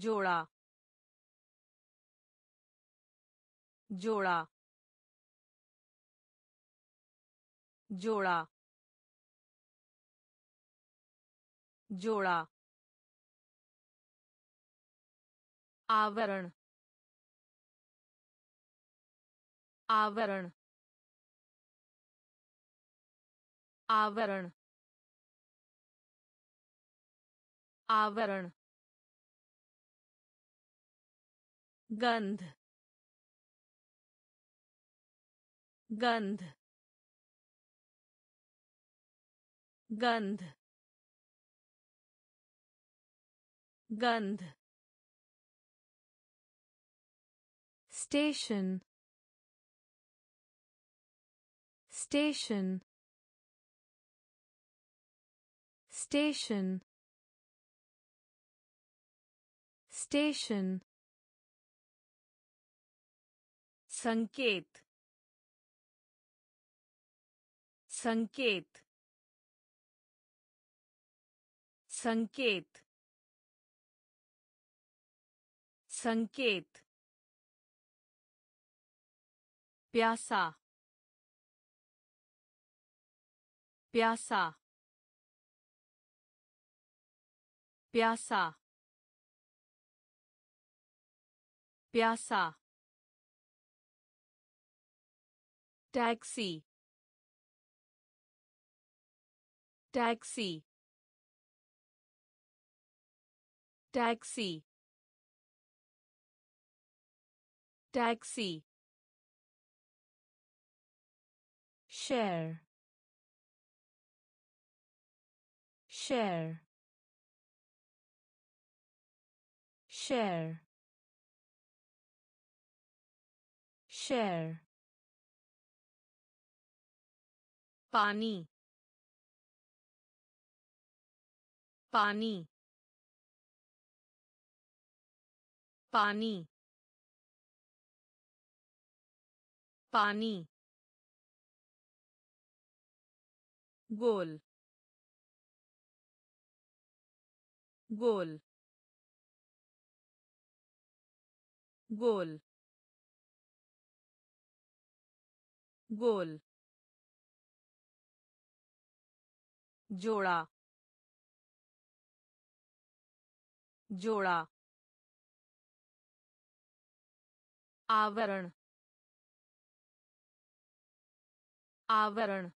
जोड़ा जोड़ा जोड़ा जोड़ा आवरण आवरण आवरण आवरण गंध गंध गंध गंध स्टेशन स्टेशन स्टेशन स्टेशन संकेत संकेत संकेत संकेत प्यासा प्यासा प्यासा प्यासा। taxi. Taxi. Taxi. Taxi. Share. Share. Share. Share. पानी। पानी। पानी। पानी। गोल। गोल। गोल। गोल। जोड़ा जोड़ा आवरण आवरण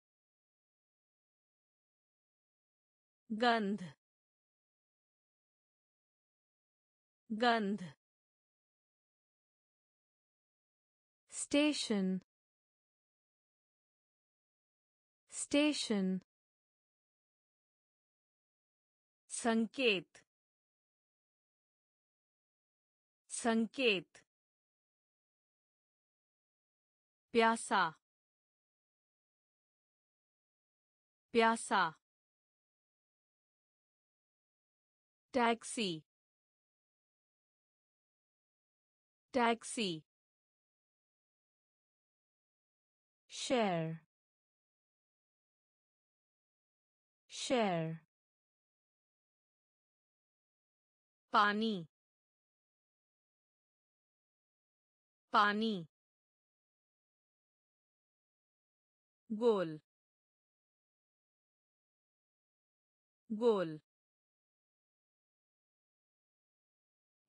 गंध गंध स्टेशन स्टेशन संकेत संकेत प्यासा प्यासा टैक्सी टैक्सी शेयर शेयर पानी। पानी। गोल। गोल।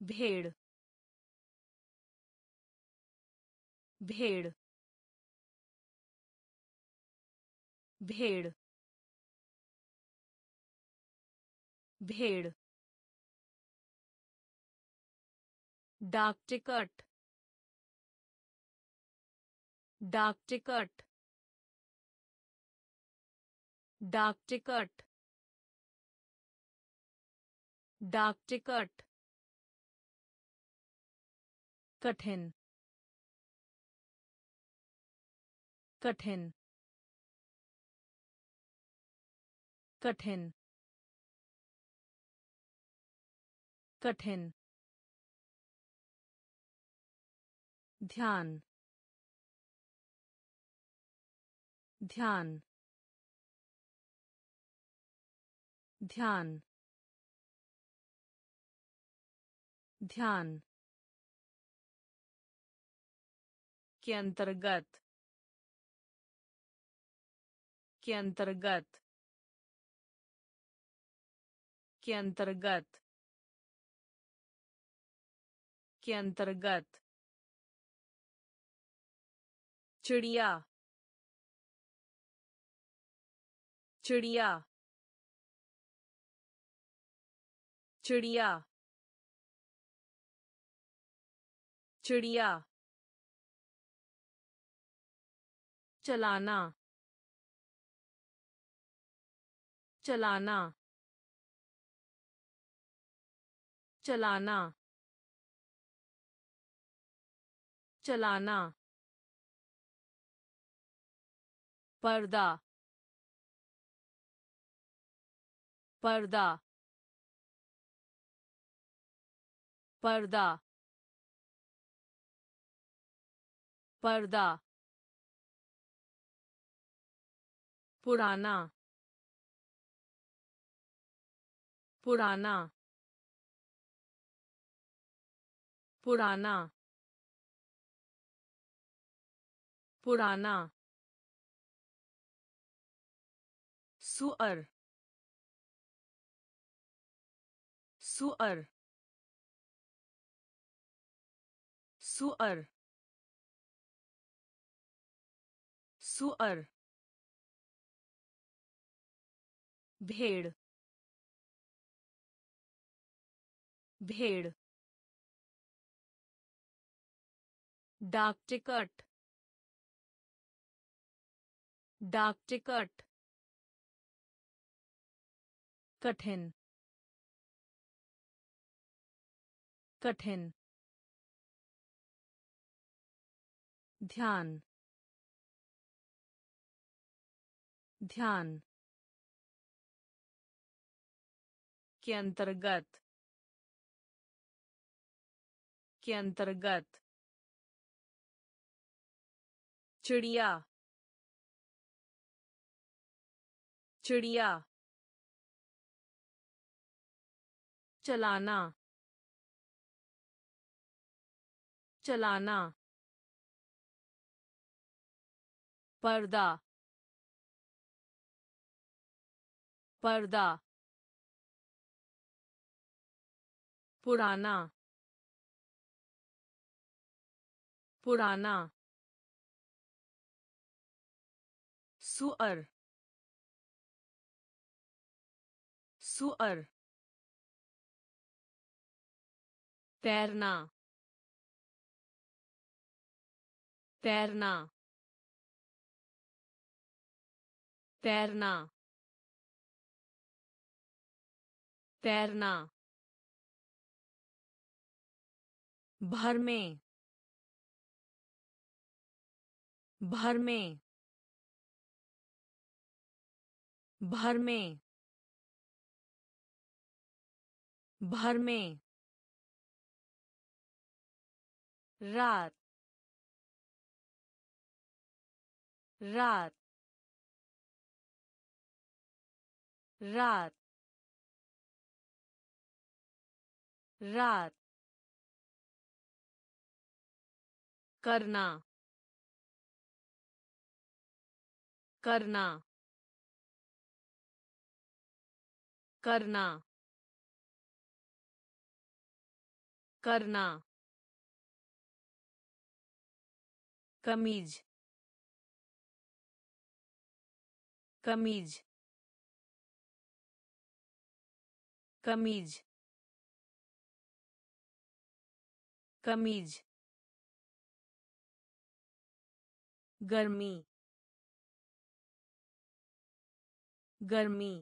भेड़। भेड़। भेड़। भेड़। डाक टिकट। डाक टिकट। डाक टिकट। डाक टिकट। कठिन। कठिन। कठिन। कठिन। ध्यान ध्यान ध्यान ध्यान। के अंतर्गत के अंतर्गत के अंतर्गत के अंतर्गत। चिड़िया। चिड़िया। चिड़िया। चिड़िया। चलाना। चलाना। चलाना। चलाना। पर्दा। पर्दा। पर्दा। पर्दा। पुराना। पुराना। पुराना। पुराना। सुअर सुअर सुअर सुअर भेड़ भेड़ डाक टिकट डाक टिकट कठिन। कठिन। ध्यान। ध्यान। के अंतर्गत। के अंतर्गत। चिड़िया। चिड़िया। चलाना। चलाना। पर्दा। पर्दा। पुराना। पुराना। सुअर। सुअर। तैरना। तैरना। तैरना। तैरना। भर में। भर में। भर में। भर में। रात रात रात रात। करना करना। करना करना। कमीज कमीज कमीज कमीज गर्मी गर्मी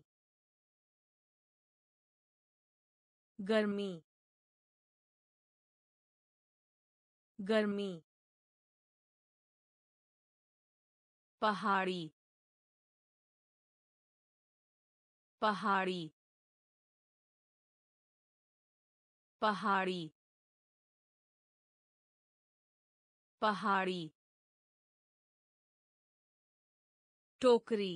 गर्मी गर्मी पहाड़ी। पहाड़ी। पहाड़ी। पहाड़ी। टोकरी।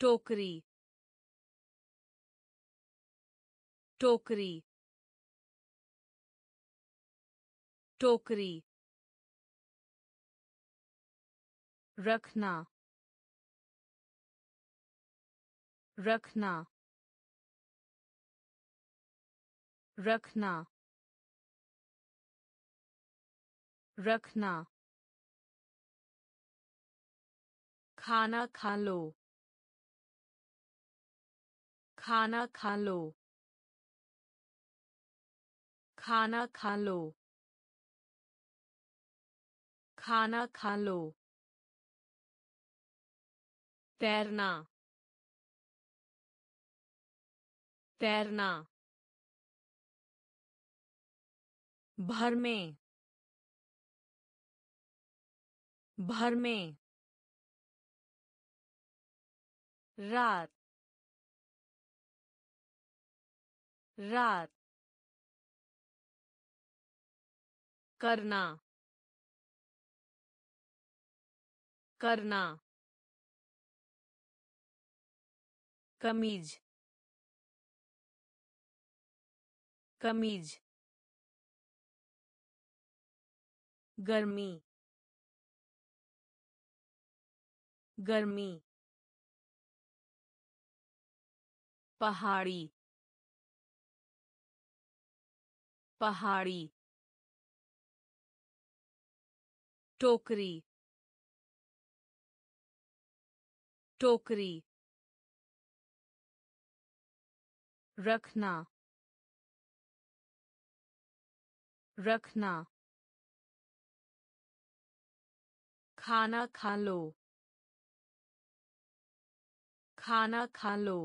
टोकरी। टोकरी। टोकरी। रखना रखना रखना रखना। खाना खा लो, खाना खा लो, खाना खा लो, खाना खा लो। तैरना। तैरना। भर में। भर में। रात। रात। करना। करना। कमीज कमीज गर्मी गर्मी पहाड़ी पहाड़ी टोकरी टोकरी रखना रखना खाना खा लो खाना खा लो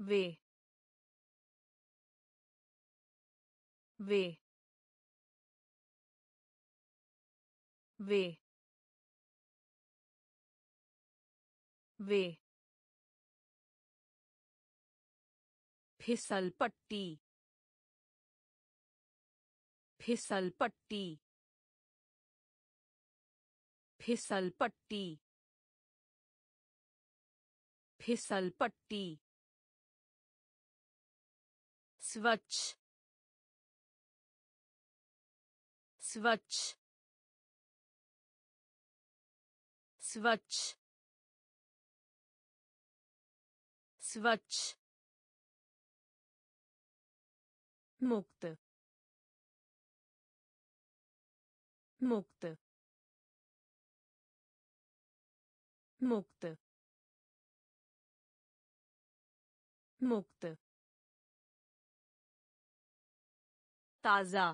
वे वे वे वे फिसल पट्टी। फिसल पट्टी। फिसल पट्टी। फिसल पट्टी। स्वच्छ। स्वच्छ। स्वच्छ। स्वच्छ। मुक्त मुक्त मुक्त मुक्त ताज़ा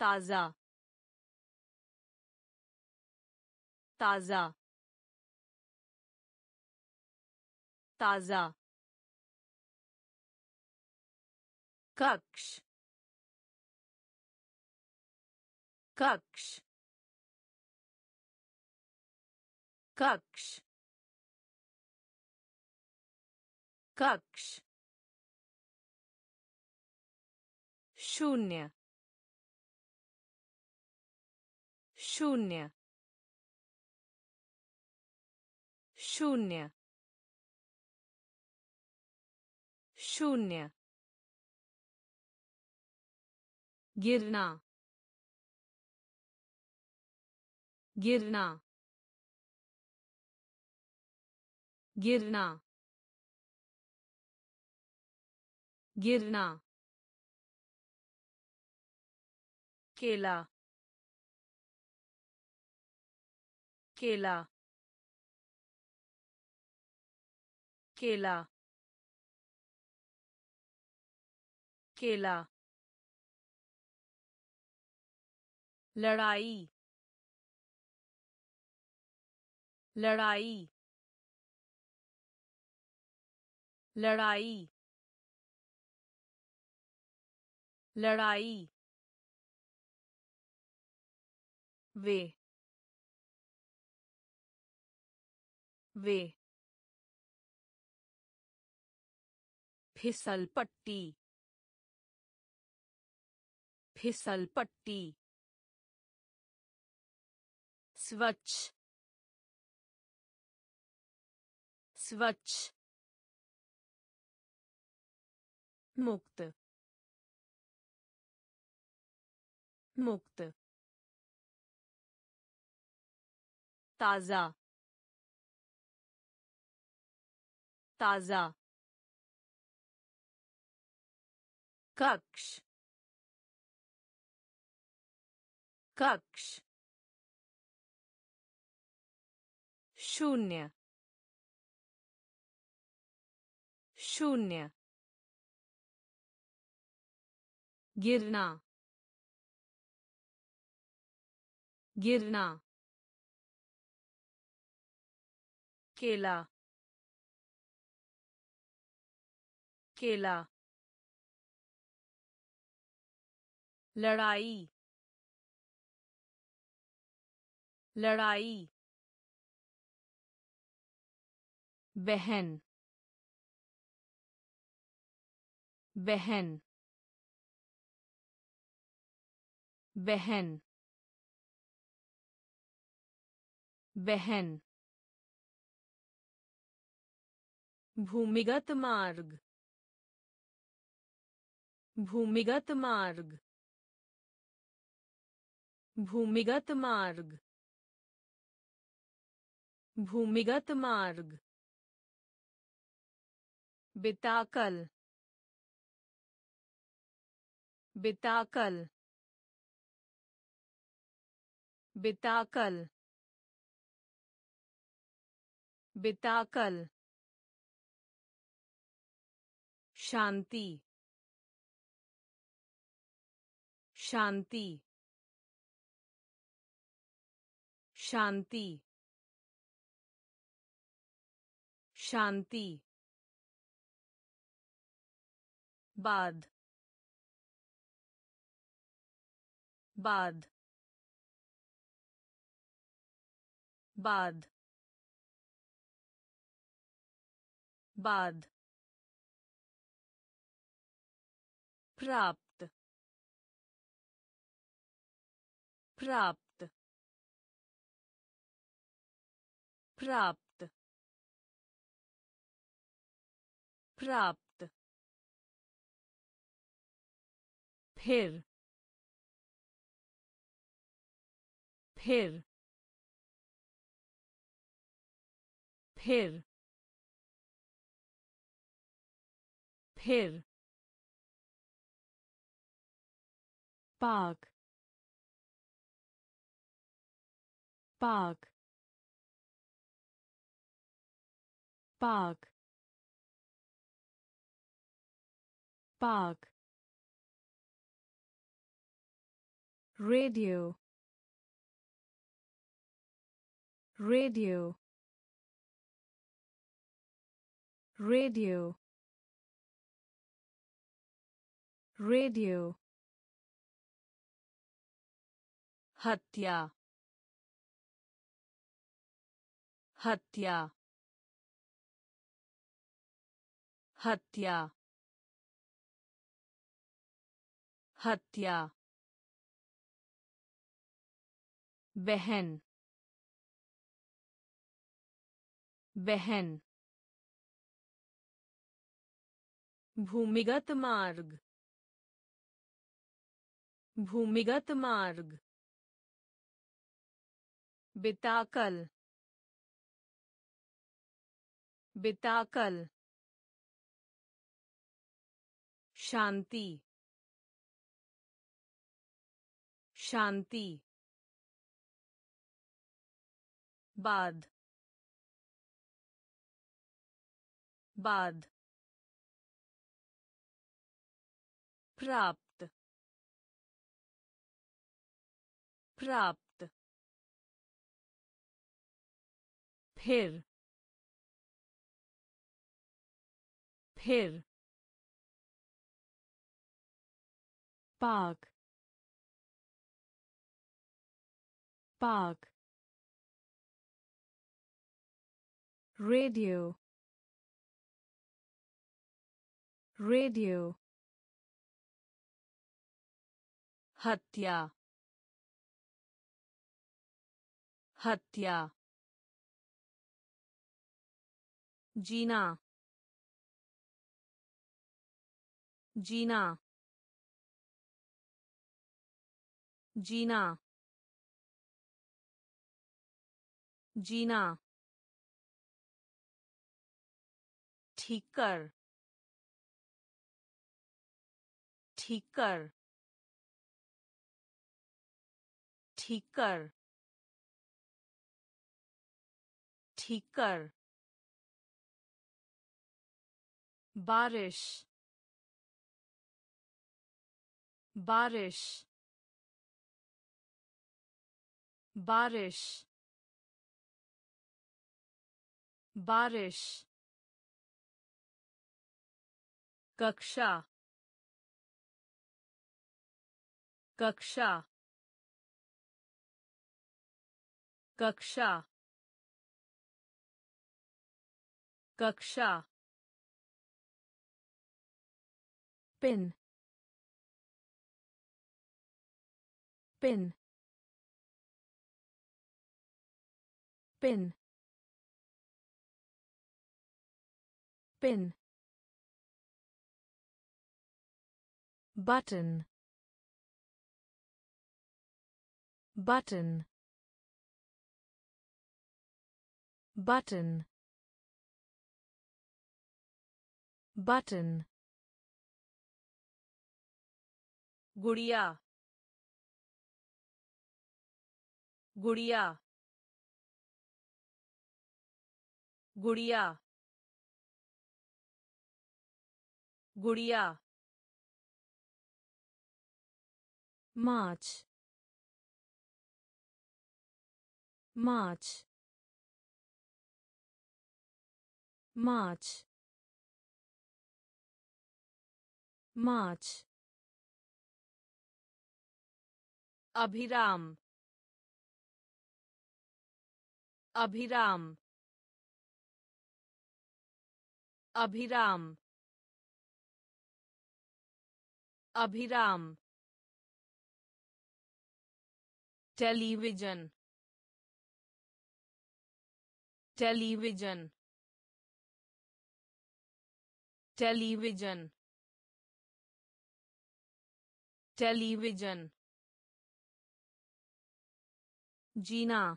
ताज़ा ताज़ा ताज़ा कक्ष कक्ष कक्ष कक्ष शून्य शून्य शून्य शून्य गिरना। गिरना। गिरना। गिरना। केला। केला। केला। केला। लड़ाई। लड़ाई। लड़ाई। लड़ाई। वे। वे। फिसल पट्टी फिसल पट्टी स्वच्छ स्वच्छ मुक्त मुक्त ताज़ा ताज़ा कक्ष कक्ष शून्य। शून्य। गिरना। गिरना। केला। केला। लड़ाई। लड़ाई। बहन बहन बहन बहन। भूमिगत मार्ग भूमिगत मार्ग भूमिगत मार्ग भूमिगत मार्ग। बिताकल बिताकल बिताकल बिताकल। शांति शांति। शांति शांति। बाद बाद बाद बाद प्राप्त प्राप्त प्राप्त प्राप्त फिर फिर फिर फिर। पाक पाक पाक पाक। रेडियो रेडियो रेडियो रेडियो हत्या हत्या हत्या हत्या बहन बहन भूमिगत मार्ग भूमिगत मार्ग बिताकल बिताकल शांति शांति बाद बाद प्राप्त प्राप्त फिर फिर पाक पाक रेडियो रेडियो हत्या हत्या जीना जीना जीना जीना ठीक कर। ठीक कर। ठीक कर। ठीक कर। बारिश। बारिश। बारिश। बारिश। कक्षा कक्षा कक्षा कक्षा pin pin pin pin. button button button button गुड़िया गुड़िया गुड़िया गुड़िया March March March March अभिराम अभिराम अभिराम अभिराम टेलीविज़न। टेलीविज़न। टेलीविज़न। टेलीविज़न। जीना।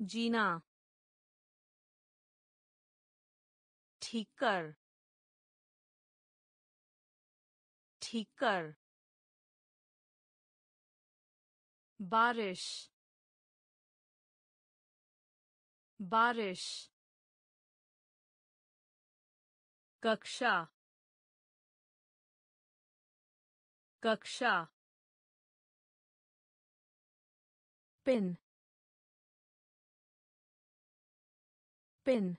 जीना। ठीक कर ठीक कर बारिश बारिश कक्षा कक्षा पिन पिन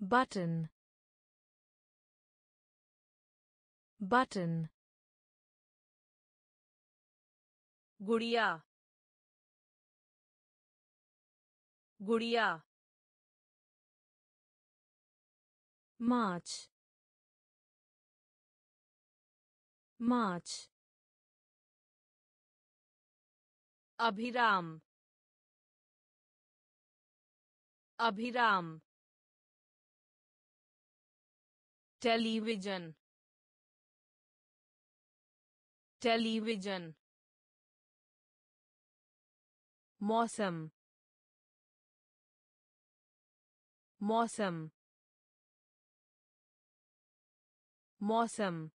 button button गुड़िया। गुड़िया। मार्च मार्च अभिराम। अभिराम। टेलीविज़न। टेलीविज़न। मौसम मौसम मौसम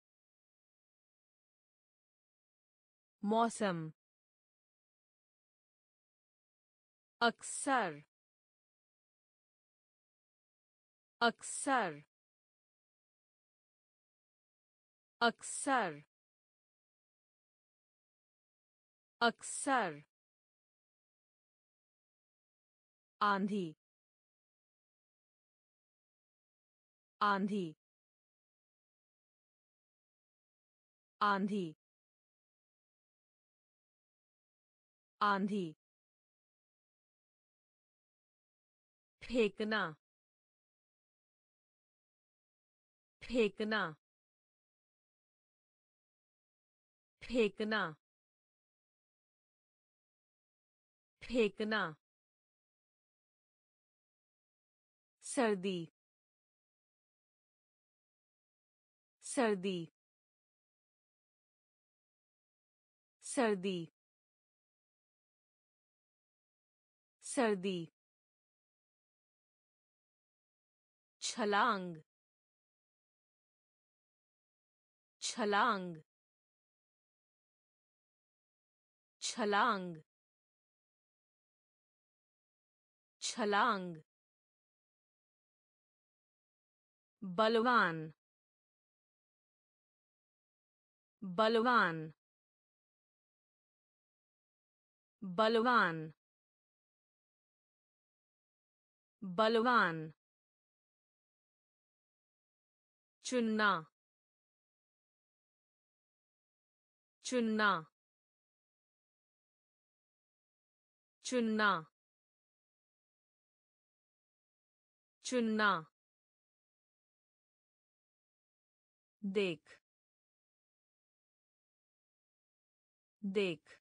मौसम। अक्सर अक्सर अक्सर। अक्सर। आंधी। आंधी। आंधी। आंधी। फेंकना। फेंकना। फेंकना। फेंकना। सर्दी। सर्दी। सर्दी। सर्दी। छलांग। छलांग। छलांग। छलांग। बलवान बलवान बलवान बलवान चुनना चुनना चुनना चुनना देख देख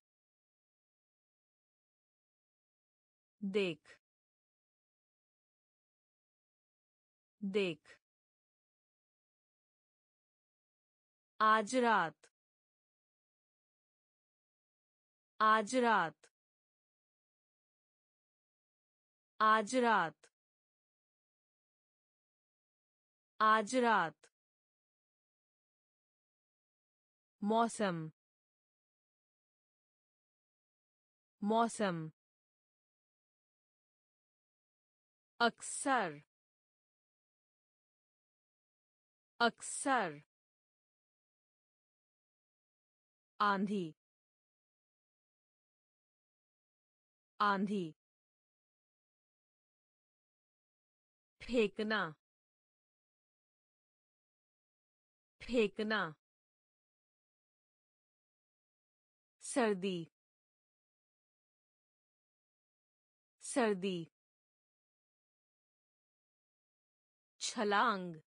देख देख। आज रात आज रात आज रात आज रात। मौसम मौसम अक्सर अक्सर आंधी आंधी फेंकना फेंकना सर्दी। सर्दी। छलांग।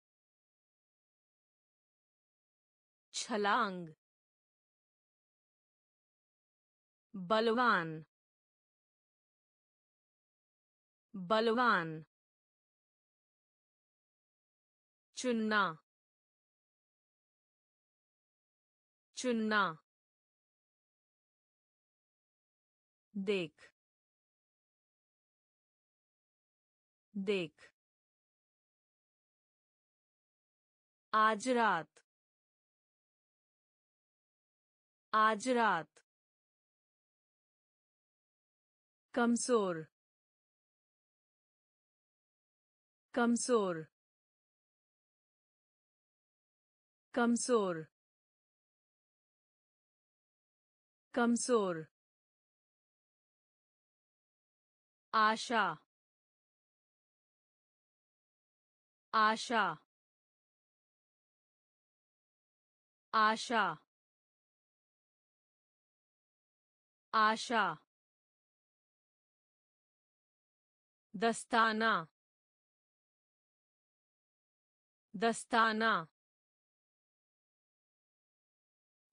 छलांग। बलवान। बलवान। चुनना। चुनना। देख देख। आज रात आज रात। कमज़ोर कमज़ोर। कमज़ोर कमज़ोर। आशा। आशा। आशा। आशा। दस्ताना। दस्ताना।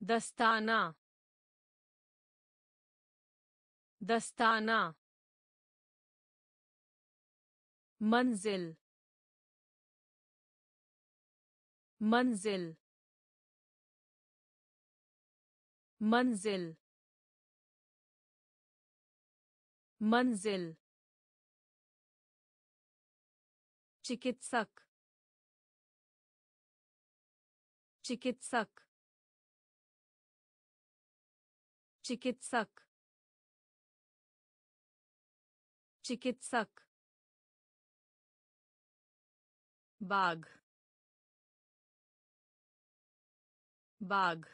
दस्ताना। दस्ताना। मंजिल मंजिल मंजिल मंजिल चिकित्सक चिकित्सक चिकित्सक चिकित्सक। बाग बाग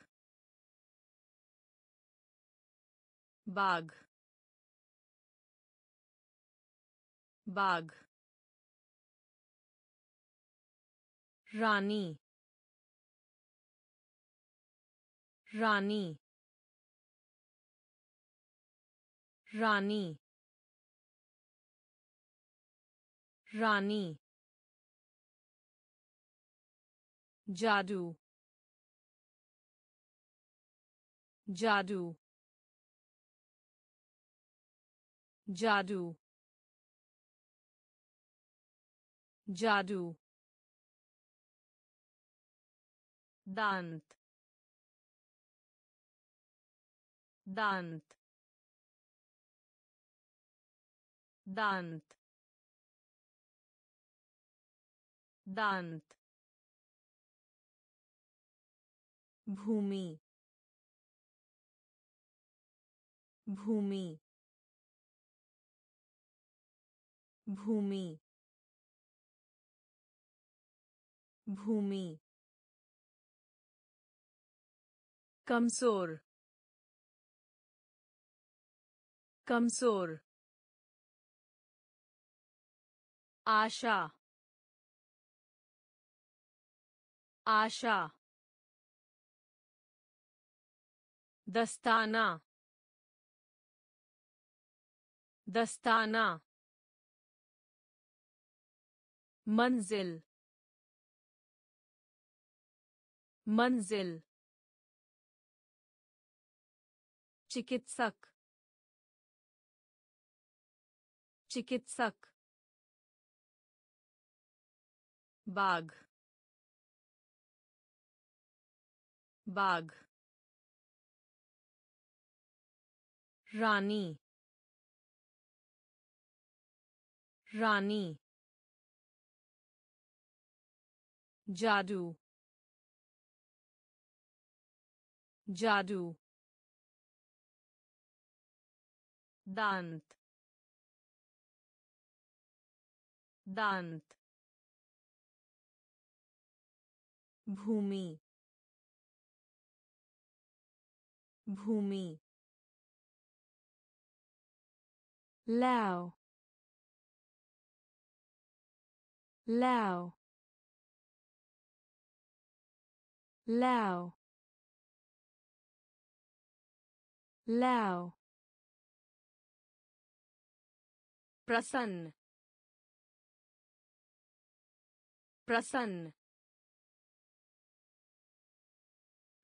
बाग बाग रानी रानी रानी रानी जादू जादू जादू जादू दांत दांत दांत दांत भूमि भूमि भूमि भूमि कमज़ोर कमज़ोर आशा आशा दस्ताना। दस्ताना। मंजिल। मंजिल। चिकित्सक। चिकित्सक। बाग बाग रानी। रानी। जादू। जादू। दांत। दांत। भूमि। भूमि। Lao. Lao. Lao. Lao. प्रसन्न प्रसन्न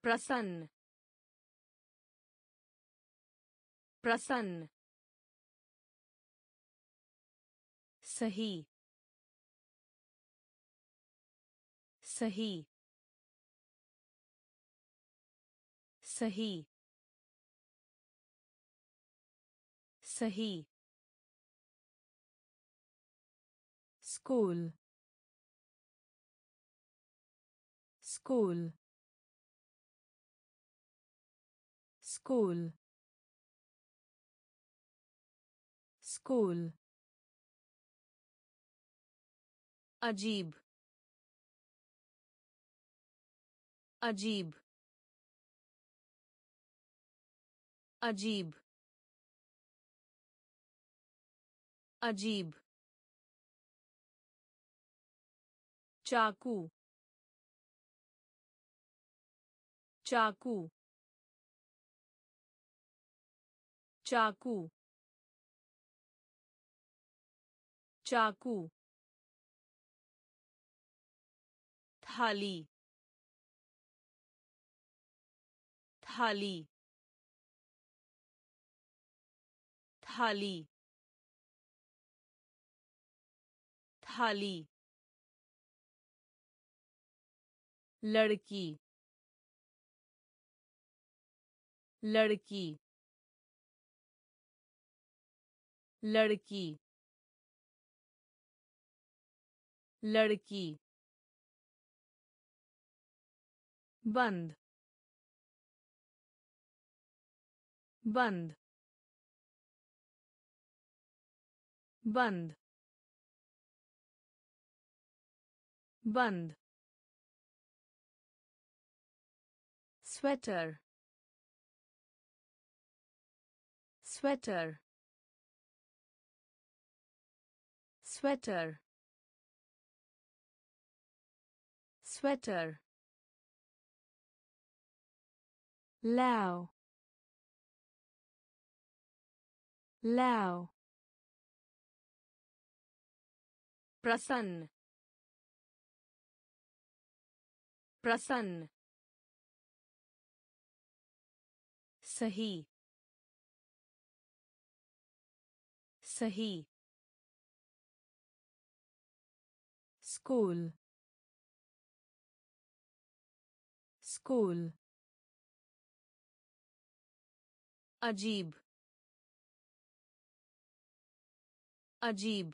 प्रसन्न प्रसन्न सही। सही। सही। सही। स्कूल। स्कूल। स्कूल। स्कूल। अजीब अजीब अजीब अजीब। चाकू चाकू। चाकू चाकू। थाली। थाली। थाली। थाली। लड़की। लड़की। लड़की। लड़की। बंद बंद बंद बंद sweater sweater sweater sweater lao. Lao. प्रसन्न प्रसन्न सही सही स्कूल स्कूल अजीब अजीब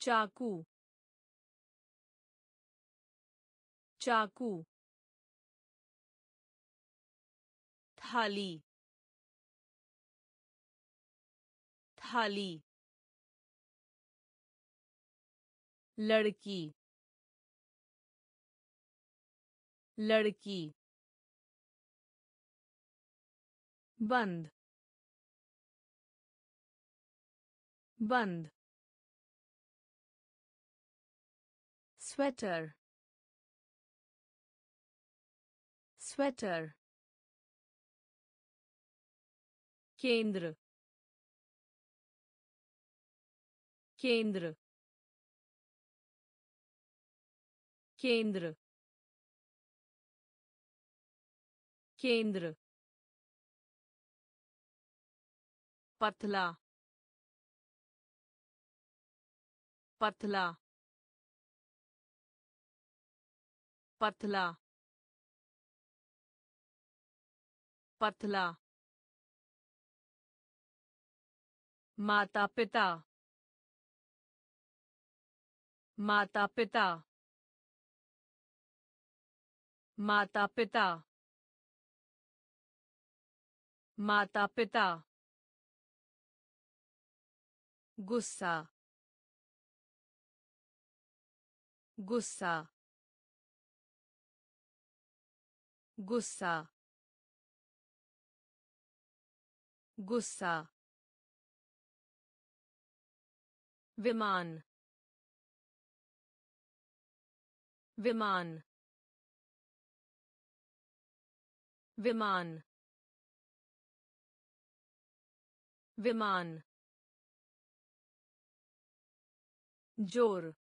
चाकू चाकू थाली थाली लड़की लड़की बंद बंद स्वेटर स्वेटर केंद्र केंद्र केंद्र केंद्र पतला पतला पतला पतला माता पिता माता पिता माता पिता माता पिता गुस्सा। गुस्सा। गुस्सा। गुस्सा। विमान। विमान। विमान। विमान। ज़ोर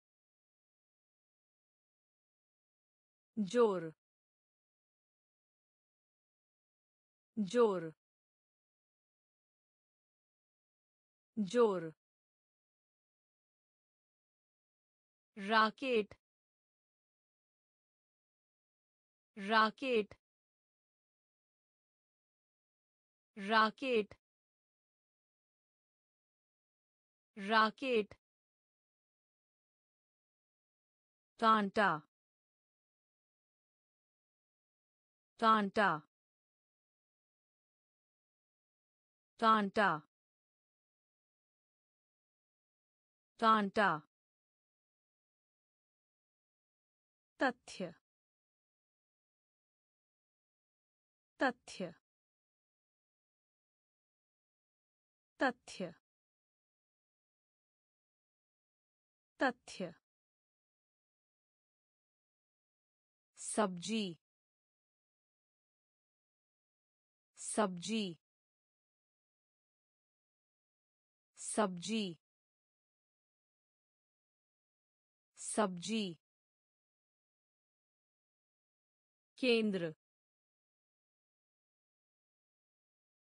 ज़ोर ज़ोर ज़ोर। Rocket rocket rocket rocket. कांटा। कांटा। कांटा। कांटा। तथ्य। तथ्य। तथ्य। तथ्य। सब्ज़ी सब्ज़ी सब्ज़ी सब्ज़ी केंद्र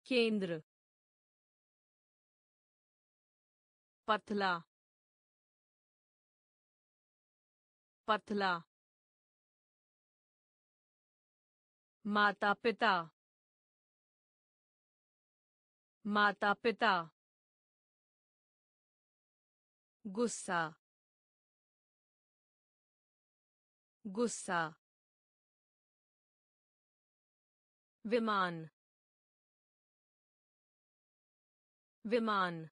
केंद्र पतला पतला माता पिता माता पिता गुस्सा। गुस्सा। विमान। विमान।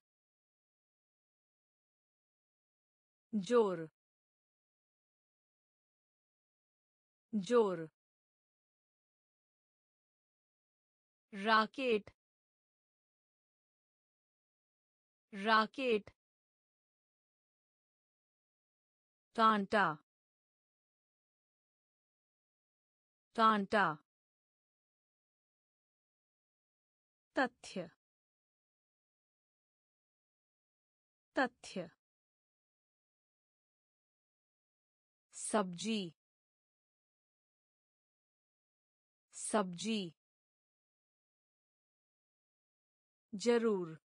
ज़ोर। ज़ोर। राकेट राकेट कांटा कांटा तथ्य तथ्य सब्ज़ी सब्ज़ी ज़रूर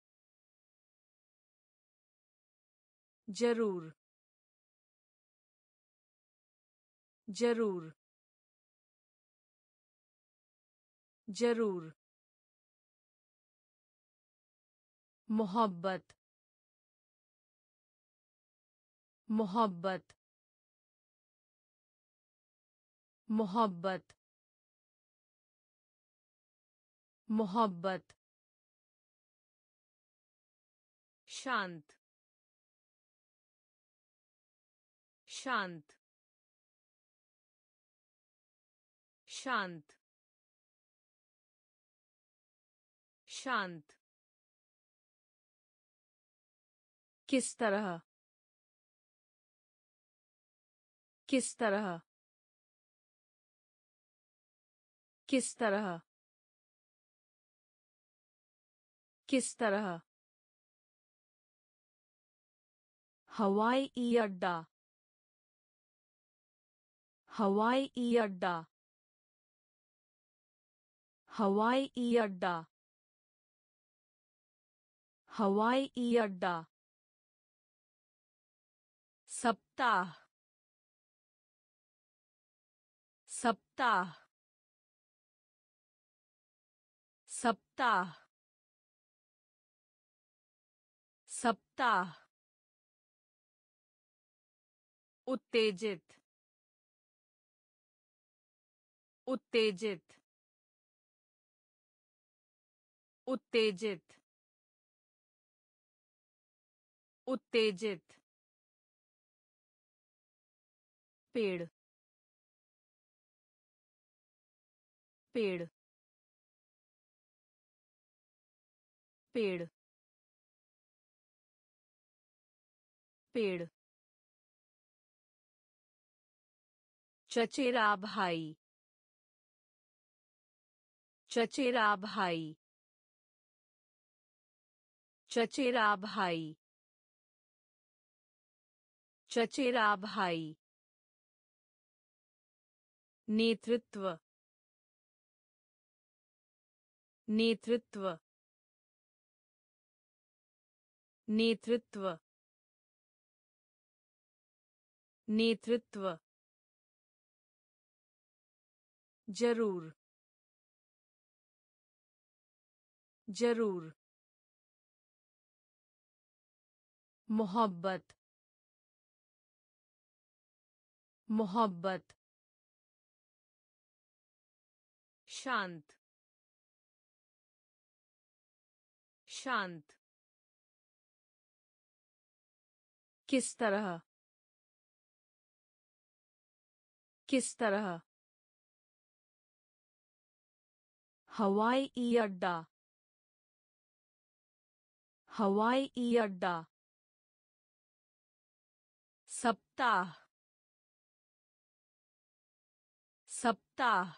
ज़रूर ज़रूर ज़रूर। मोहब्बत मोहब्बत मोहब्बत मोहब्बत। शांत। शांत। शांत। शांत। किस तरह? किस तरह? किस तरह? किस तरह? हवाई अड्डा हवाई अड्डा हवाई अड्डा हवाई अड्डा सप्ताह सप्ताह सप्ताह सप्ताह उत्तेजित उत्तेजित उत्तेजित उत्तेजित। पेड़ पेड़ पेड़। पेड़। चचेरा भाई चचेरा भाई चचेरा भाई चचेरा भाई नेतृत्व नेतृत्व नेतृत्व नेतृत्व ज़रूर ज़रूर मोहब्बत मोहब्बत शांत शांत। किस तरह किस तरह? हवाई अड्डा हवाई अड्डा सप्ताह सप्ताह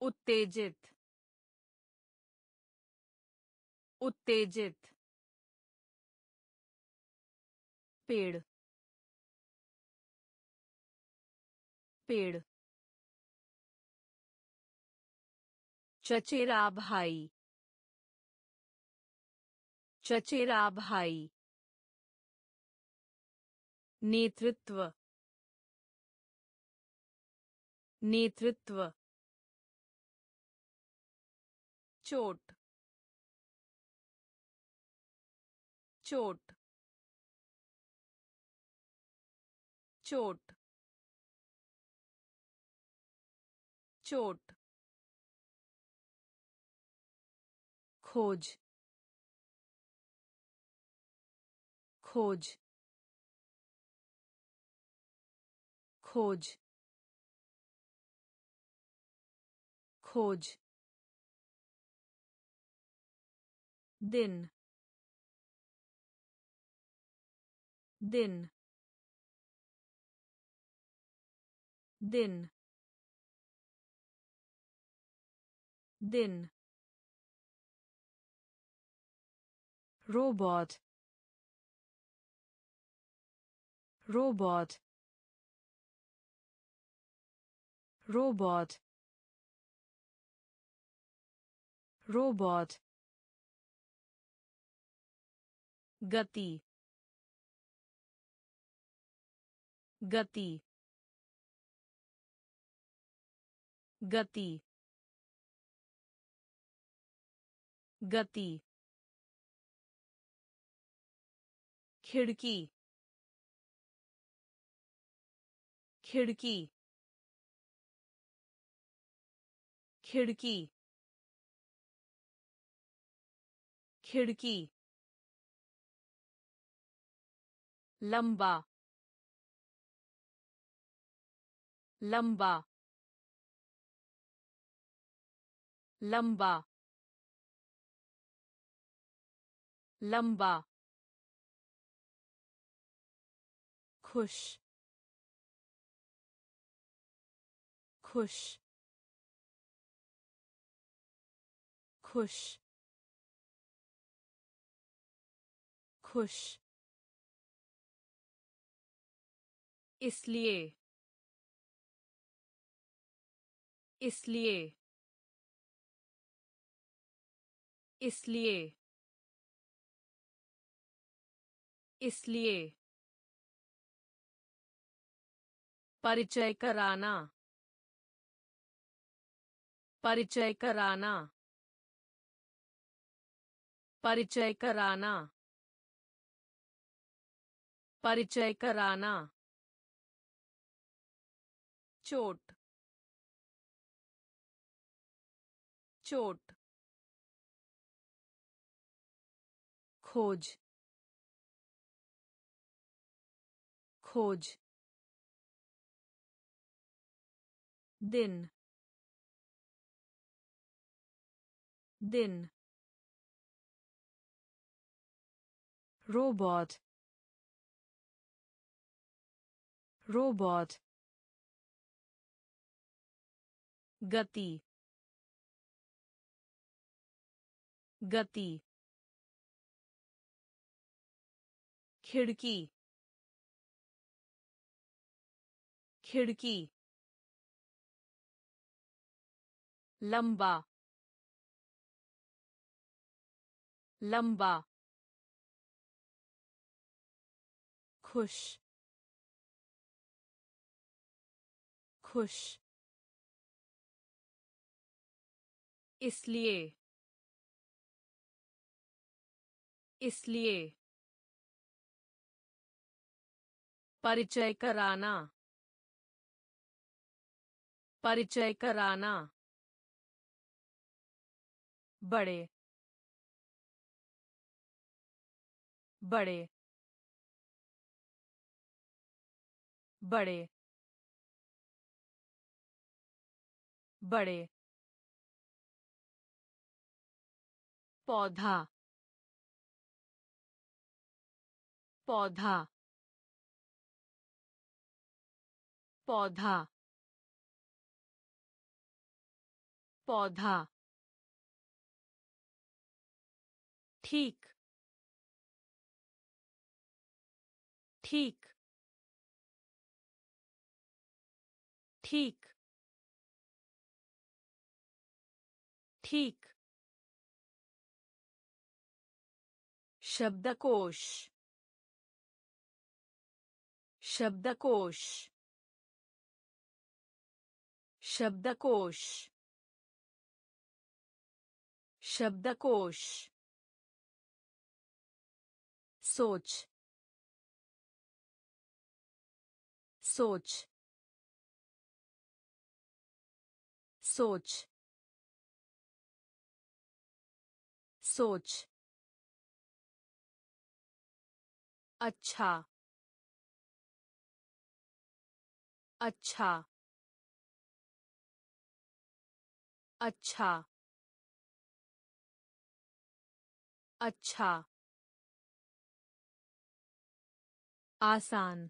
उत्तेजित उत्तेजित पेड़ पेड़ चचेरा भाई चचेरा भाई नेतृत्व नेतृत्व चोट चोट चोट चोट खोज खोज खोज खोज। दिन दिन। दिन दिन। Robot robot robot robot गति गति गति गति खिड़की खिड़की खिड़की खिड़की लंबा लंबा लंबा लंबा खुश। खुश। खुश। खुश। इसलिए। इसलिए। इसलिए। इसलिए। परिचय कराना। परिचय कराना। परिचय कराना। परिचय कराना। चोट। चोट। खोज। खोज। दिन दिन robot robot गति गति खिड़की खिड़की लंबा लंबा खुश खुश। इसलिए इसलिए। परिचय कराना परिचय कराना। बड़े बड़े बड़े बड़े। पौधा पौधा पौधा। पौधा। ठीक। ठीक। ठीक। ठीक। शब्दकोश। शब्दकोश। शब्दकोश। शब्दकोश। सोच सोच सोच सोच। अच्छा अच्छा अच्छा अच्छा। आसान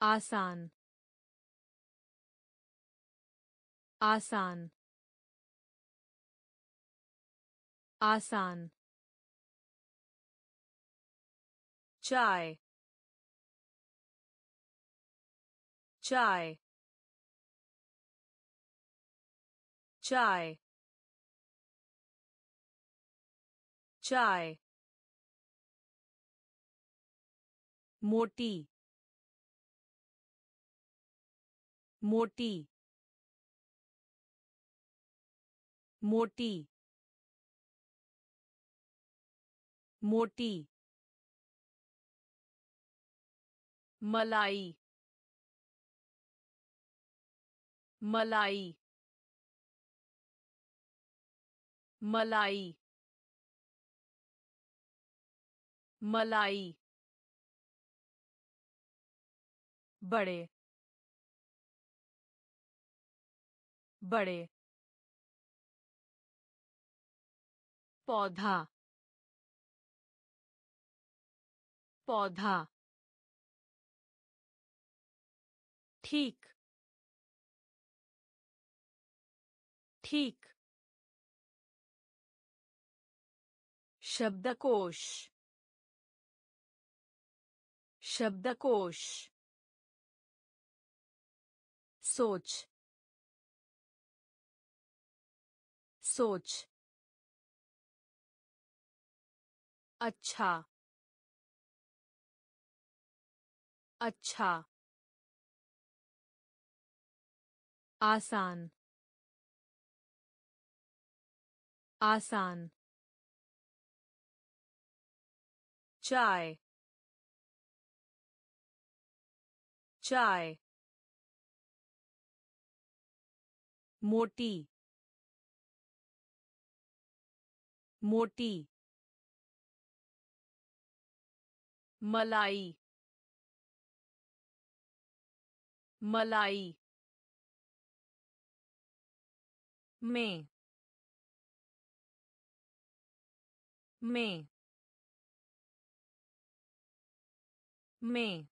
आसान आसान आसान। चाय चाय। चाय चाय। मोटी मोटी मोटी मोटी मलाई मलाई मलाई मलाई बड़े बड़े पौधा पौधा ठीक ठीक शब्दकोश शब्दकोश सोच सोच अच्छा अच्छा आसान आसान चाय चाय मोटी मोटी मलाई मलाई में में में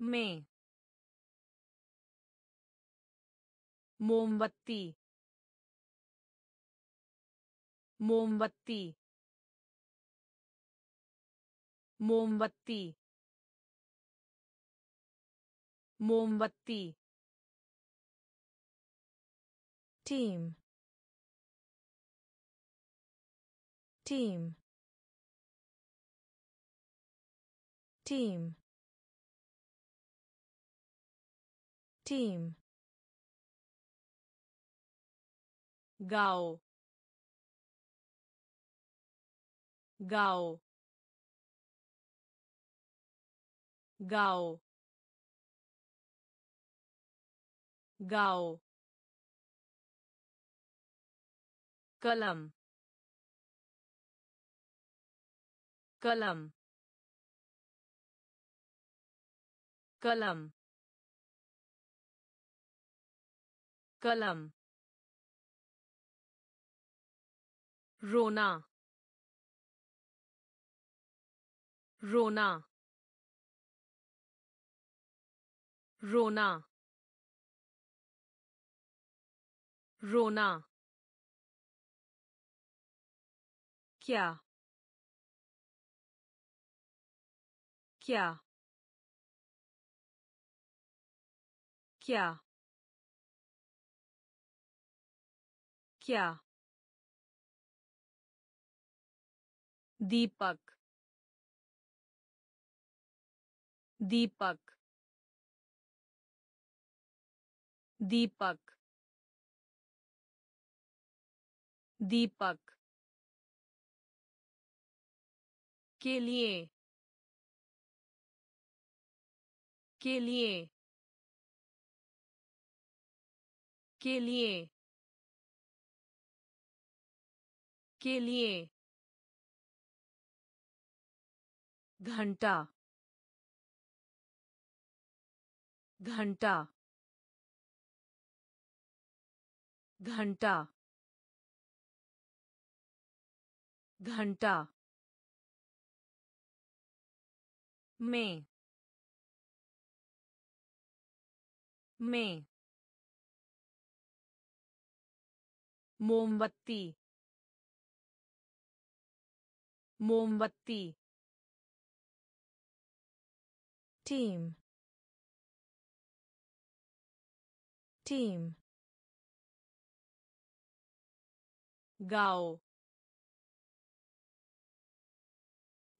में मोमबत्ती मोमबत्ती मोमबत्ती मोमबत्ती team team team team गाओ गाओ गाओ गाओ कलम कलम कलम कलम रोना। रोना। रोना। रोना। क्या? क्या? क्या? क्या? दीपक दीपक दीपक दीपक के लिए के लिए के लिए के लिए घंटा घंटा घंटा घंटा। में में। मोमबत्ती मोमबत्ती। टीम टीम गाओ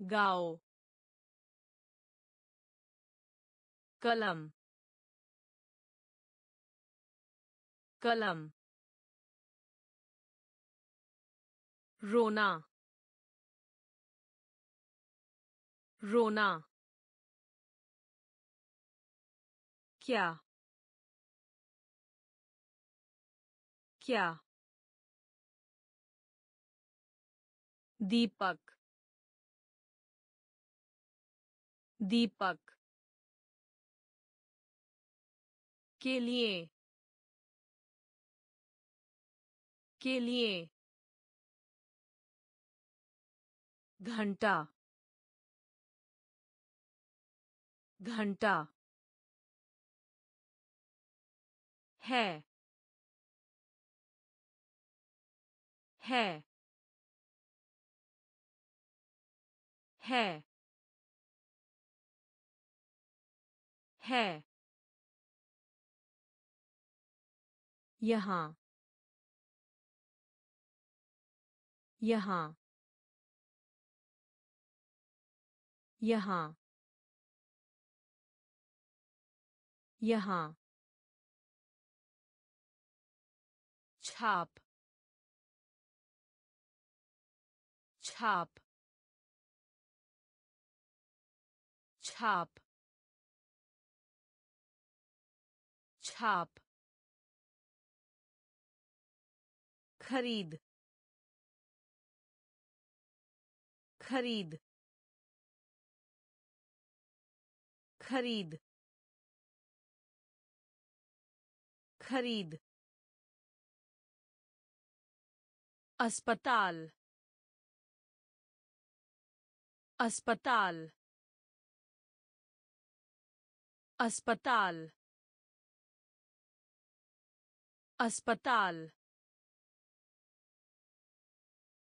गाओ कलम कलम रोना रोना क्या? क्या? दीपक। दीपक। के लिए। के लिए। घंटा। घंटा। है। है। है। है। यहाँ। यहाँ। यहाँ। यहाँ। छाप छाप छाप छाप खरीद खरीद खरीद खरीद अस्पताल अस्पताल अस्पताल अस्पताल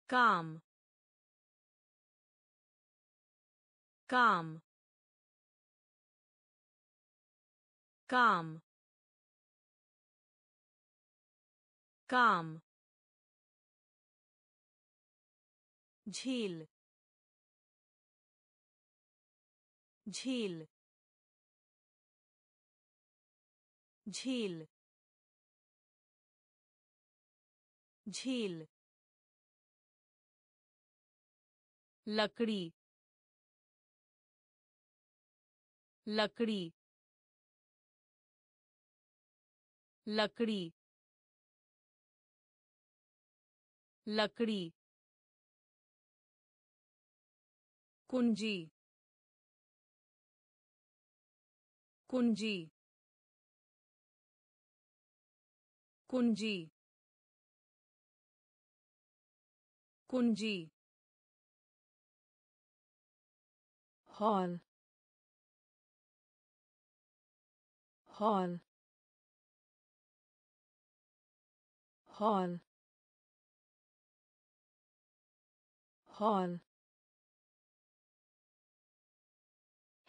काम काम काम काम झील झील झील झील लकड़ी लकड़ी लकड़ी लकड़ी कुंजी। कुंजी। कुंजी। कुंजी। हॉल। हॉल। हॉल। हॉल।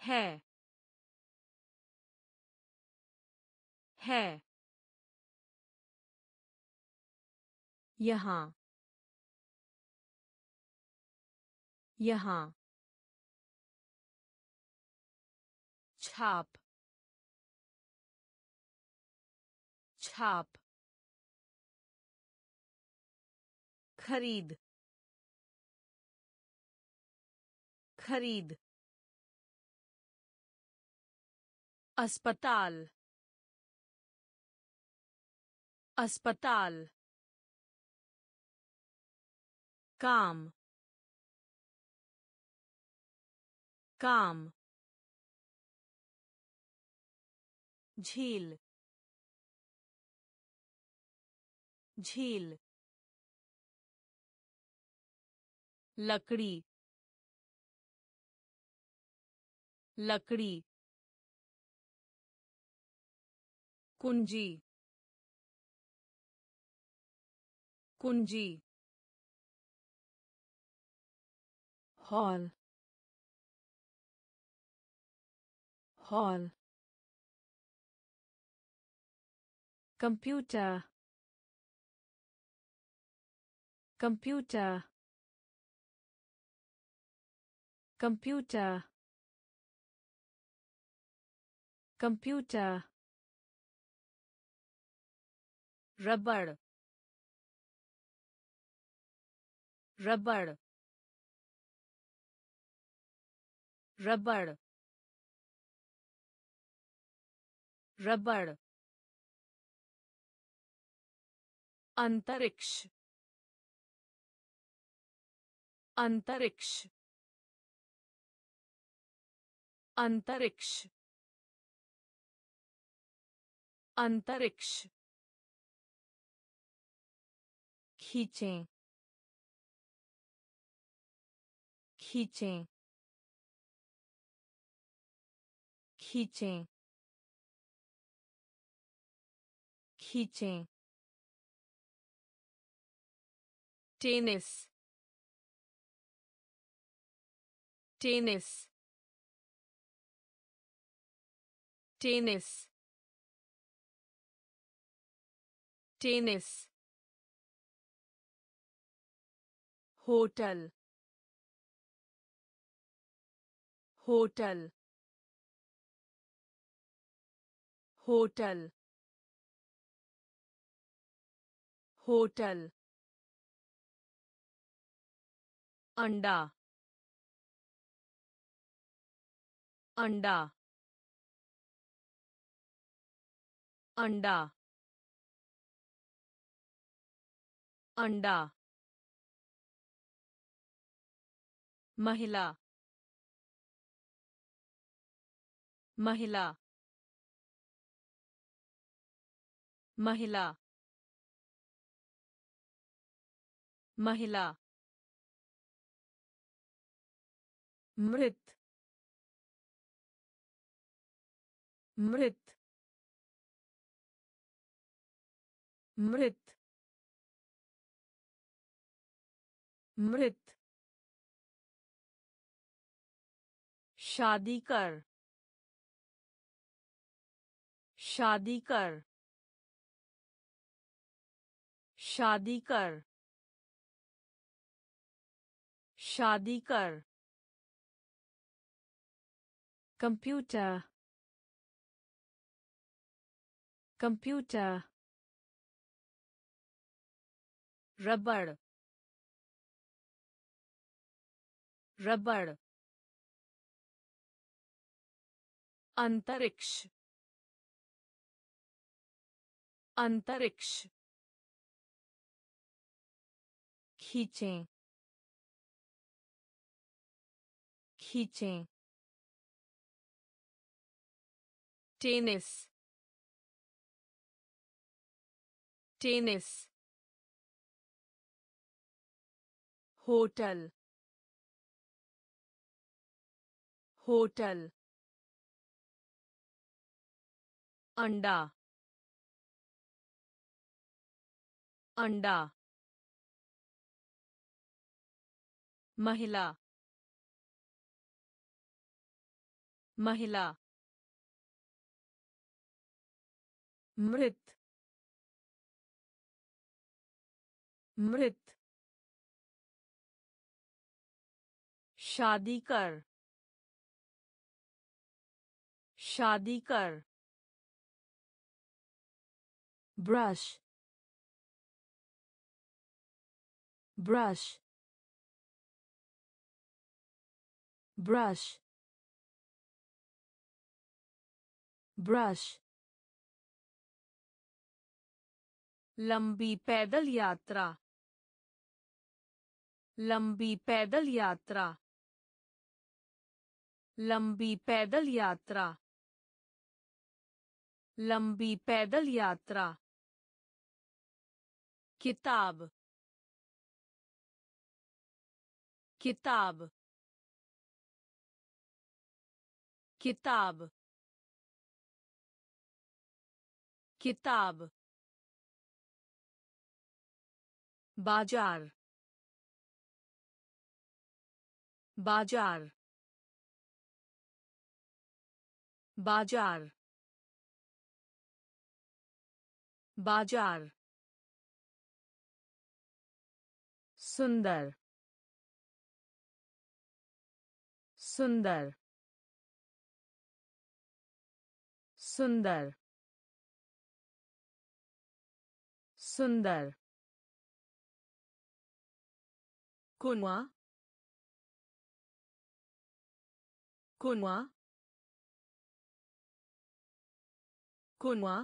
है। है। यहाँ। यहाँ। छाप। छाप। खरीद। खरीद। अस्पताल अस्पताल काम काम झील झील लकड़ी लकड़ी कुंजी। कुंजी। Hall. Hall. Computer. Computer. Computer. Computer. रबड़ रबड़ रबड़ रबड़। अंतरिक्ष अंतरिक्ष। अंतरिक्ष अंतरिक्ष। kitchen. Kitchen. Kitchen. Kitchen. Tennis. Tennis. Tennis. Tennis. Hotel hotel hotel hotel अंडा अंडा अंडा अंडा महिला महिला महिला महिला मृत मृत मृत मृत शादी कर। शादी कर। शादी कर। शादी कर। कंप्यूटर। कंप्यूटर। रबड़। रबड़। अंतरिक्ष। अंतरिक्ष। खींचें। खींचें। टेनिस। टेनिस। होटल। होटल। अंडा अंडा महिला महिला मृत मृत शादी कर शादी कर। ब्रश ब्रश ब्रश ब्रश लंबी पैदल यात्रा, लंबी पैदल यात्रा, लंबी पैदल यात्रा, लंबी पैदल यात्रा। किताब किताब किताब किताब बाज़ार बाज़ार बाज़ार बाज़ार सुंदर सुंदर सुंदर सुंदर कुआ कुआ कुआ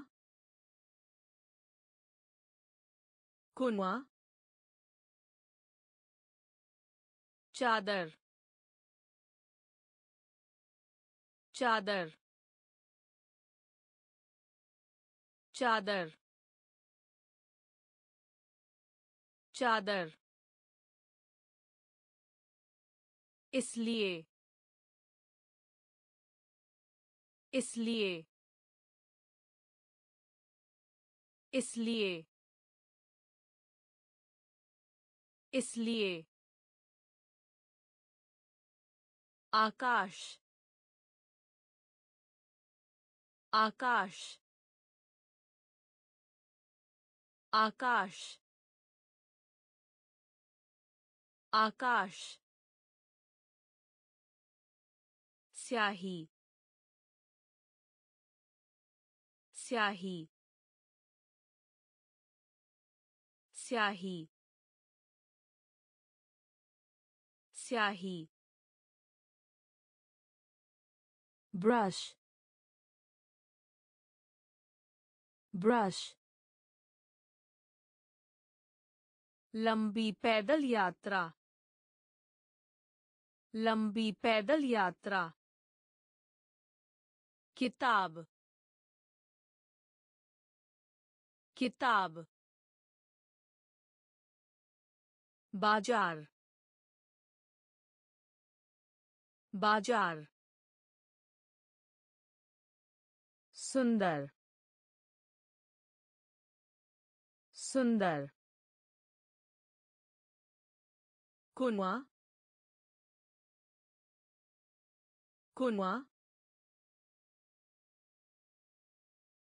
कुआ चादर चादर चादर चादर। इसलिए इसलिए इसलिए इसलिए। आकाश आकाश आकाश आकाश। स्याही स्याही। स्याही स्याही। Brush. Brush. लंबी पैदल यात्रा। लंबी पैदल यात्रा। किताब। किताब। बाज़ार। बाज़ार। सुंदर सुंदर कुआ कुआ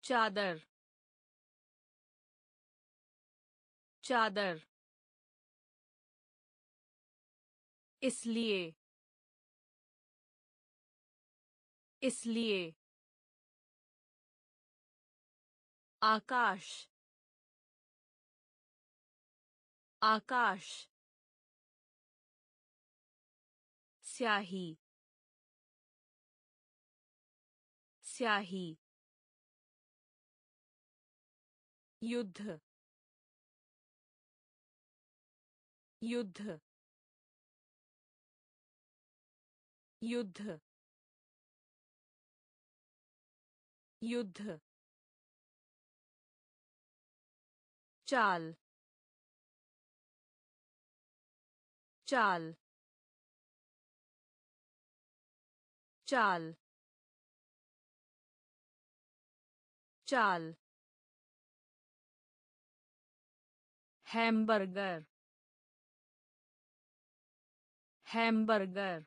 चादर चादर इसलिए इसलिए आकाश आकाश स्याही स्याही युद्ध युद्ध युद्ध युद्ध चाल चाल चाल चाल। हैमबर्गर हैमबर्गर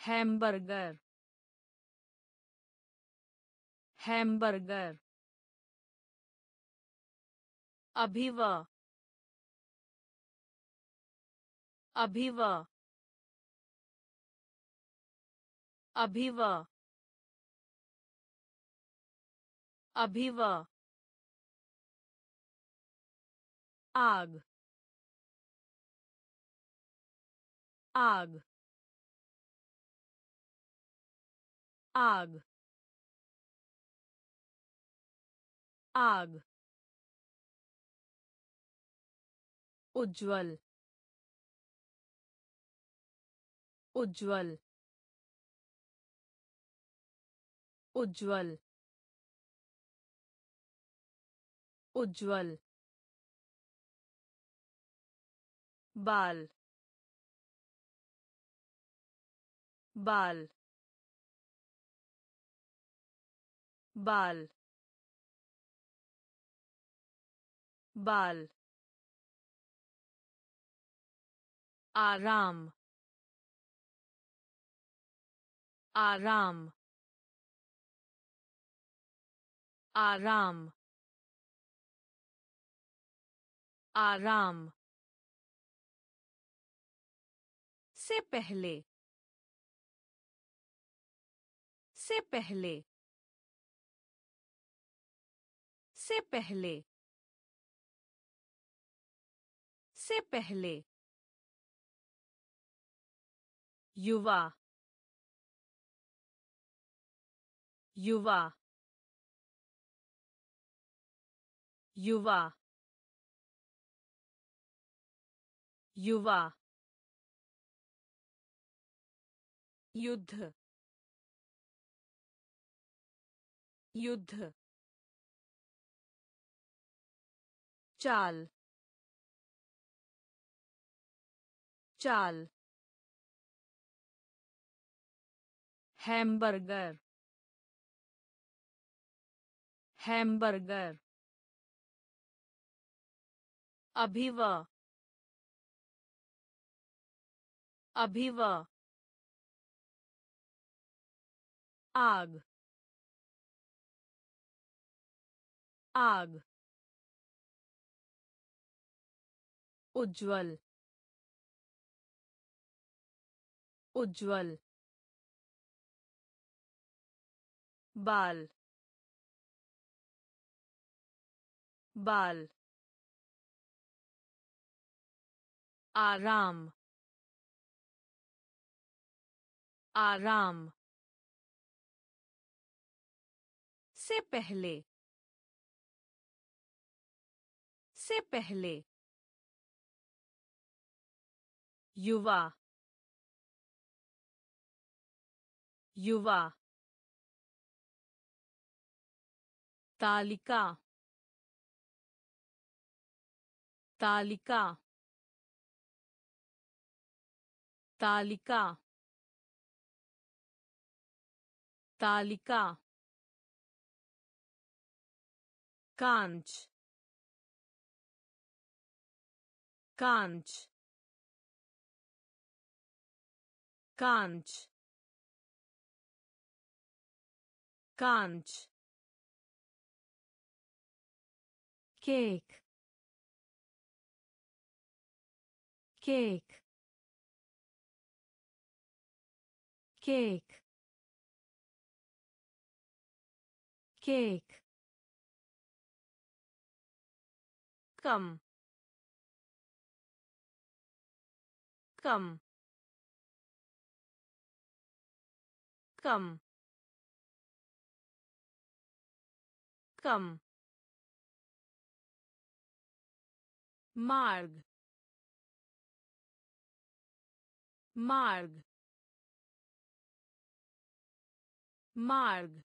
हैमबर्गर हैमबर्गर अभिव अभिव अभिव अभिव। आग आग। आग आग। उज्ज्वल उज्ज्वल उज्ज्वल उज्ज्वल बाल बाल बाल बाल आराम। आराम। आराम। आराम। से पहले। से पहले। से पहले। से पहले। युवा युवा युवा युवा युद्ध युद्ध चाल चाल हैमबर्गर हैमबर्गर अभिव अभिव आग आग उज्ज्वल उज्ज्वल बाल बाल आराम आराम से पहले से पहले युवा युवा तालिका तालिका तालिका तालिका कांच कांच कांच कांच। cake. Cake. Cake. Cake. Come come come come मार्ग मार्ग मार्ग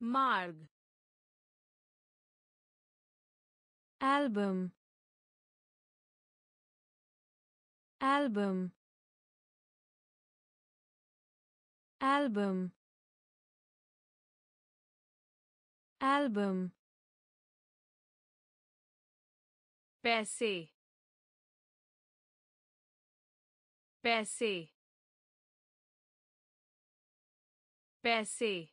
मार्ग album album album album पैसे। पैसे। पैसे।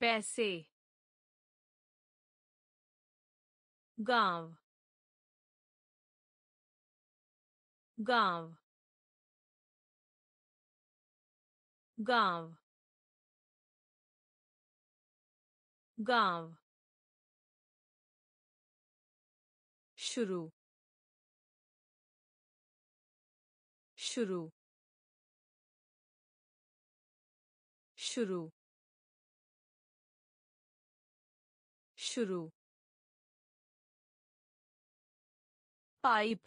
पैसे। गाँव। गाँव। गाँव। गाँव। शुरू। शुरू। शुरू। शुरू। पाइप।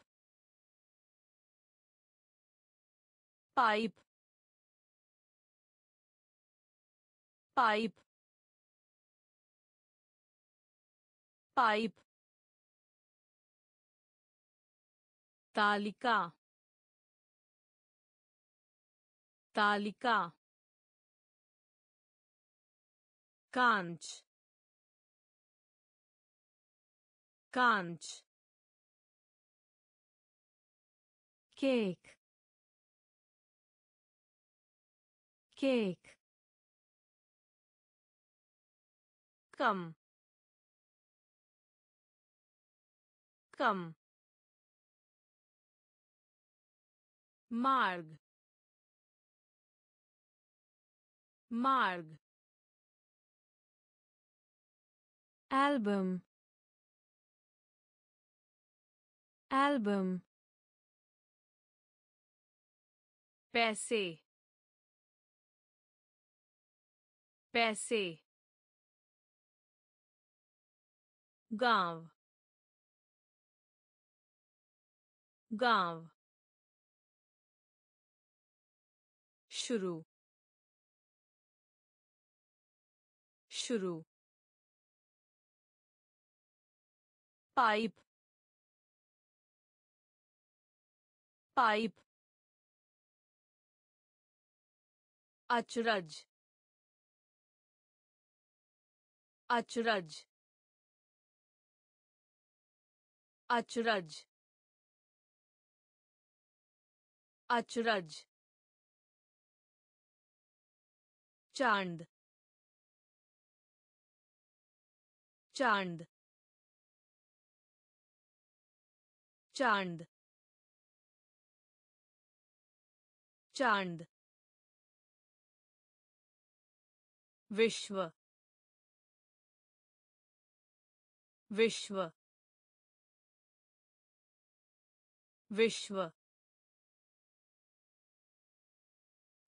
पाइप। पाइप। पाइप। तालिका तालिका कांच कांच केक cake कम कम मार्ग मार्ग album. Album. पैसे पैसे गाँव गाँव शुरू। शुरू। पाइप। पाइप। अचरज। अचरज। अचरज। अचरज। चाँद। चाँद। चाँद। चाँद। विश्व। विश्व। विश्व।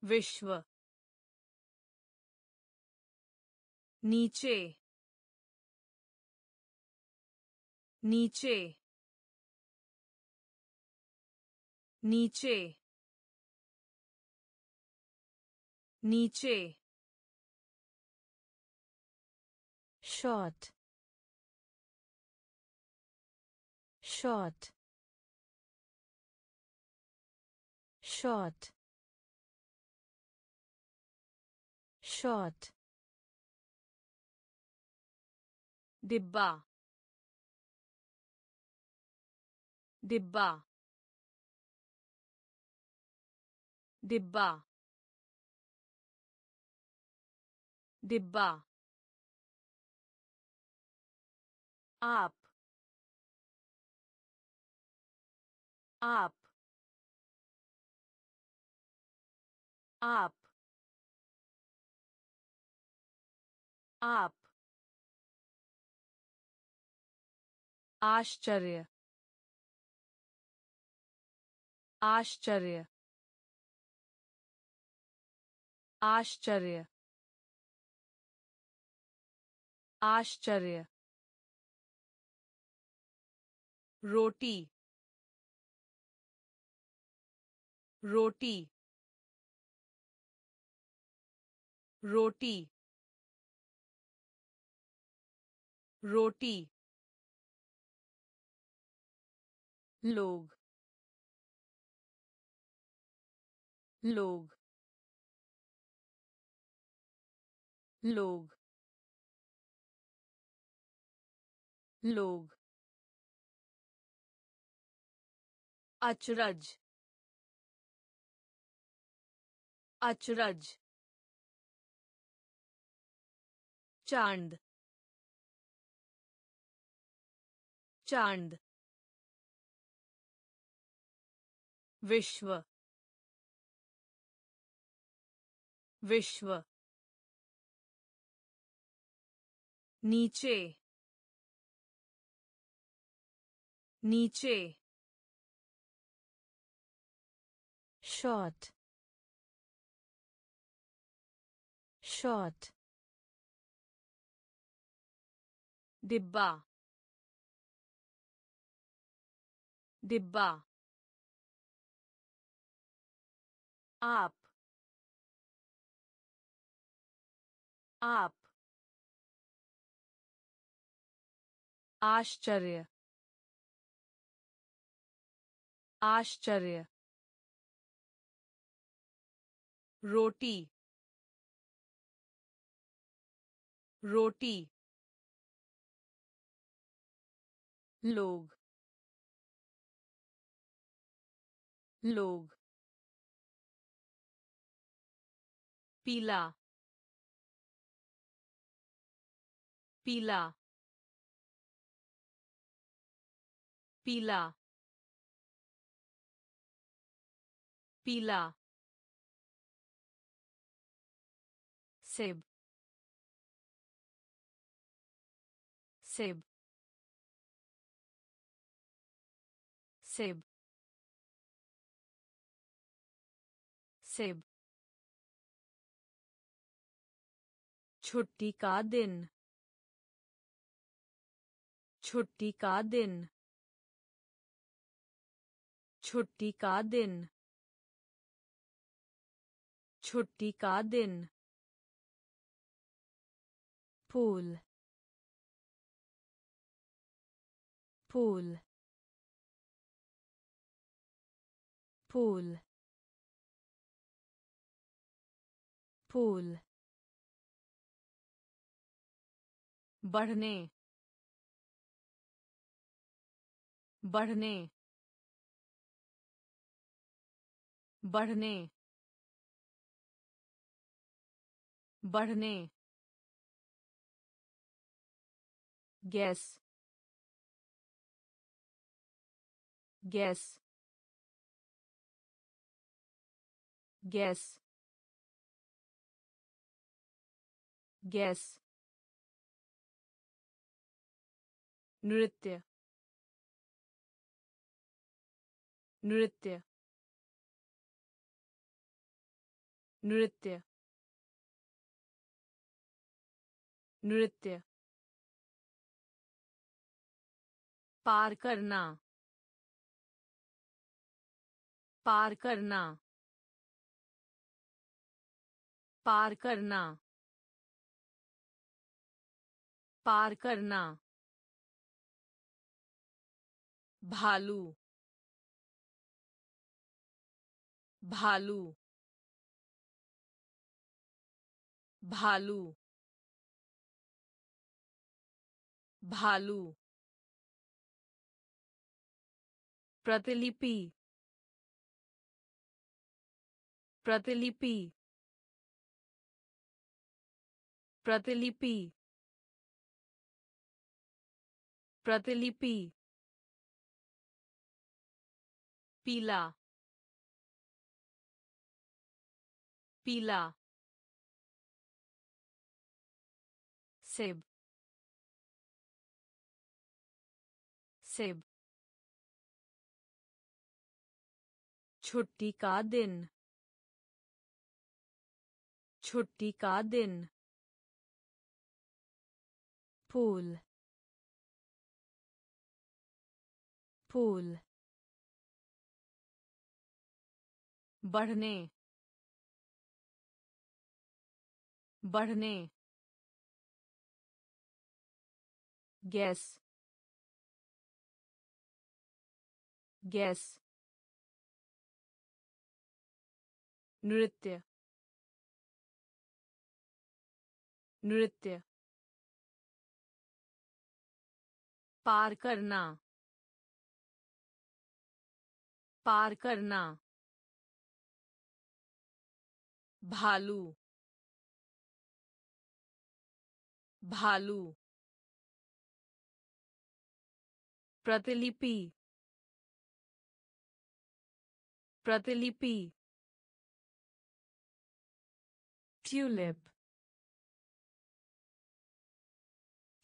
विश्व। नीचे नीचे नीचे नीचे short short short short डिब्बा डिब्बा डिब्बा डिब्बा। आप आप आप आप। आश्चर्य। आश्चर्य। आश्चर्य। आश्चर्य। रोटी। रोटी। रोटी। रोटी। लोग लोग लोग लोग अचरज अचरज चाँद चाँद विश्व विश्व नीचे नीचे short short डिब्बा डिब्बा आप. आप. आश्चर्य. आश्चर्य. रोटी. रोटी. लोग. लोग. पीला पीला पीला पीला सेब सेब सेब सेब छुट्टी का दिन। छुट्टी का दिन। छुट्टी का दिन। छुट्टी का दिन। पूल पूल फूल। फूल। बढ़ने बढ़ने बढ़ने बढ़ने। Gas gas gas gas. नृत्य नृत्य नृत्य नृत्य पार करना पार करना पार करना पार करना भालू भालू भालू भालू प्रतिलिपि प्रतिलिपि प्रतिलिपि प्रतिलिपि। पीला पीला सेब सेब छुट्टी का दिन छुट्टी का दिन फूल फूल बढ़ने बढ़ने गैस गैस नृत्य नृत्य पार करना पार करना भालू भालू प्रतिलिपि प्रतिलिपि ट्यूलिप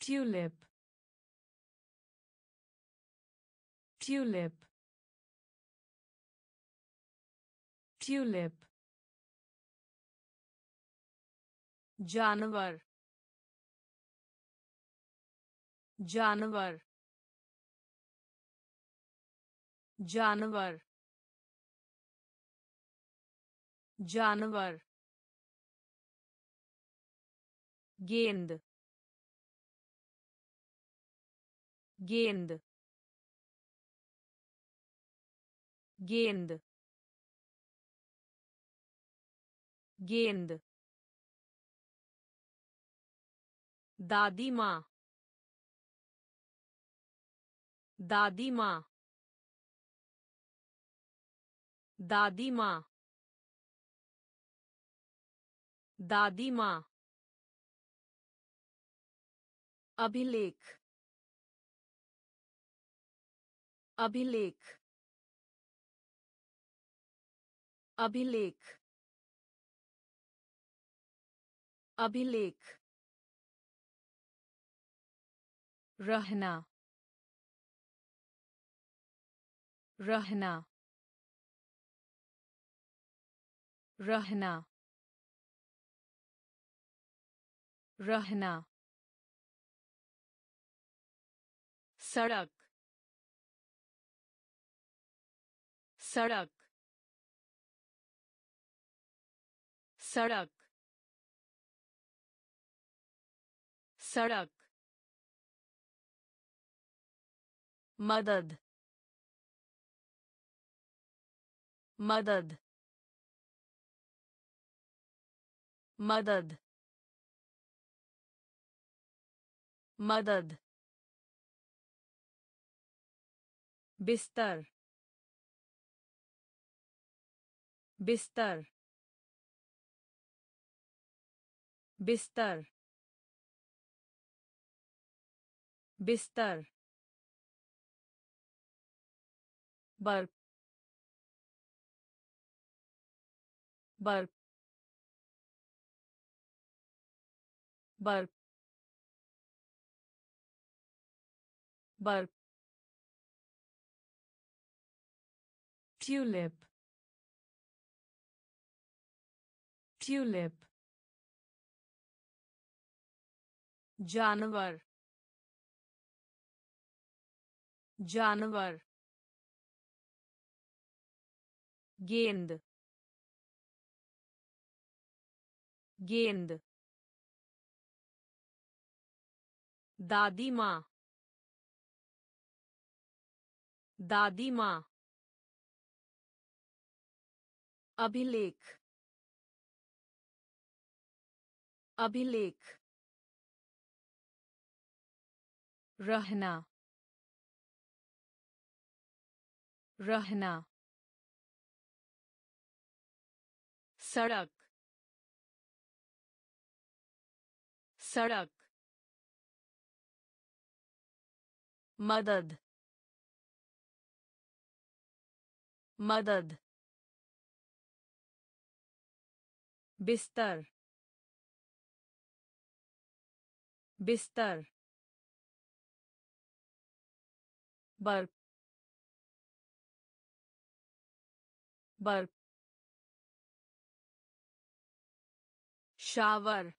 ट्यूलिप ट्यूलिप ट्यूलिप। जानवर जानवर जानवर जानवर। गेंद गेंद। गेंद गेंद। दादी माँ। दादी माँ। दादी माँ। दादी माँ। अभिलेख। अभिलेख। अभिलेख। अभिलेख। रहना। रहना। रहना। रहना। सड़क। सड़क। सड़क। सड़क। मदद मदद मदद मदद बिस्तर बिस्तर बिस्तर बिस्तर बर्फ़ बर्फ़ बर्फ़ बर्फ़ tulip. Tulip. जानवर जानवर गेंद गेंद दादी माँ दादी माँ अभिलेख अभिलेख रहना रहना सड़क सड़क मदद मदद बिस्तर बिस्तर बर्फ़ बर्फ़ शावर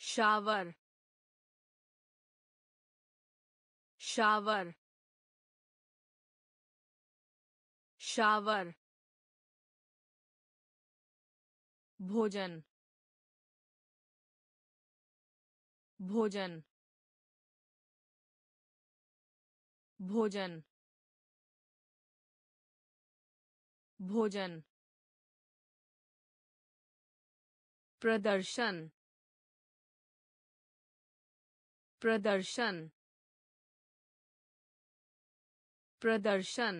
शावर शावर शावर भोजन। भोजन। भोजन। भोजन। प्रदर्शन। प्रदर्शन। प्रदर्शन।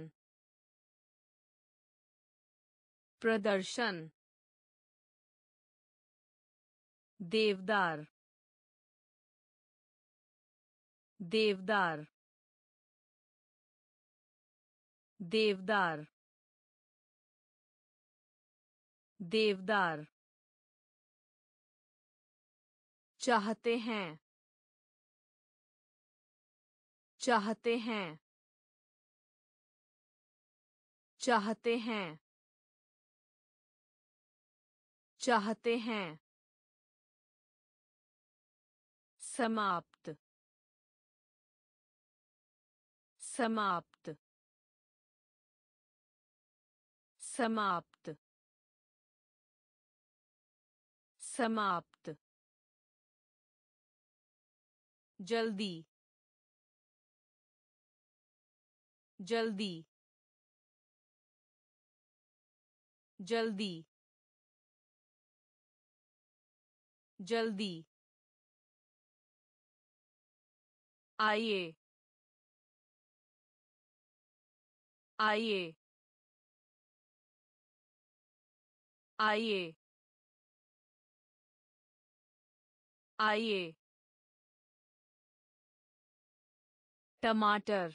प्रदर्शन। देवदार। देवदार। देवदार। देवदार। चाहते हैं। चाहते हैं। चाहते हैं। चाहते हैं। समाप्त। समाप्त। समाप्त। समाप्त। जल्दी जल्दी जल्दी जल्दी आइए आइए आइए आइए टमाटर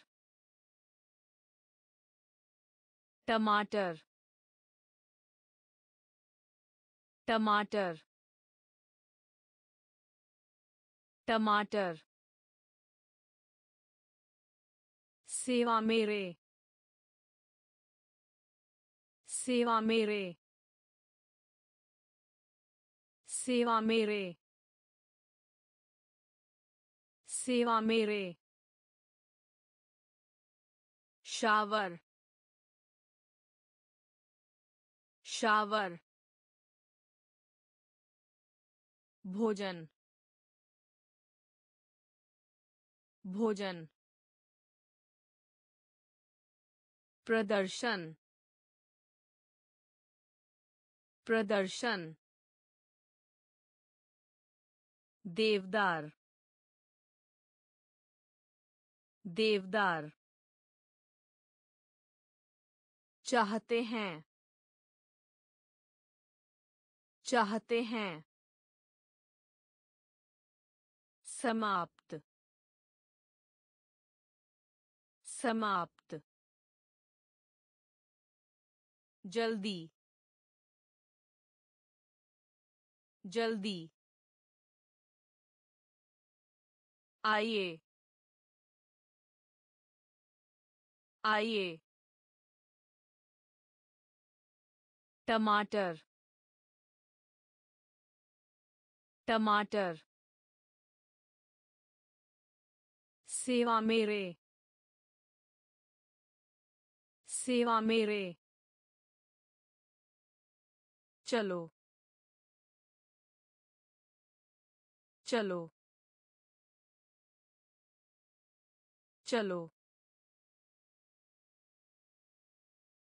टमाटर टमाटर टमाटर। सेवा मेरे सेवा मेरे सेवा मेरे सेवा मेरे। शावर शावर भोजन भोजन प्रदर्शन प्रदर्शन देवदार देवदार चाहते हैं। चाहते हैं। समाप्त। समाप्त। जल्दी। जल्दी। आइए। आइए। टमाटर टमाटर सेवा मेरे सेवा मेरे चलो चलो चलो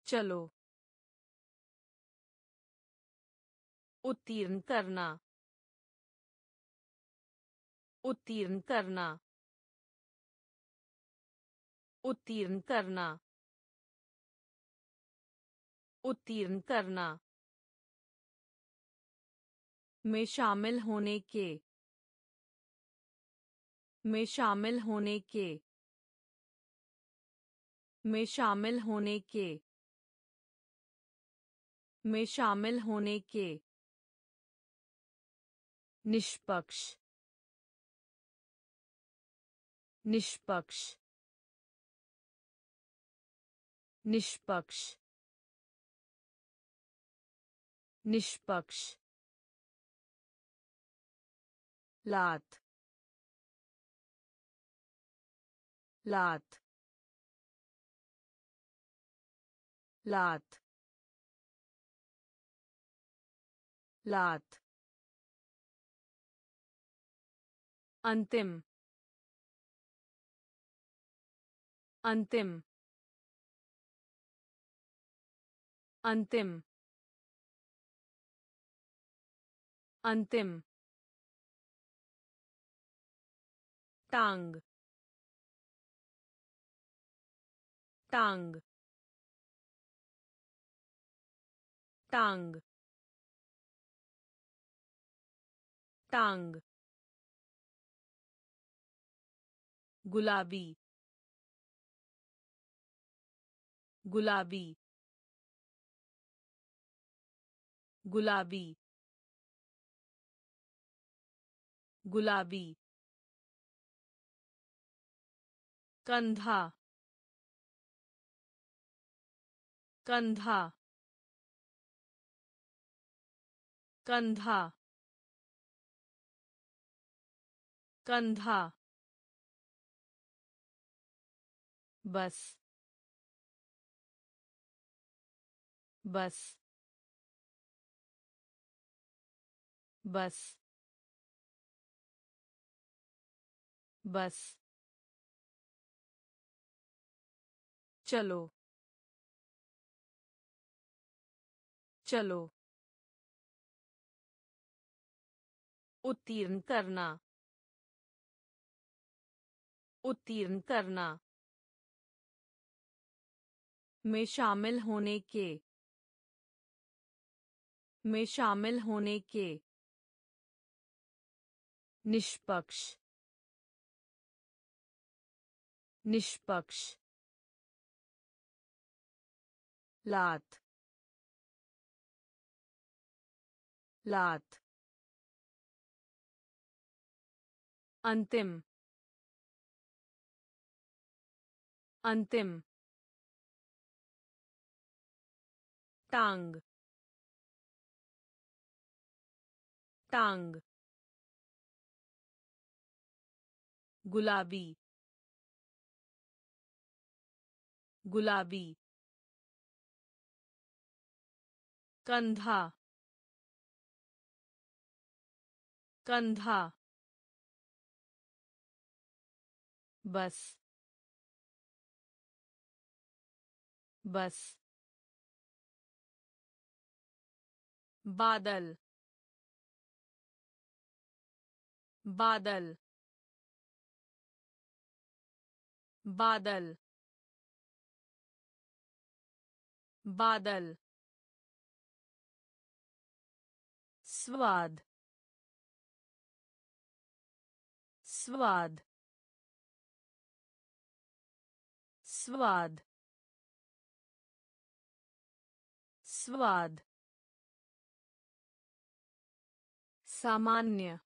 चलो। उत्तीर्ण करना। उत्तीर्ण करना। उत्तीर्ण करना। उत्तीर्ण करना। में शामिल होने के। में शामिल होने के। में शामिल होने के। में शामिल होने के। निष्पक्ष निष्पक्ष निष्पक्ष निष्पक्ष। लात लात लात लात। अंतिम। अंतिम। अंतिम। अंतिम। टांग। टांग। टांग। टांग। गुलाबी। गुलाबी। गुलाबी। गुलाबी। कंधा। कंधा। कंधा। कंधा। बस बस बस बस। चलो चलो। उत्तीर्ण करना उत्तीर्ण करना। में शामिल होने के में शामिल होने के निष्पक्ष निष्पक्ष लात लात अंतिम अंतिम टांग टांग गुलाबी गुलाबी कंधा कंधा बस बस बादल बादल बादल बादल। स्वाद स्वाद स्वाद। स्वाद। सामान्य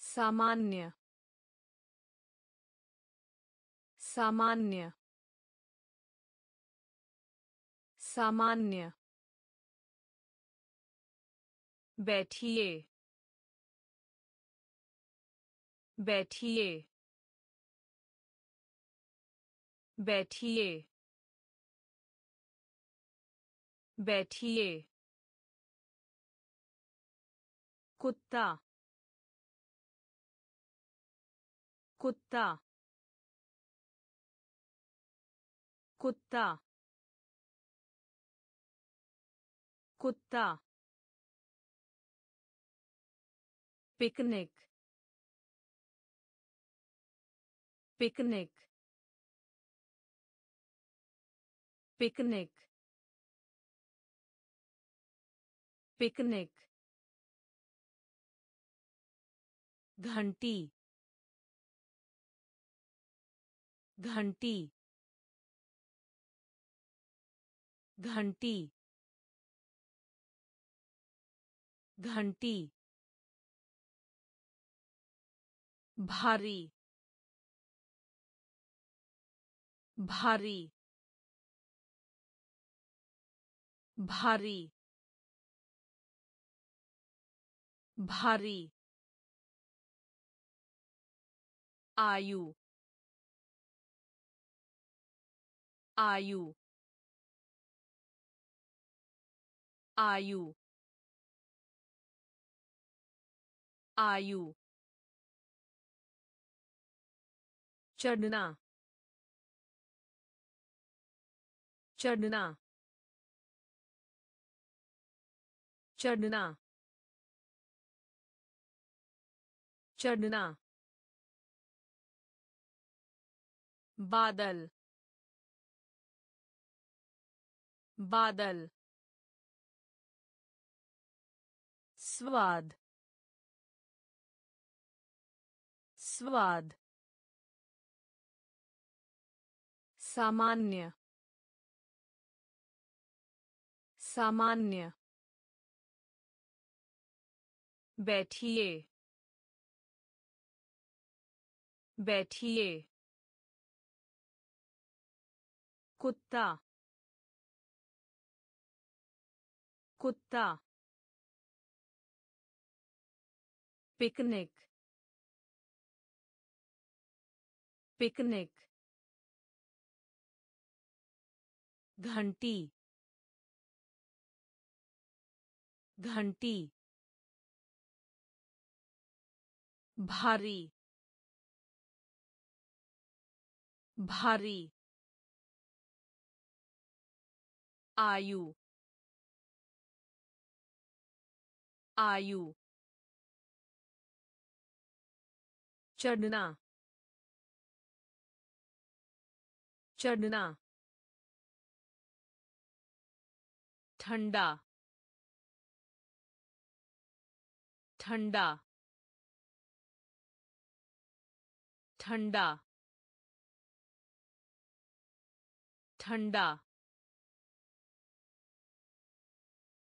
सामान्य सामान्य सामान्य। बैठिए बैठिए बैठिए बैठिए। कुत्ता। कुत्ता। कुत्ता। कुत्ता। पिकनिक। पिकनिक। पिकनिक। पिकनिक। घंटी घंटी घंटी घंटी भारी भारी भारी भारी आयु। आयु। आयु। आयु। चढ़ना। चढ़ना। चढ़ना। चढ़ना। बादल बादल स्वाद स्वाद सामान्य सामान्य बैठिए बैठिए कुत्ता। कुत्ता। पिकनिक। पिकनिक। घंटी। घंटी। भारी। भारी। आयु। आयु। चढ़ना। चढ़ना। ठंडा। ठंडा। ठंडा। ठंडा।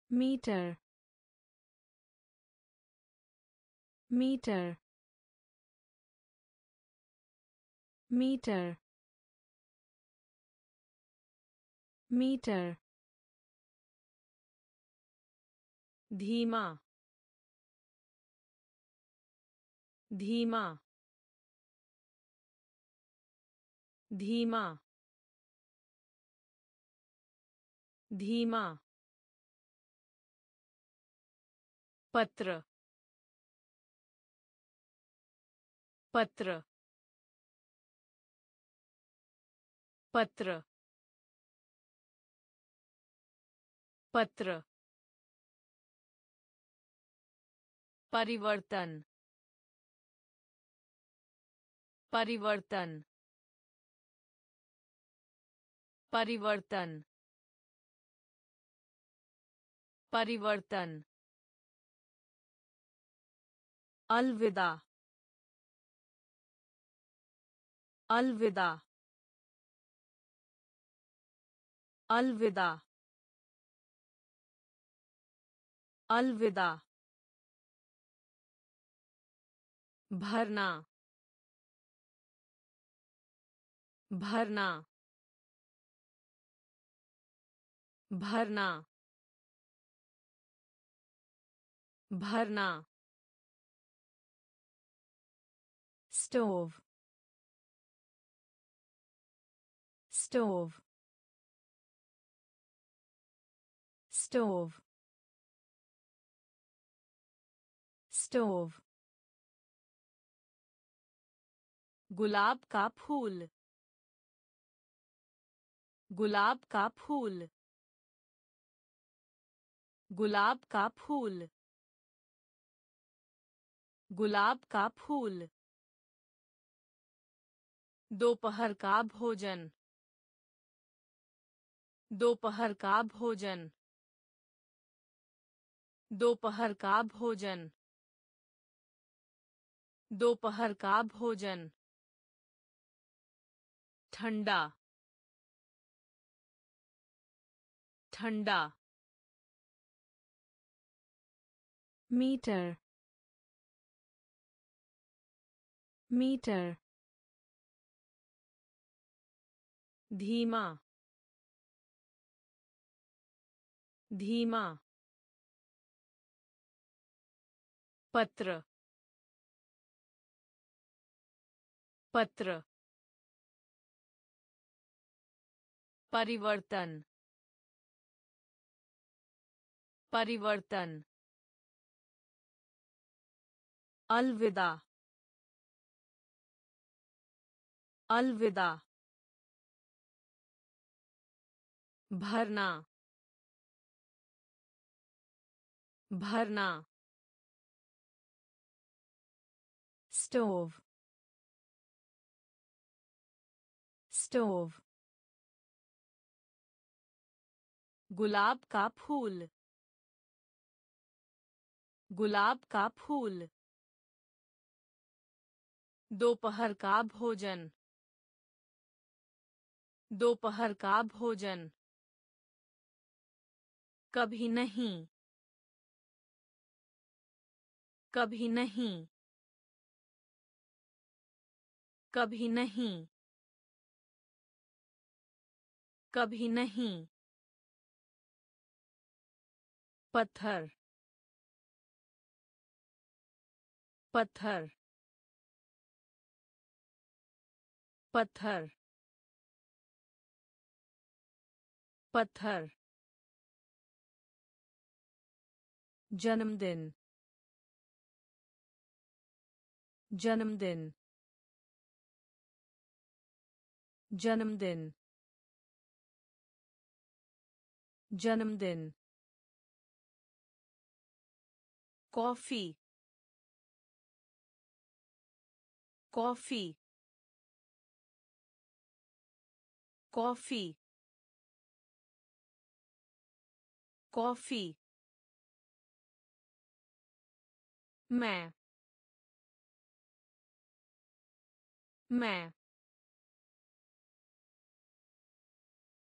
Meter meter meter meter धीमा धीमा धीमा धीमा पत्र पत्र पत्र पत्र परिवर्तन परिवर्तन परिवर्तन परिवर्तन। अलविदा। अलविदा। अलविदा। अलविदा। भरना। भरना। भरना। भरना। Stove. Stove. Stove. Stove. गुलाब का फूल गुलाब का फूल गुलाब का फूल गुलाब का फूल दोपहर का भोजन। दोपहर का भोजन। दोपहर का भोजन। दोपहर का भोजन। ठंडा। ठंडा। मीटर। meter धीमा धीमा पत्र पत्र परिवर्तन परिवर्तन अलविदा अलविदा भरना भरना stove. Stove. गुलाब का फूल गुलाब का फूल दोपहर का भोजन दोपहर का भोजन। कभी नहीं। कभी नहीं। कभी नहीं। कभी नहीं। पत्थर। पत्थर। पत्थर। पत्थर। जन्मदिन जन्मदिन जन्मदिन जन्मदिन कॉफ़ी कॉफ़ी कॉफ़ी कॉफ़ी मैं मैं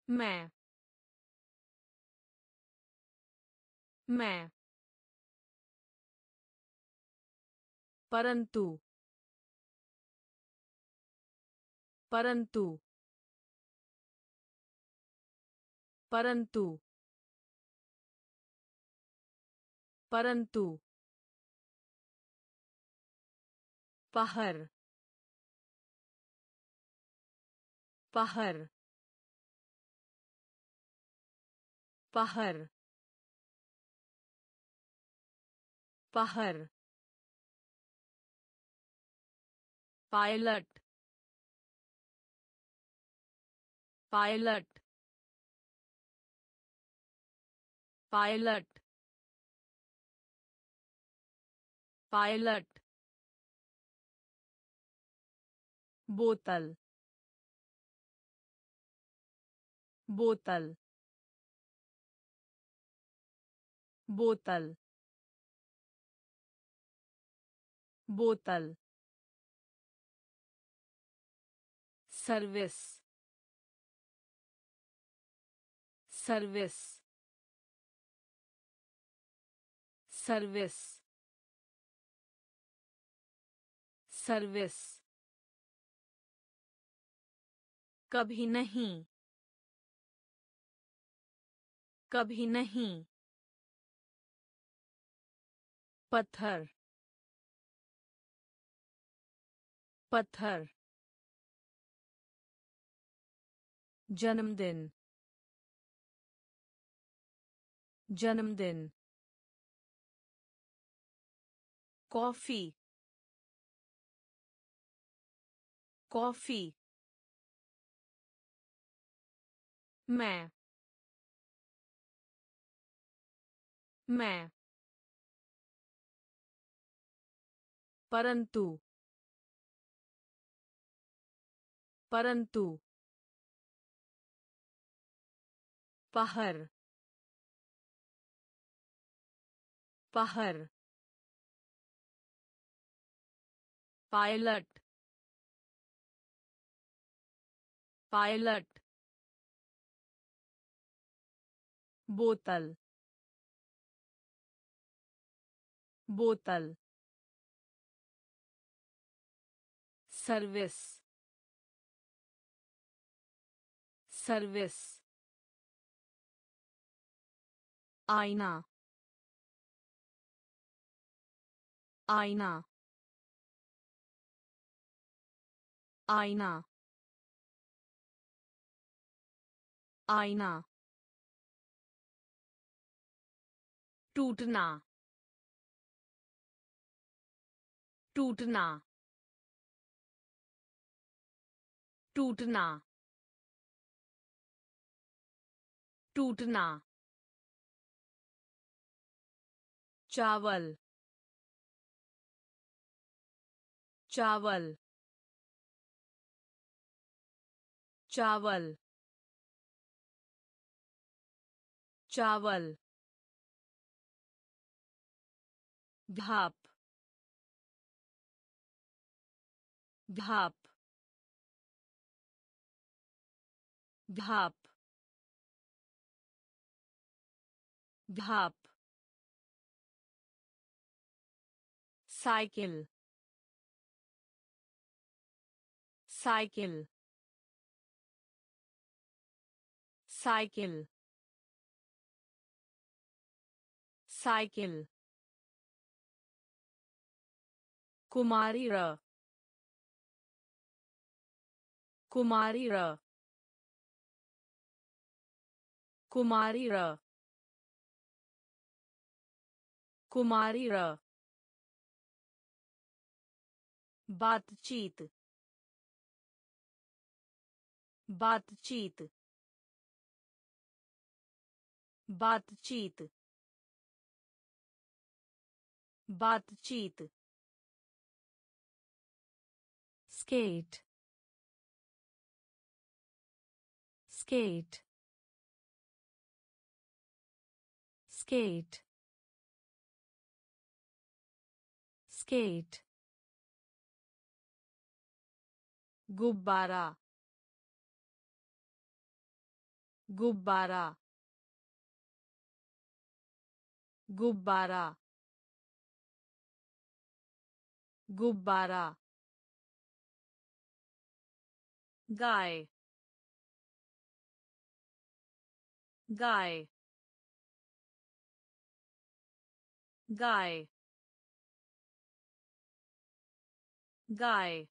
मैं मैं। परंतु परंतु परंतु परंतु। पहर पहर पहर पहर पायलट पायलट पायलट पायलट बोतल। बोतल। बोतल। बोतल। सर्विस। सर्विस। सर्विस। सर्विस। कभी नहीं। कभी नहीं। पत्थर। पत्थर। जन्मदिन। जन्मदिन। कॉफ़ी। कॉफ़ी। मैं मैं परंतु परंतु पहर पहर पायलट पायलट बोतल बोतल सर्विस सर्विस आईना आईना आईना आईना। टूटना टूटना टूटना टूटना चावल चावल चावल चावल भाप भाप भाप भाप साइकिल साइकिल साइकिल साइकिल कुमारी र कुमारी र कुमारी र कुमारी र बातचीत बातचीत बातचीत बातचीत skate skate skate skate गुब्बारा गुब्बारा गुब्बारा गुब्बारा गाय गाय गाय गाय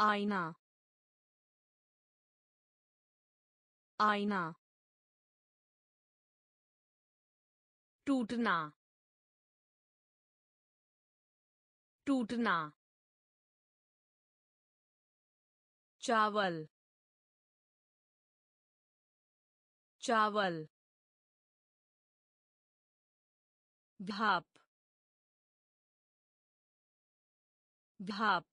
आईना आईना टूटना टूटना चावल चावल भाप भाप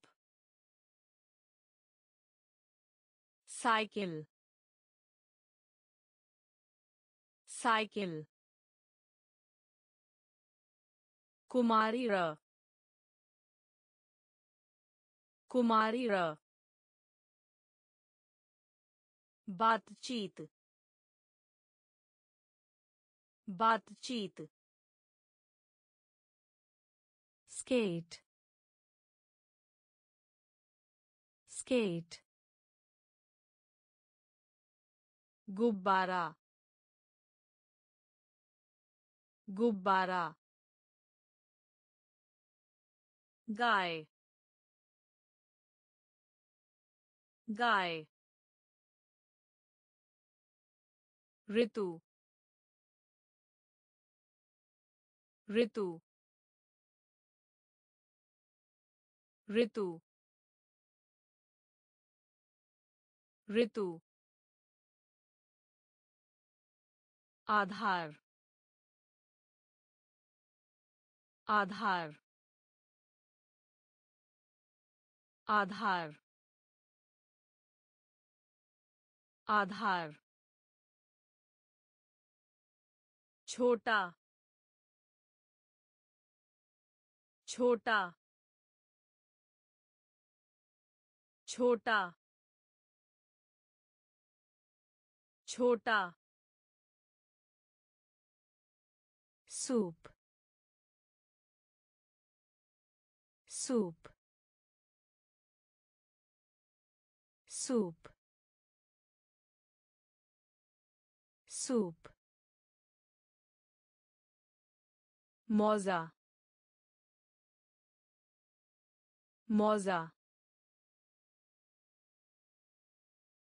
साइकिल साइकिल कुमारी र कुमारी र बातचीत बातचीत skate skate गुब्बारा गुब्बारा गाय गाय ऋतु। ऋतु। ऋतु। ऋतु। आधार। आधार। आधार। आधार। छोटा छोटा छोटा छोटा soup soup soup soup Moza. Moza.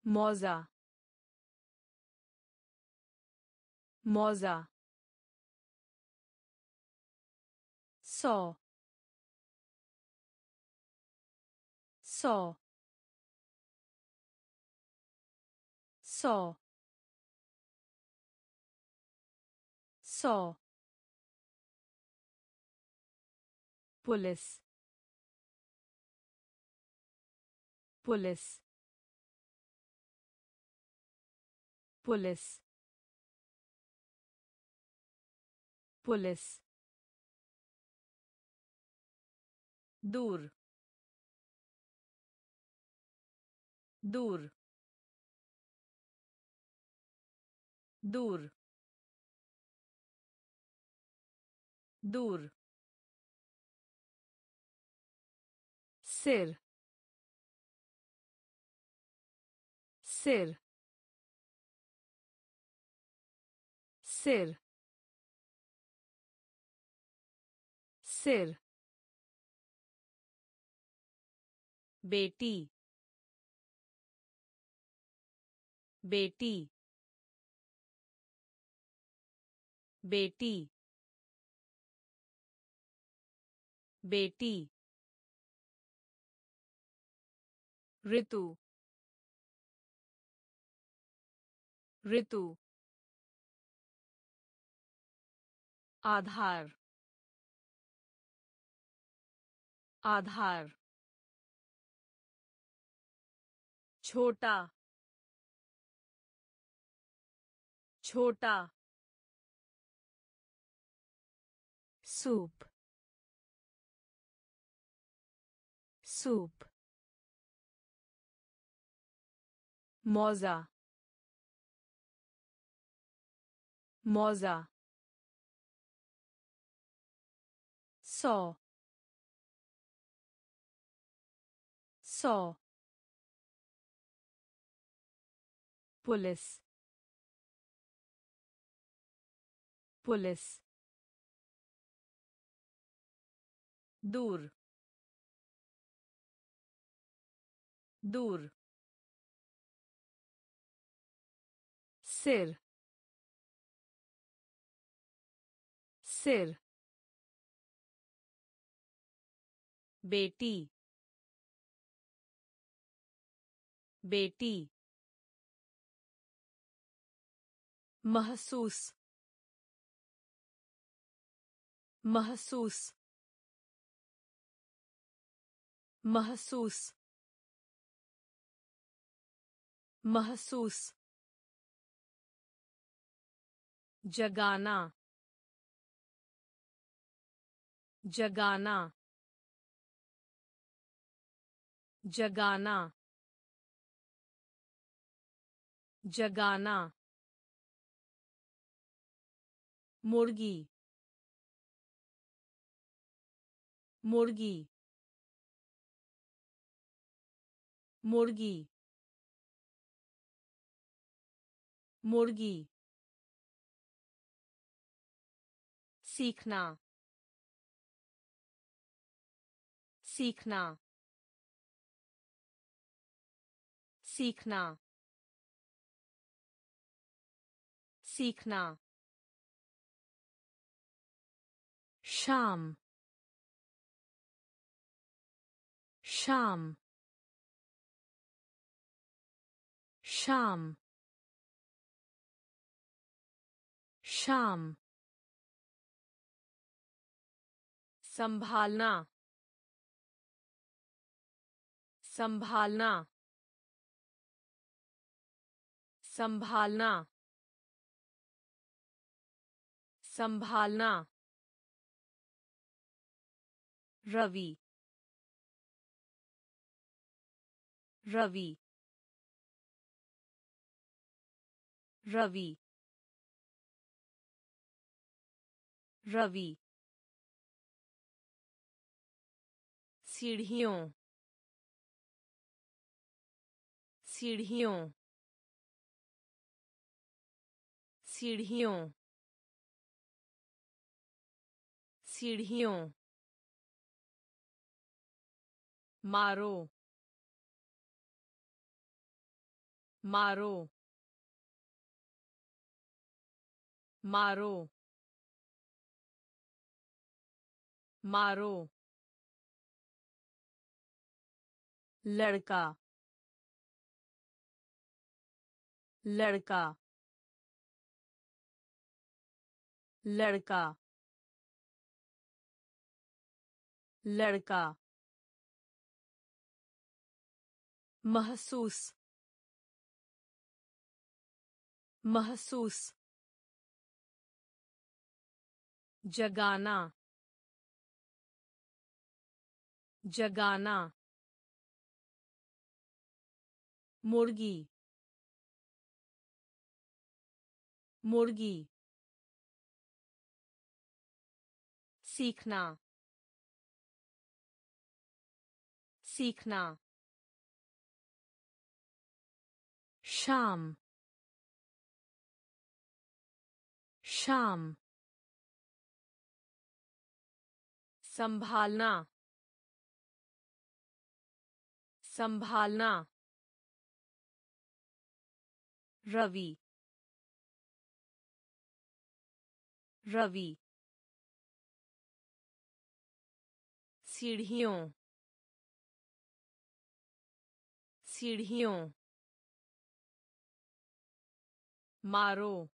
Moza. Moza. So. So. So. So. Police police police police दूर दूर दूर दूर सिर। सिर। सिर। सिर। बेटी। बेटी। बेटी। बेटी। ऋतु। ऋतु। आधार। आधार। छोटा। छोटा। Soup. soup मौजा मौजा सौ सौ पुलिस पुलिस दूर दूर सिर। सिर। बेटी। बेटी। महसूस। महसूस। महसूस। महसूस। जगाना जगाना जगाना जगाना। मुर्गी मुर्गी मुर्गी मुर्गी। सीखना। सीखना। सीखना। सीखना। शाम। शाम। शाम। शाम। संभालना संभालना संभालना संभालना। रवि रवि। रवि रवि। सीढ़ियों सीढ़ियों सीढ़ियों सीढ़ियों। मारो मारो मारो मारो। लड़का। लड़का। लड़का। लड़का। महसूस। महसूस। जगाना। जगाना। मुर्गी मुर्गी सीखना सीखना शाम शाम संभालना संभालना रवि रवि सीढ़ियों सीढ़ियों मारो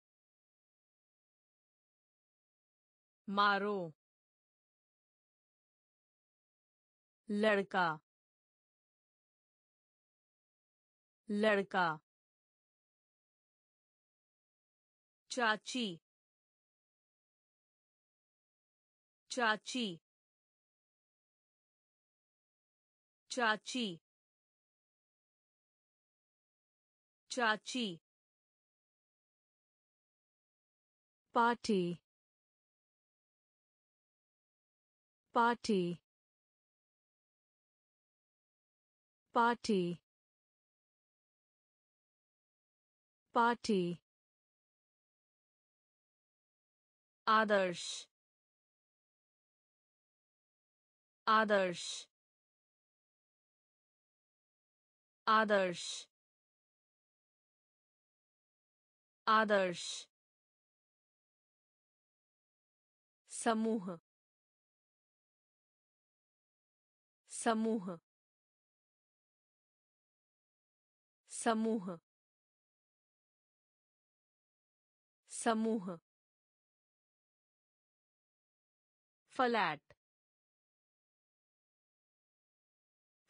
मारो लड़का लड़का चाची चाची चाची चाची party party party party आदर्श आदर्श आदर्श आदर्श समूह समूह समूह समूह फ्लैट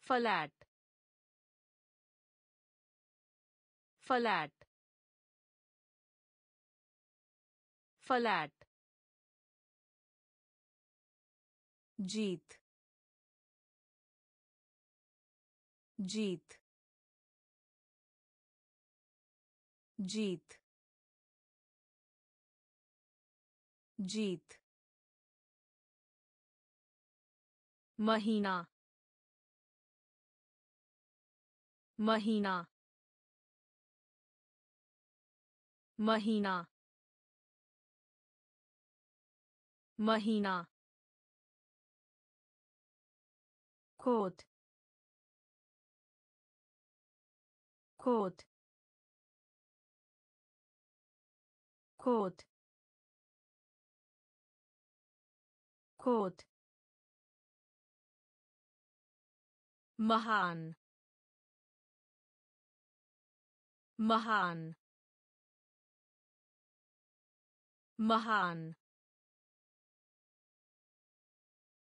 फ्लैट फ्लैट फ्लैट जीत जीत जीत जीत महीना महीना महीना महीना कोट कोट कोट कोट महान महान महान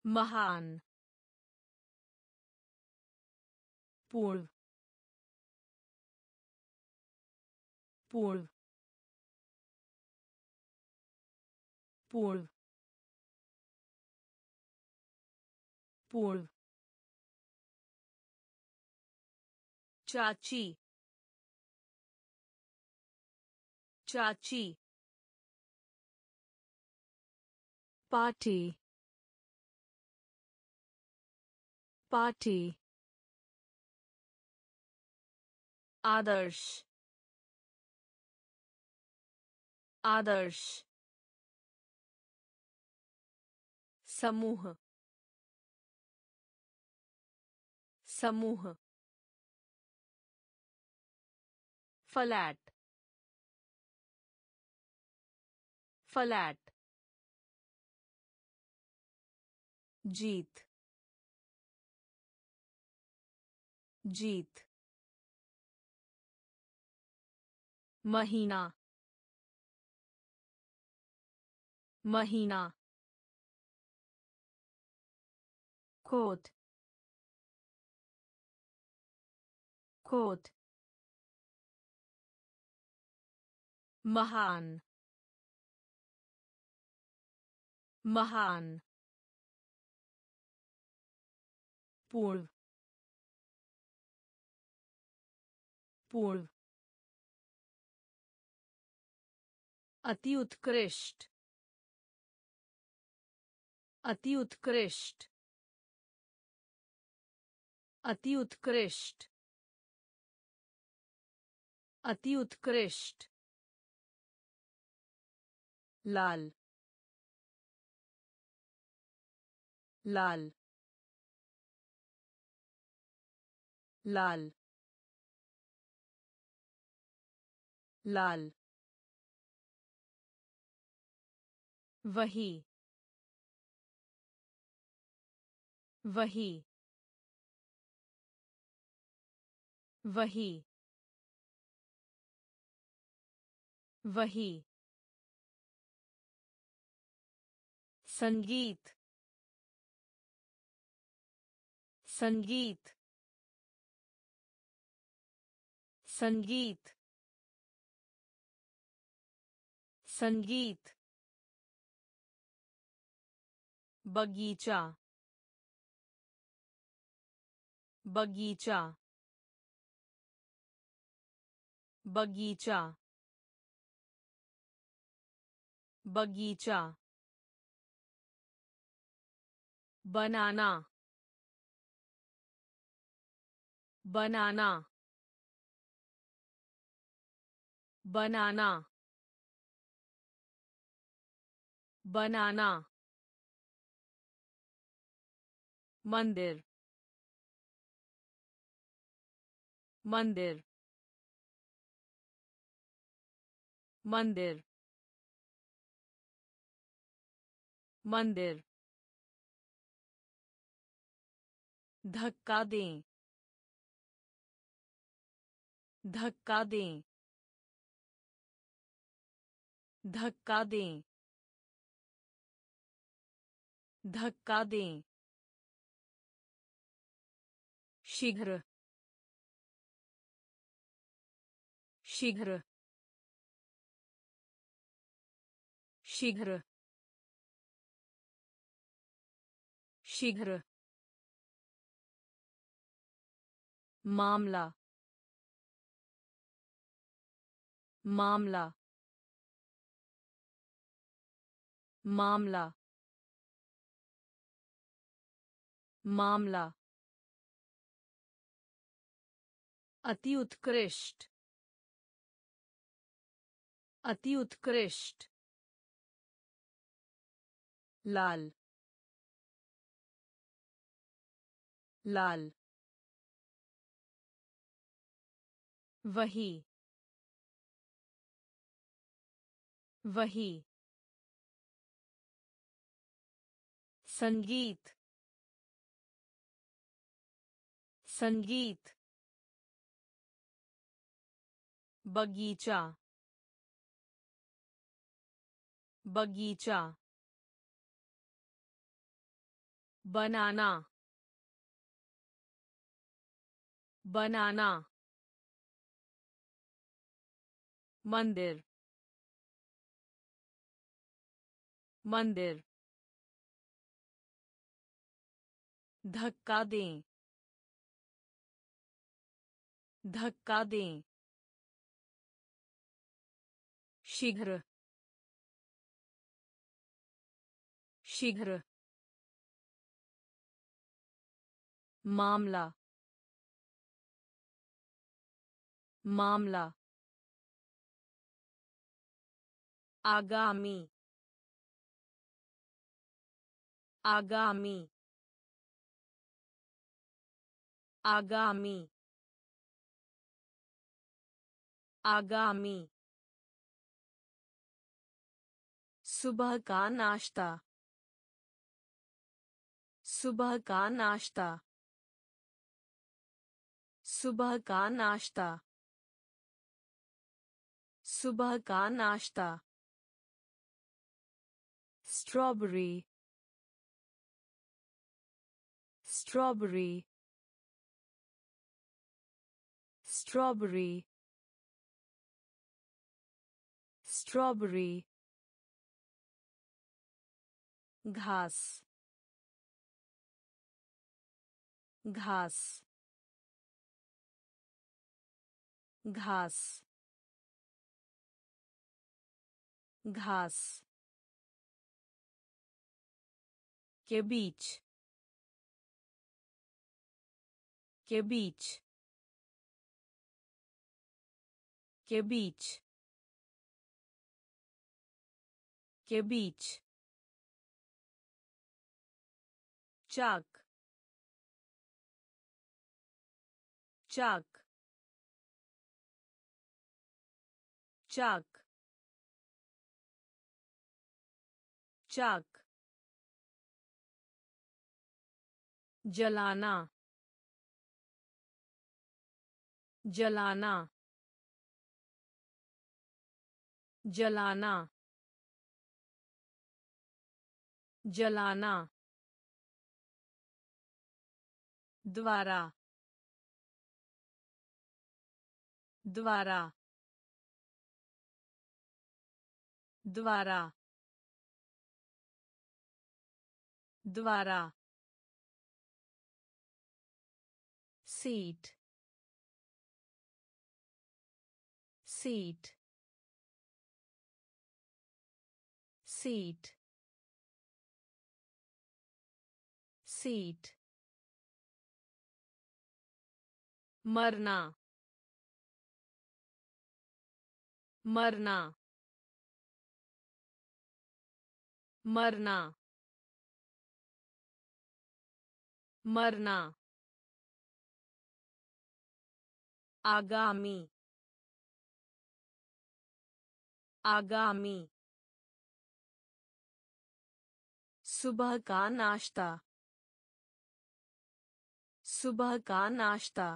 महान पूर्व पूर्व पूर्व पूर्व चाची चाची party party आदर्श आदर्श समूह समूह फ्लैट फ्लैट जीत जीत महीना महीना कोट कोट महान महान पूर्व पूर्व अति उत्कृष्ट अति उत्कृष्ट अति उत्कृष्ट अति उत्कृष्ट। लाल लाल लाल लाल। वही वही वही वही। संगीत संगीत संगीत संगीत बगीचा बगीचा बगीचा बगीचा बनाना बनाना बनाना बनाना मंदिर मंदिर मंदिर मंदिर धक्का दें। धक्का दें। धक्का दें। धक्का दें। शीघ्र। शीघ्र। शीघ्र। शीघ्र। मामला मामला मामला मामला। अति उत्कृष्ट अति उत्कृष्ट। लाल लाल। वही वही संगीत संगीत बगीचा बगीचा बनाना बनाना मंदिर मंदिर धक्का दें धक्का दें शीघ्र शीघ्र मामला मामला आगामी आगामी आगामी आगामी। सुबह का नाश्ता, सुबह का नाश्ता, सुबह का नाश्ता, सुबह का नाश्ता। स्ट्रॉबेरी स्ट्रॉबेरी strawberry strawberry घास घास घास घास के बीच के बीच के बीच के बीच। चाक चाक। चाक चाक। जलाना जलाना जलाना जलाना द्वारा द्वारा द्वारा द्वारा seat seat seat seat मरना मरना मरना मरना आगामी आगामी सुबह का नाश्ता सुबह का नाश्ता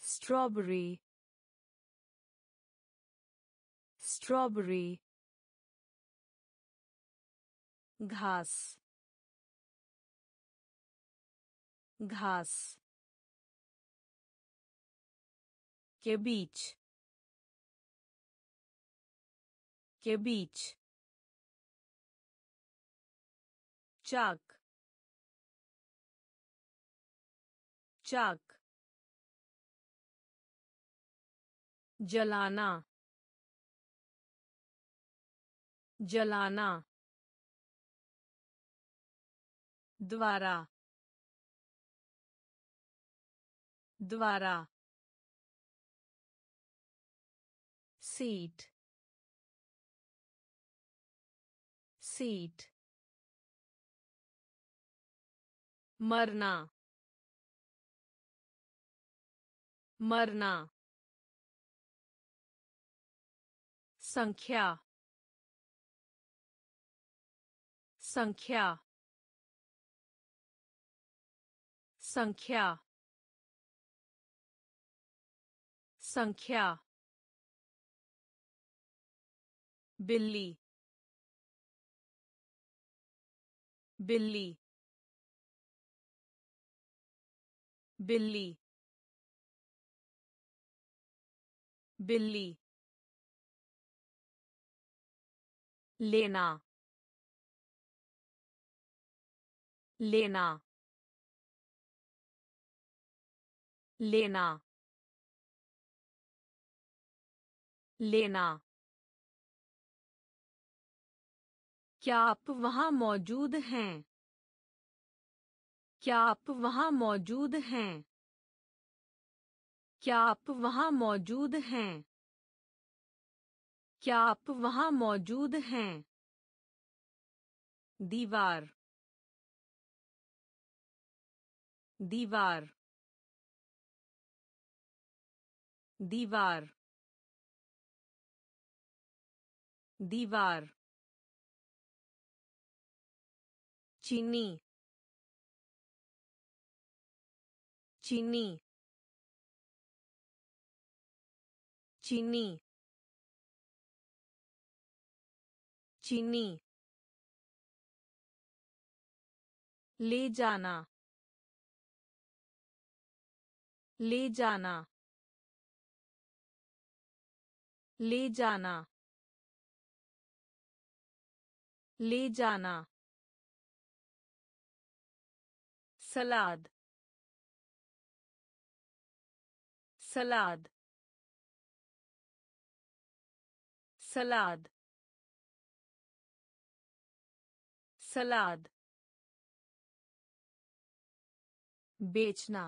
स्ट्रॉबेरी स्ट्रॉबेरी घास घास के बीच के बीच चाक चाक जलाना जलाना द्वारा द्वारा seat. Seat. मरना मरना संख्या संख्या संख्या संख्या बिल्ली बिल्ली बिल्ली बिल्ली लेना लेना लेना लेना क्या आप वहाँ मौजूद हैं? क्या आप वहाँ मौजूद हैं? क्या आप वहाँ मौजूद हैं? क्या आप वहाँ मौजूद हैं? दीवार। दीवार। दीवार। दीवार। चीनी। चीनी। चीनी। चीनी। ले जाना। ले जाना। ले जाना। ले जाना। सलाद सलाद सलाद सलाद। बेचना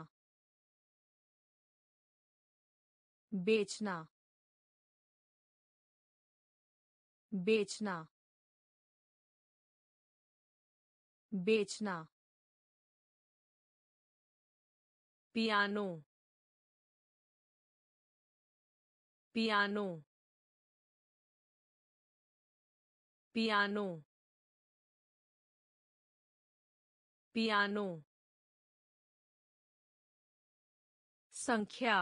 बेचना बेचना बेचना। पियानो पियानो पियानो पियानो संख्या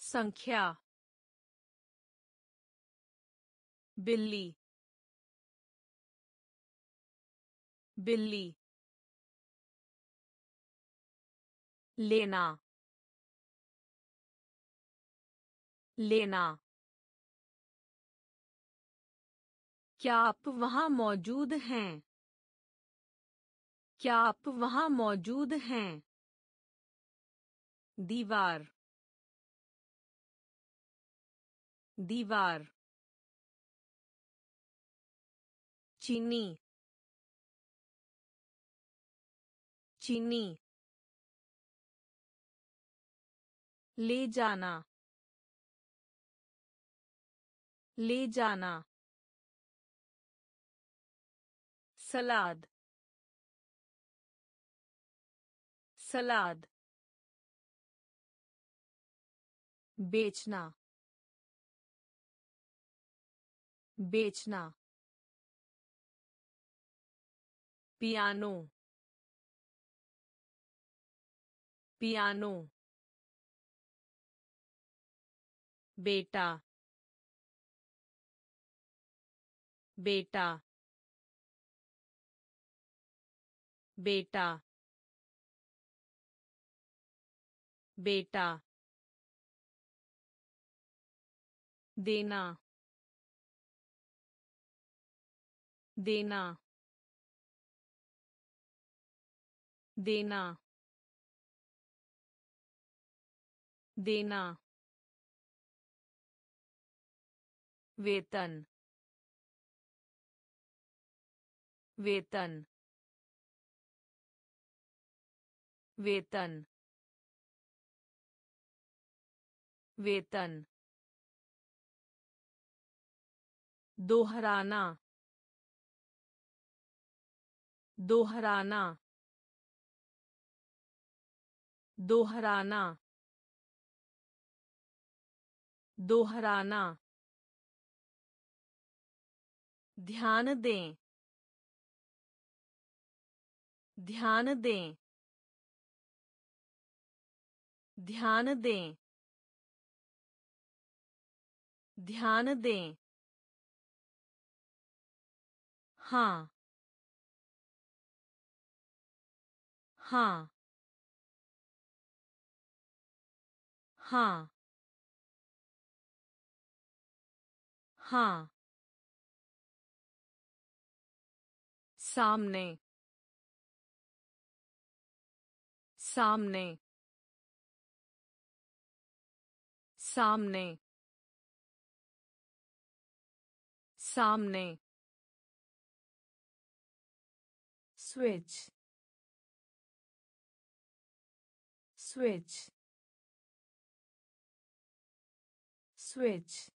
संख्या बिल्ली बिल्ली लेना लेना। क्या आप वहाँ मौजूद हैं? क्या आप वहाँ मौजूद हैं? दीवार दीवार। चीनी चीनी। ले जाना। ले जाना। सलाद। सलाद। बेचना। बेचना। पियानो। पियानो। बेटा बेटा बेटा बेटा देना देना देना देना वेतन वेतन वेतन वेतन दोहराना दोहराना दोहराना दोहराना ध्यान दें। ध्यान दें। ध्यान दें। ध्यान दें। हाँ। हाँ। हाँ। हाँ। सामने। सामने। सामने। सामने। Switch. Switch. Switch.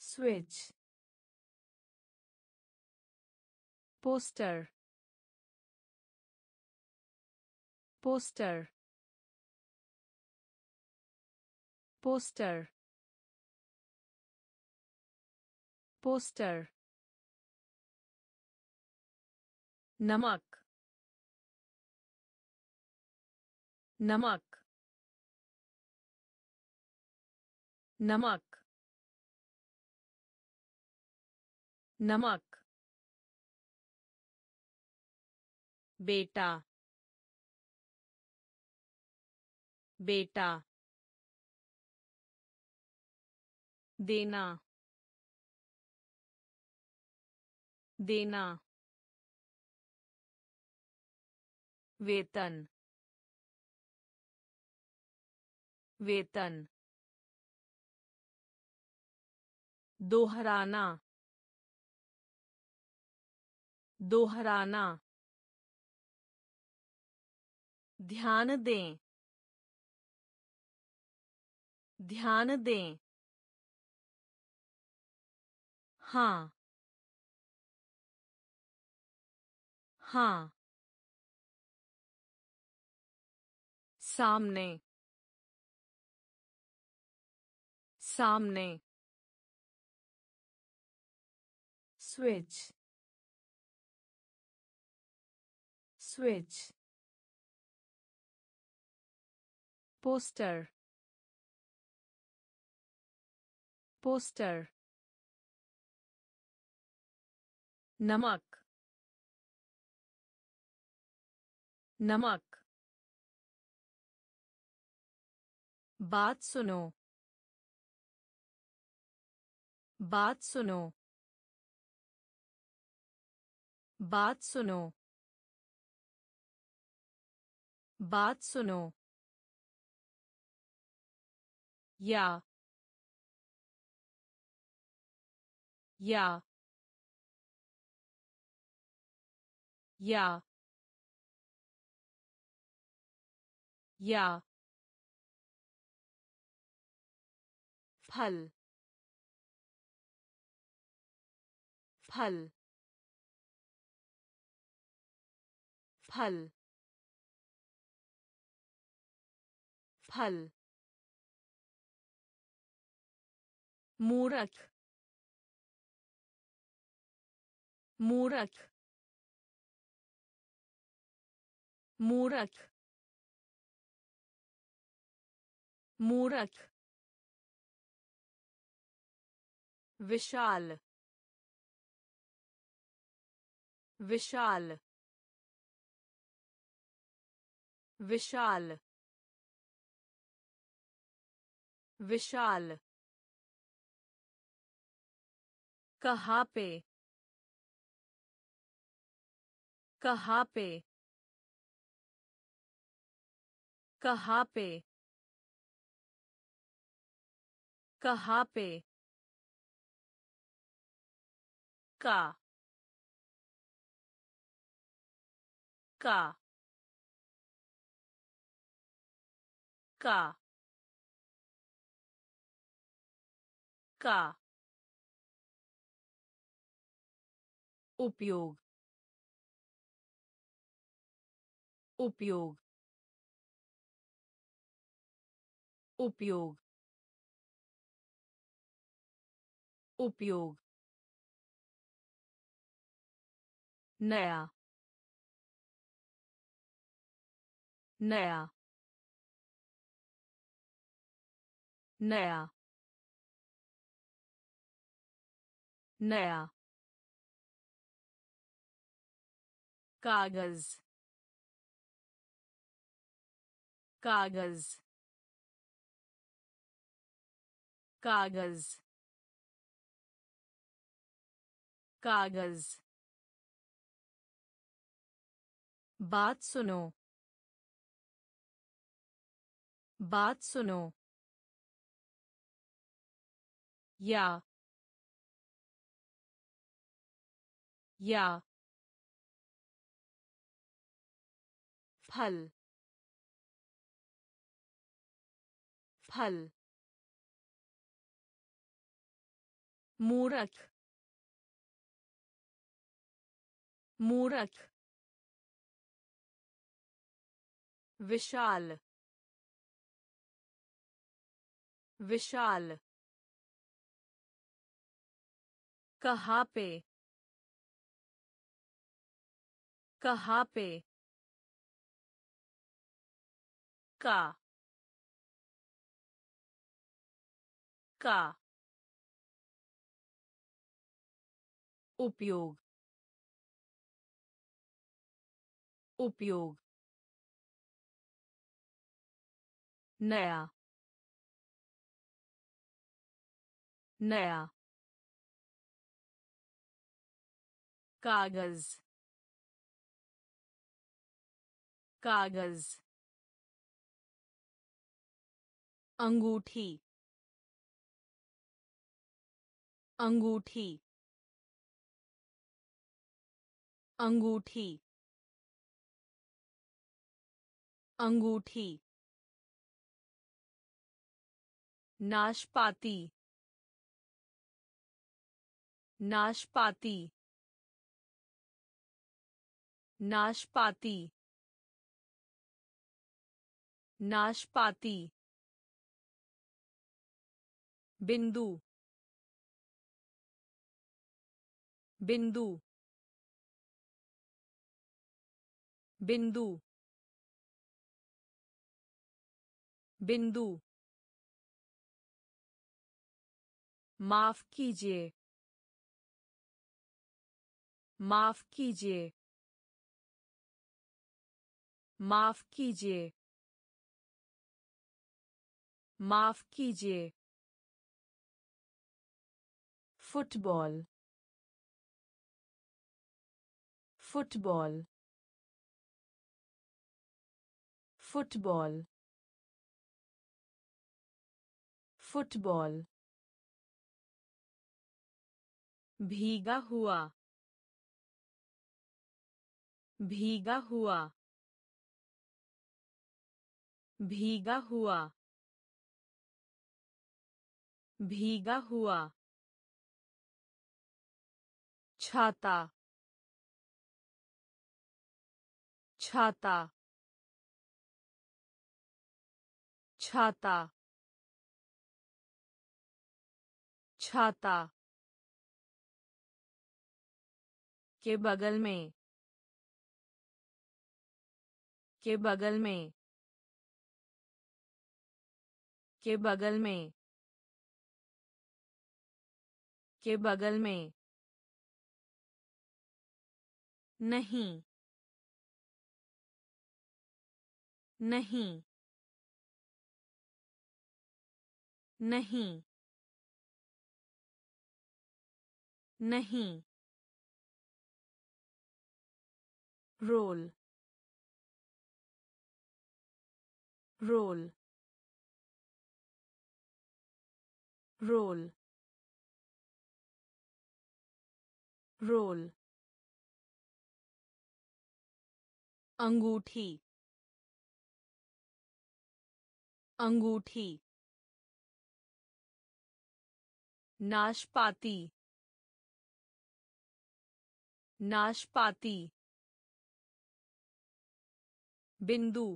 Switch. poster poster poster poster नमक नमक नमक नमक बेटा बेटा देना देना वेतन वेतन दोहराना दोहराना ध्यान दें। ध्यान दें। हाँ। हाँ। सामने। सामने। switch switch poster. Poster. नमक नमक बात सुनो बात सुनो बात सुनो बात सुनो या या या या फल फल फल फल मूरख मूरख मूरख मूरख विशाल विशाल विशाल विशाल कहाँ पे कहाँ पे कहाँ पे कहाँ पे का। का। का। का। उपयोग उपयोग उपयोग उपयोग नया नया नया नया कागज़। कागज़। कागज़। कागज़। बात सुनो। बात सुनो। या। या। फल फल मूरख मूरख विशाल विशाल कहाँ पे कहाँ पे का। का। उपयोग। उपयोग। नया। नया। कागज़। कागज़। अंगूठी। अंगूठी। अंगूठी। अंगूठी। नाशपाती। नाशपाती। नाशपाती। नाशपाती। बिंदु। बिंदु। बिंदु। बिंदु। माफ़ कीजिए। माफ़ कीजिए। माफ़ कीजिए। माफ़ कीजिए। फुटबॉल फुटबॉल फुटबॉल फुटबॉल भीगा हुआ। भीगा हुआ। भीगा हुआ। भीगा हुआ। छाता। छाता। छाता। छाता। के बगल में। के बगल में। के बगल में। के बगल में। नहीं नहीं नहीं नहीं। Roll roll roll roll. अंगूठी। अंगूठी। नाशपाती। नाशपाती। बिंदु।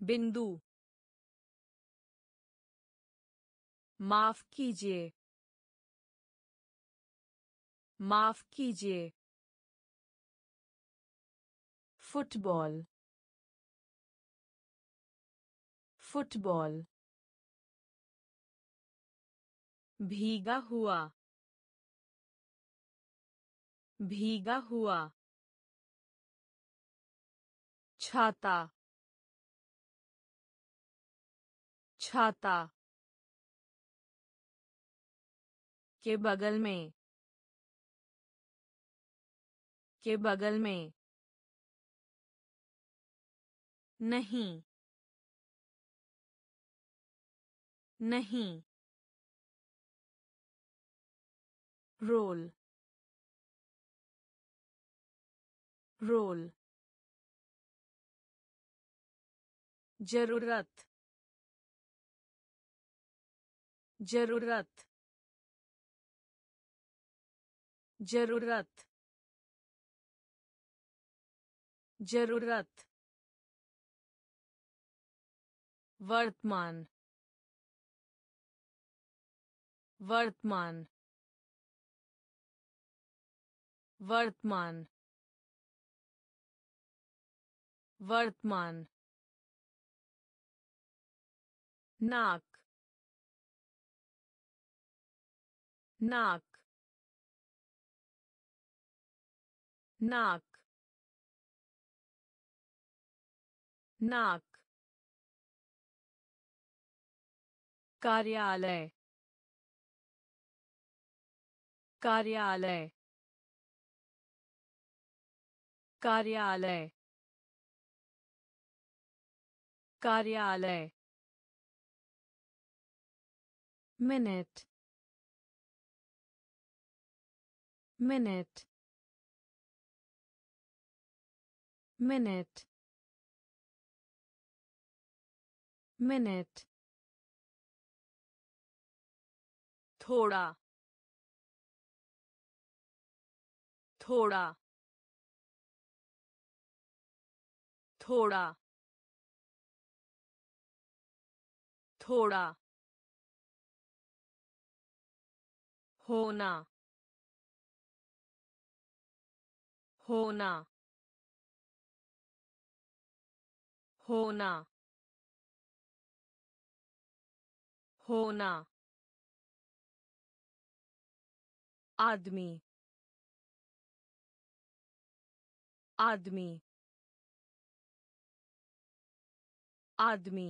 बिंदु। माफ़ कीजिए। माफ़ कीजिए। फुटबॉल फुटबॉल भीगा हुआ भीगा हुआ छाता छाता के बगल में के बगल में नहीं नहीं रोल रोल ज़रूरत ज़रूरत ज़रूरत ज़रूरत वर्तमान वर्तमान वर्तमान वर्तमान नाक नाक नाक नाक कार्यालय कार्यालय कार्यालय कार्यालय minute minute minute minute थोड़ा थोड़ा थोड़ा थोड़ा होना होना होना होना आदमी आदमी आदमी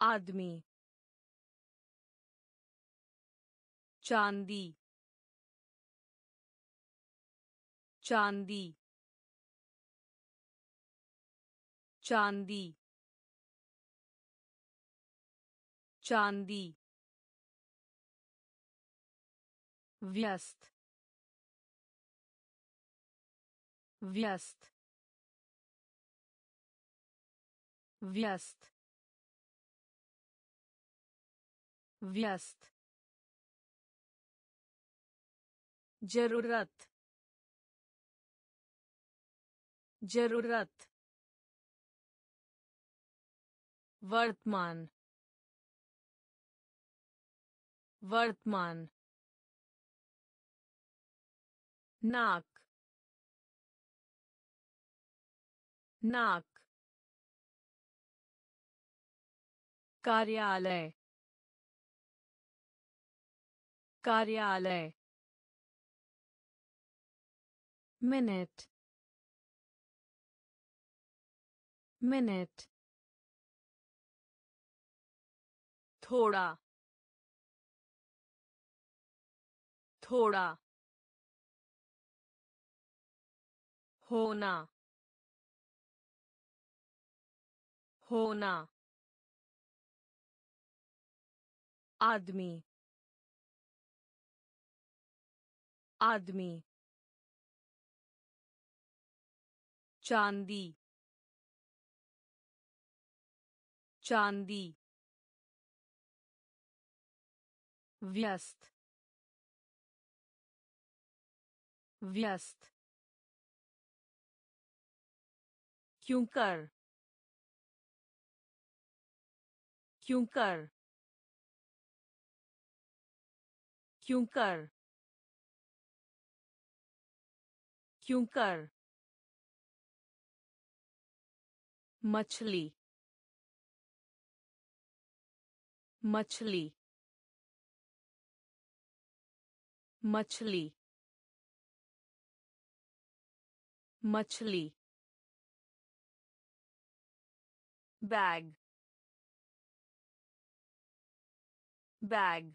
आदमी चांदी चांदी चांदी चांदी वर्तमान नाक नाक कार्यालय कार्यालय minute minute थोड़ा थोड़ा होना। होना। आदमी। आदमी। चांदी। चांदी। व्यस्त। व्यस्त। क्यों कर क्यों कर क्यों कर क्यों कर मछली मछली मछली मछली bag. Bag.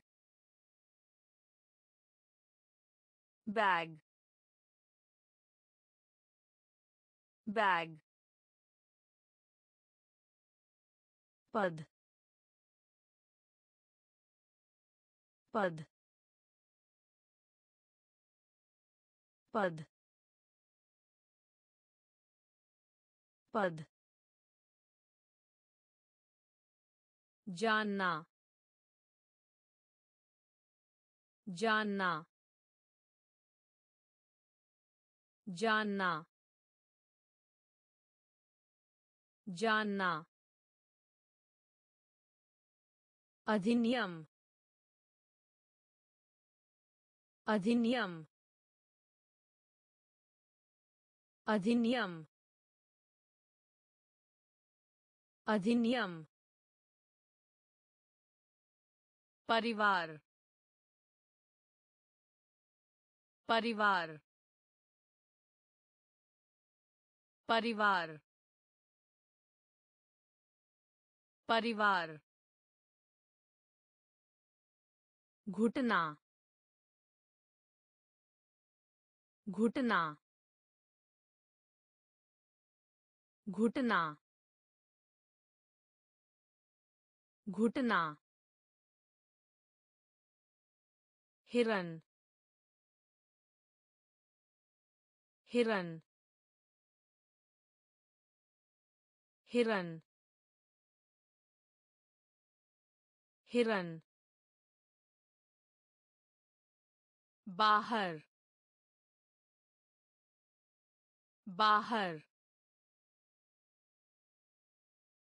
Bag. Bag. Pad pad pad pad जानना जानना जानना जानना अधिनियम अधिनियम अधिनियम अधिनियम परिवार। परिवार। परिवार। परिवार। घुटना। घुटना। घुटना। घुटना। हिरन हिरन हिरन हिरन बाहर बाहर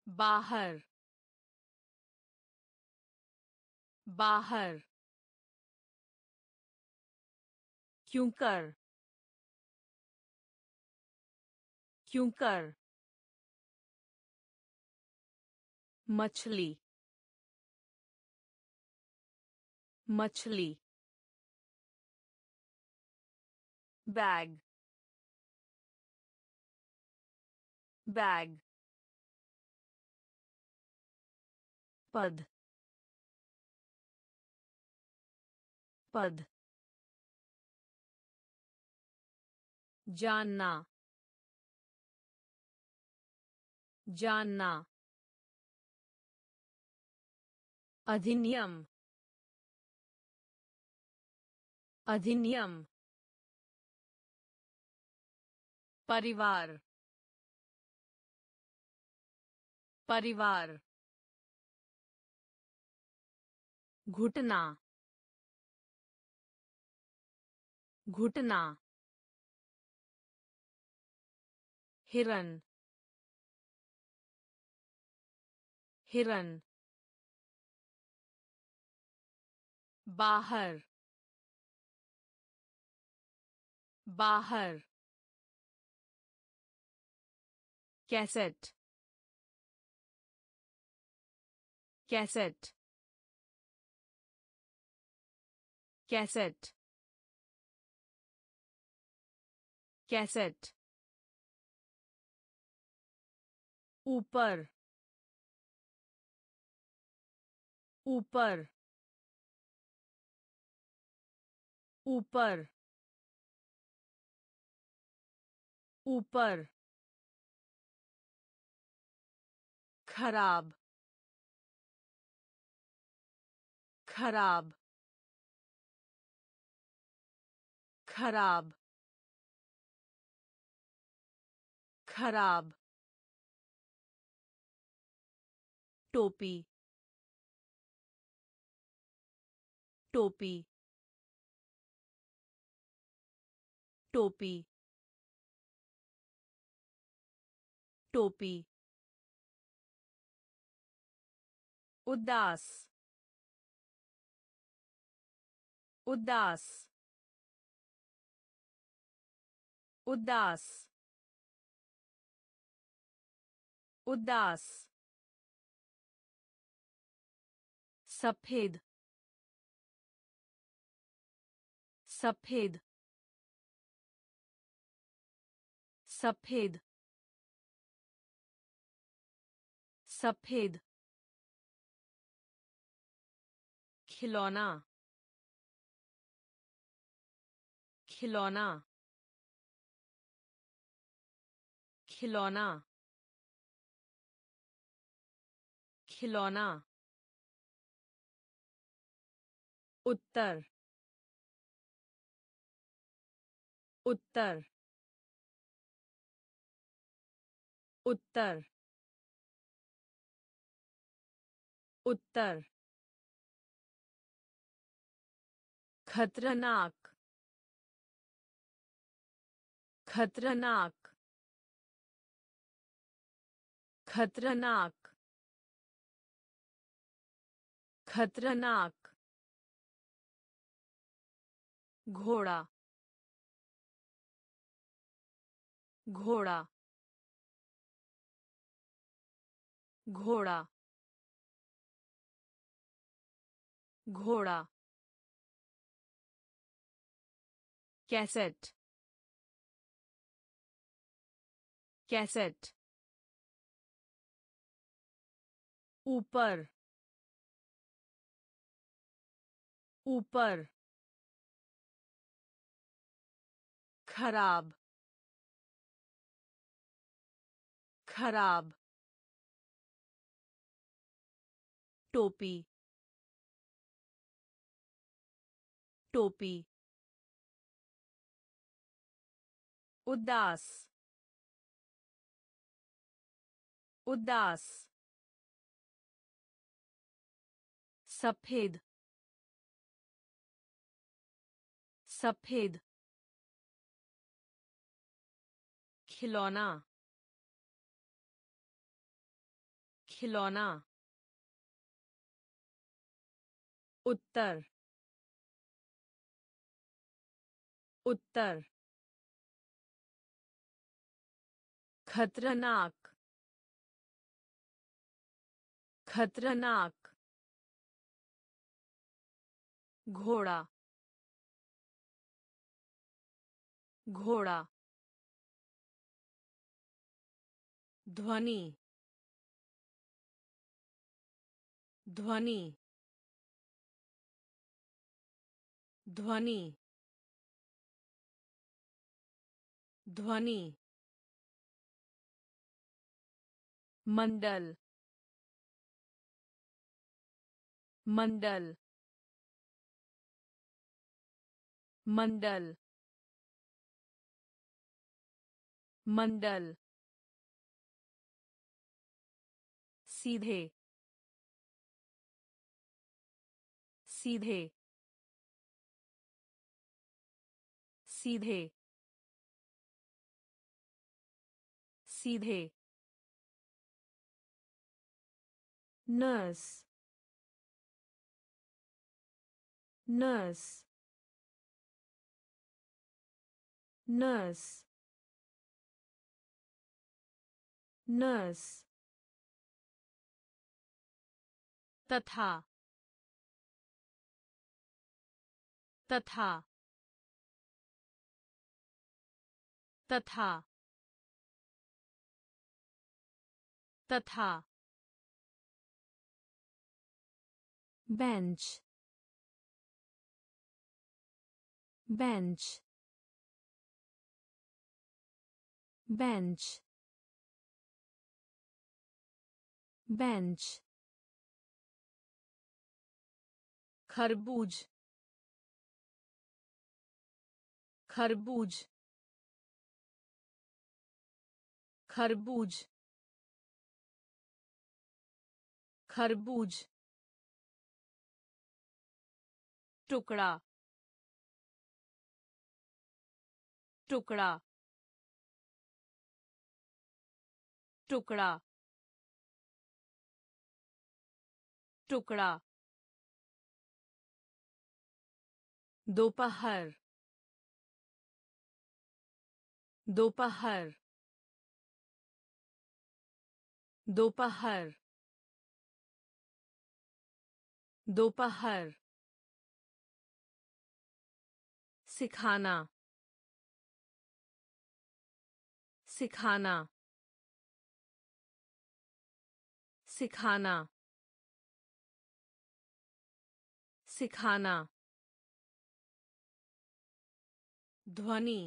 बाहर बाहर क्यों कर क्यों कर मछली मछली बैग बैग पद पद जानना जानना अधिनियम अधिनियम परिवार परिवार घुटना घुटना हिरन हिरन बाहर बाहर कैसेट कैसेट कैसेट कैसेट ऊपर ऊपर ऊपर ऊपर। खराब खराब खराब। खराब टोपी। टोपी। टोपी। टोपी। उदास। उदास। उदास। उदास। सफ़ेद सफ़ेद सफ़ेद सफ़ेद। खिलौना खिलौना खिलौना। खिलौना। उत्तर। उत्तर। उत्तर। उत्तर। खतरनाक। खतरनाक। खतरनाक। खतरनाक। घोड़ा घोड़ा घोड़ा घोड़ा कैसेट कैसेट ऊपर ऊपर खराब। खराब। टोपी। टोपी। उदास। उदास। सफ़ेद। सफ़ेद। खिलौना। खिलौना। उत्तर। उत्तर। खतरनाक। खतरनाक। घोड़ा। घोड़ा। ध्वनि ध्वनि ध्वनि ध्वनि मंडल मंडल मंडल मंडल सीधे। सीधे। सीधे। सीधे। नर्स। नर्स। नर्स। नर्स। तथा तथा तथा तथा bench bench bench bench खरबूज खरबूज खरबूज खरबूज टुकड़ा टुकड़ा टुकड़ा टुकड़ा दोपहर दोपहर दोपहर दोपहर। सिखाना सिखाना। सिखाना सिखाना। ध्वनि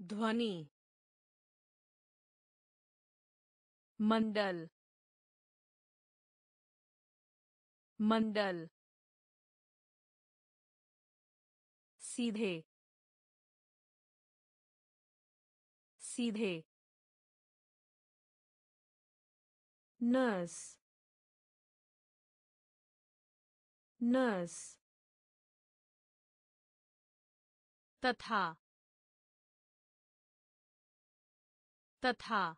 ध्वनि मंडल मंडल सीधे सीधे nurse nurse तथा तथा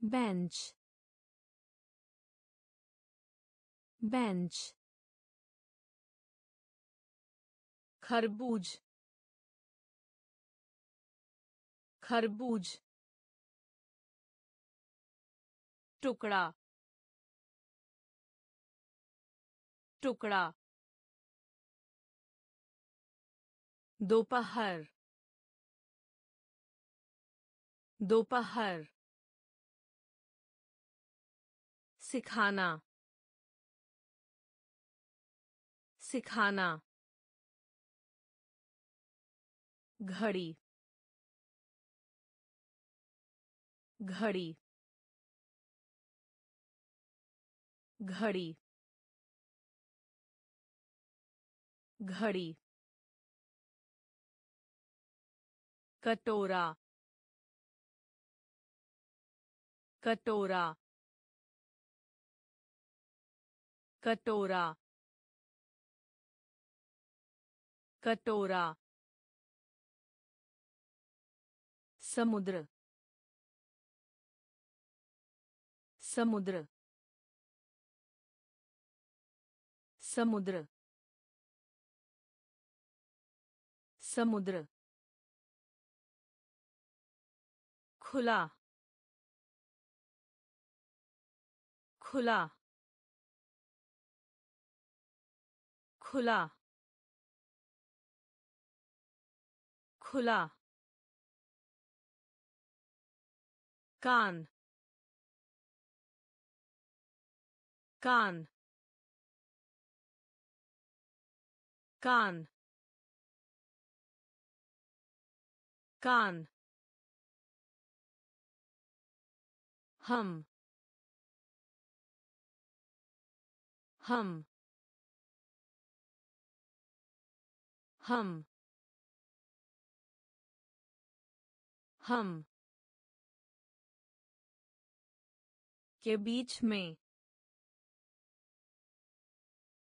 bench bench खरबूज खरबूज टुकड़ा टुकड़ा दोपहर दोपहर सिखाना सिखाना घड़ी घड़ी घड़ी घड़ी कटोरा कटोरा कटोरा कटोरा समुद्र समुद्र समुद्र समुद्र खुला। खुला। खुला। खुला। कान। कान। कान। कान। हम हम हम हम, के बीच में,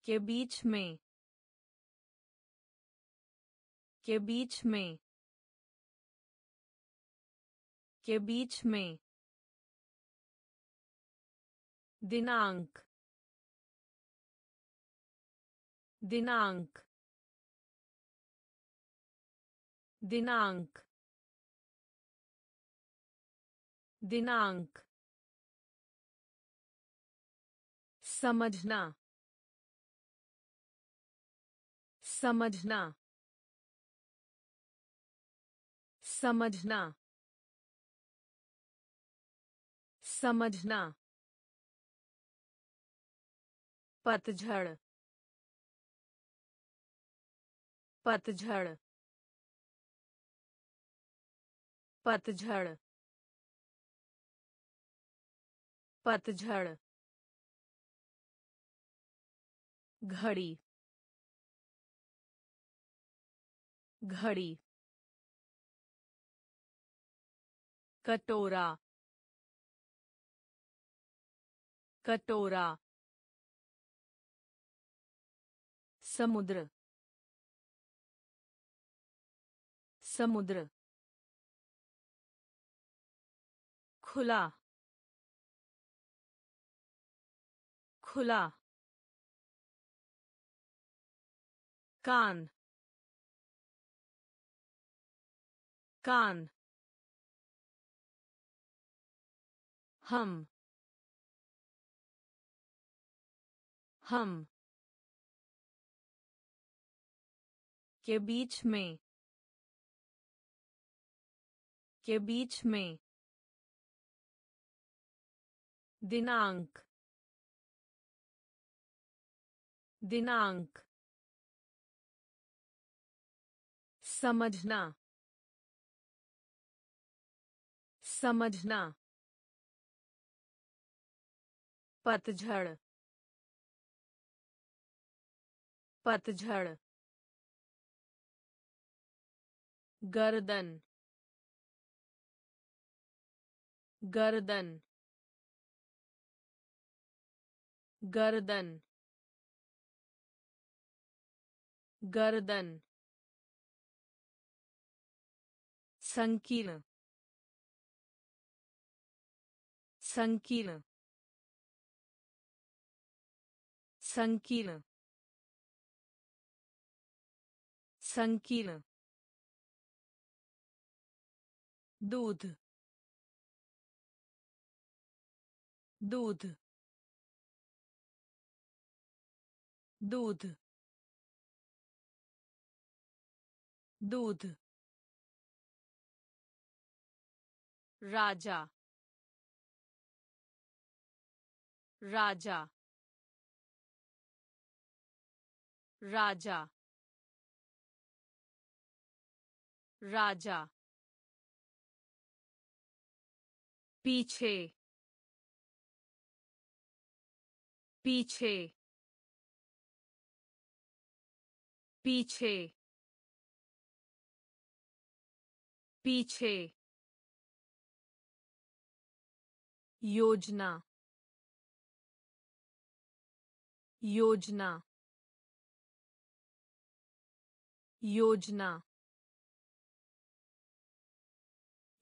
के बीच में, के बीच में, के बीच में। दिनांक दिनांक दिनांक दिनांक समझना समझना समझना समझना पतझड़ पतझड़ पतझड़ पतझड़ घड़ी घड़ी कटोरा कटोरा समुद्र समुद्र खुला खुला कान कान हम हम के बीच में के बीच में दिनांक दिनांक समझना समझना पतझड़ पतझड़ गर्दन गर्दन गर्दन गर्दन। संकीर्ण संकीर्ण। संकीर्ण संकीर्ण। दूध दूध दूध दूध। राजा राजा राजा राजा। पीछे। पीछे। पीछे। पीछे। योजना। योजना। योजना।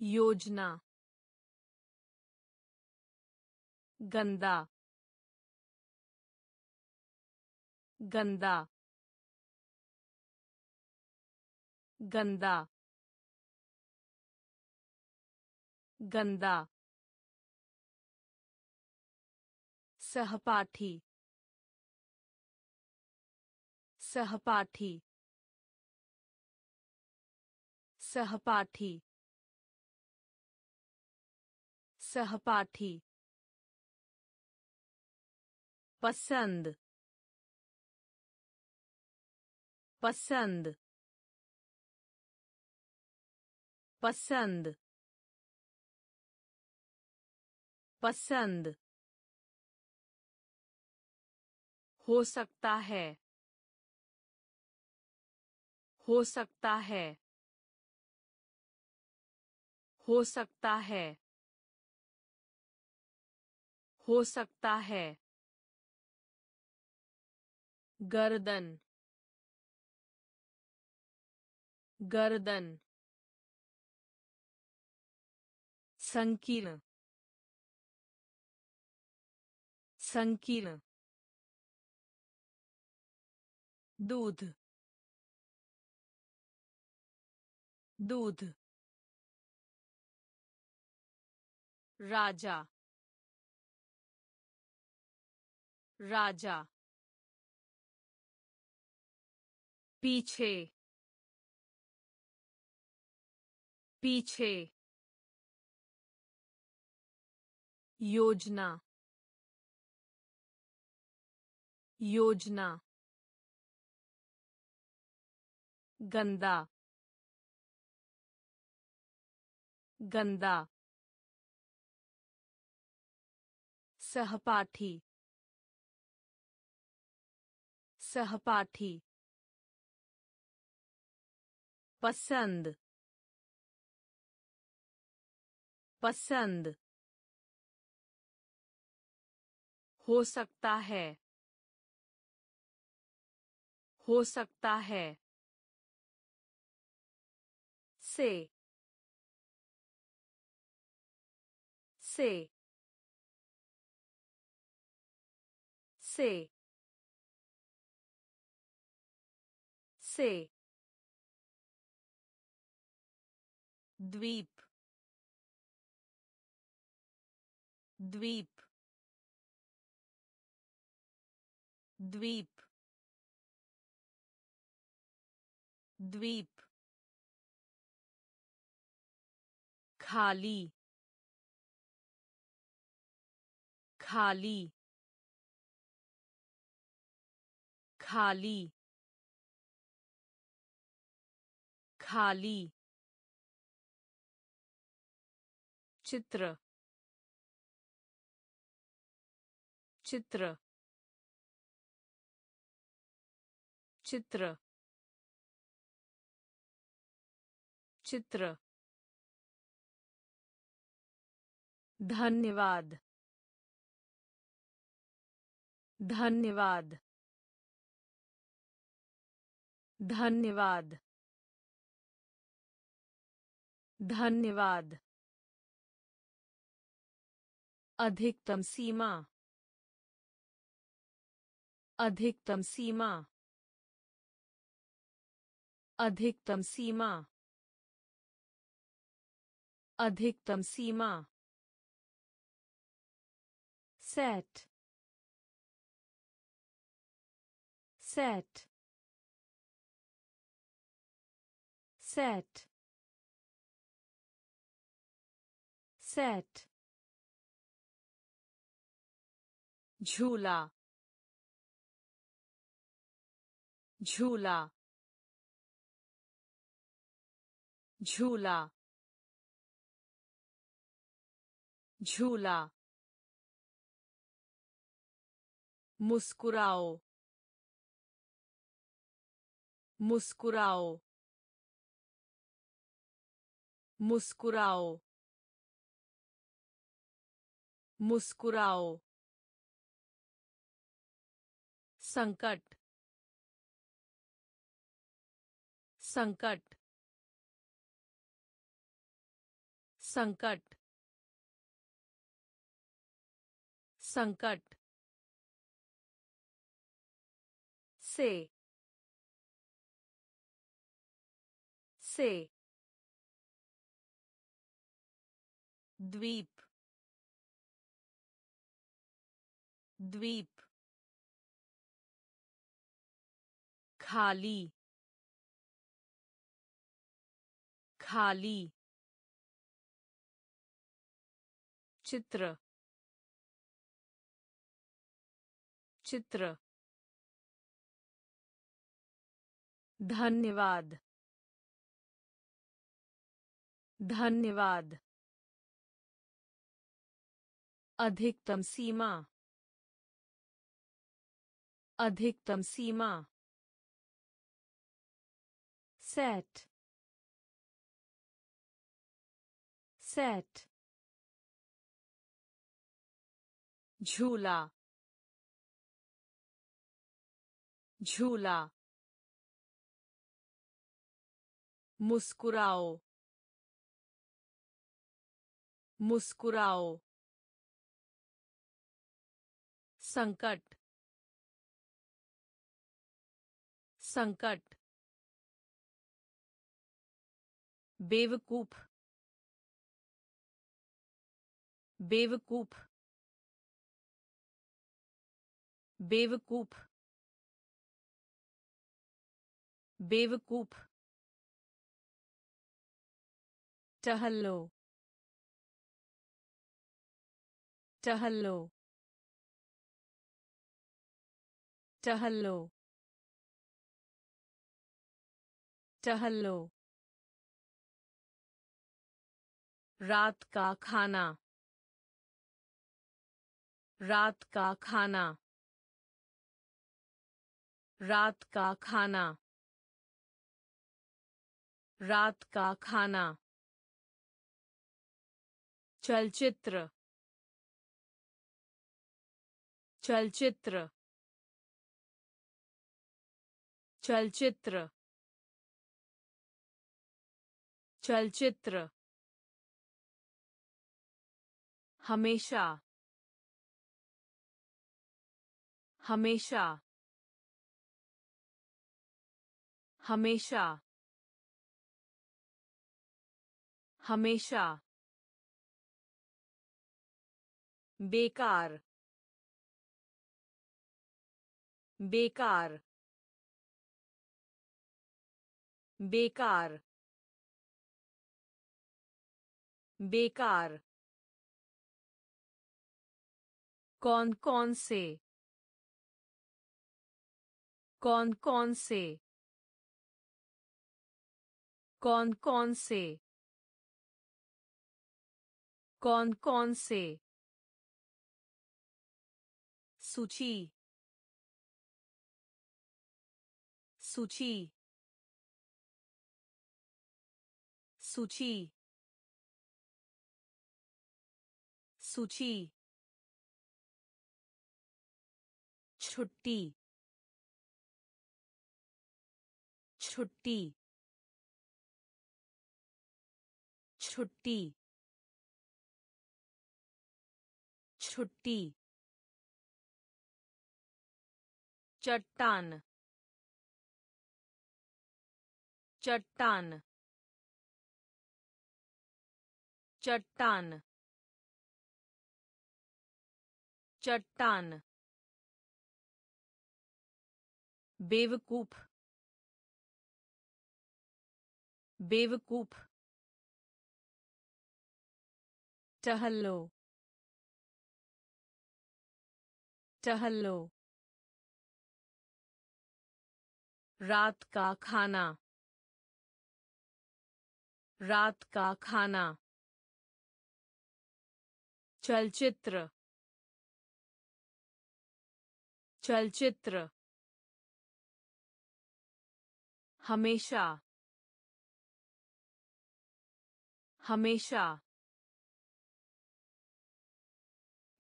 योजना। गंदा गंदा गंदा गंदा सहपाठी सहपाठी सहपाठी सहपाठी। पसंद पसंद पसंद पसंद। हो सकता है, हो सकता है, हो सकता है, हो सकता है। गर्दन गर्दन संकीर्ण संकीर्ण दूध दूध राजा राजा पीछे। पीछे। योजना। योजना। गंदा। गंदा। सहपाठी। सहपाठी। पसंद पसंद हो सकता है हो सकता है से से से से द्वीप द्वीप द्वीप द्वीप खाली खाली खाली खाली चित्र। चित्र। चित्र। चित्र। धन्यवाद। धन्यवाद। धन्यवाद। धन्यवाद। अधिकतम सीमा। अधिकतम सीमा। अधिकतम सीमा। अधिकतम सीमा। set set set set झूला झूला झूला झूला मुस्कुराओ मुस्कुराओ मुस्कुराओ मुस्कुराओ। संकट संकट संकट संकट। से से। द्वीप द्वीप। खाली। खाली। चित्र। चित्र। धन्यवाद। धन्यवाद। अधिकतम सीमा। अधिकतम सीमा। सेट सेट झूला झूला मुस्कुराओ मुस्कुराओ संकट संकट बेवकूफ़ बेवकूफ़ बेवकूफ़ बेवकूफ़ टहलो टहलो टहलो टहलो रात का खाना। रात का खाना। रात का खाना। रात का खाना। चलचित्र। चलचित्र। चलचित्र। चलचित्र। हमेशा हमेशा हमेशा हमेशा बेकार बेकार बेकार बेकार कौन कौन से? कौन कौन से? कौन कौन से? कौन कौन से? सूची। सूची। सूची। सूची। छुट्टी। छुट्टी। छुट्टी। छुट्टी। चट्टान। चट्टान। चट्टान। चट्टान। बेवकूफ़ बेवकूफ़ टहलो टहलो रात का खाना रात का खाना चलचित्र चलचित्र हमेशा हमेशा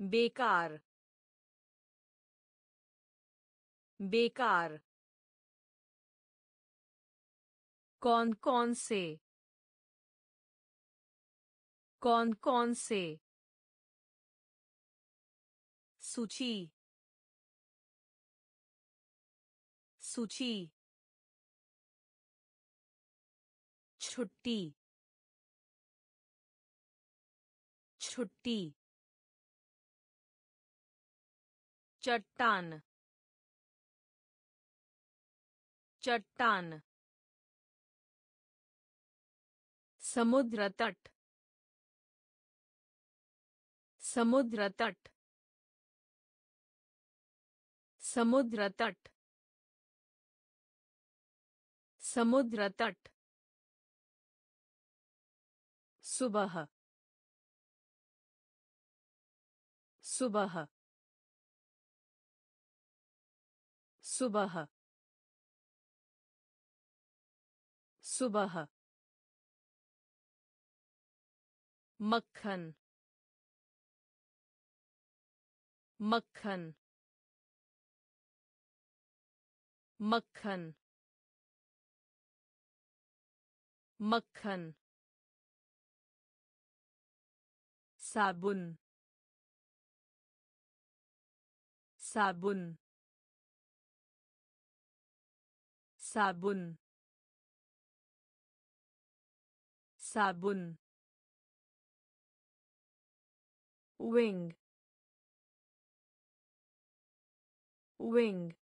बेकार बेकार कौन कौन से कौन कौन से सूची सूची छुट्टी। छुट्टी। चट्टान। चट्टान। समुद्र तट। समुद्र तट। समुद्र तट। समुद्र तट। सुबह। सुबह। सुबह। सुबह। मक्खन। मक्खन। मक्खन। मक्खन। sabun. Sabun. Sabun. Sabun. Wing. Wing.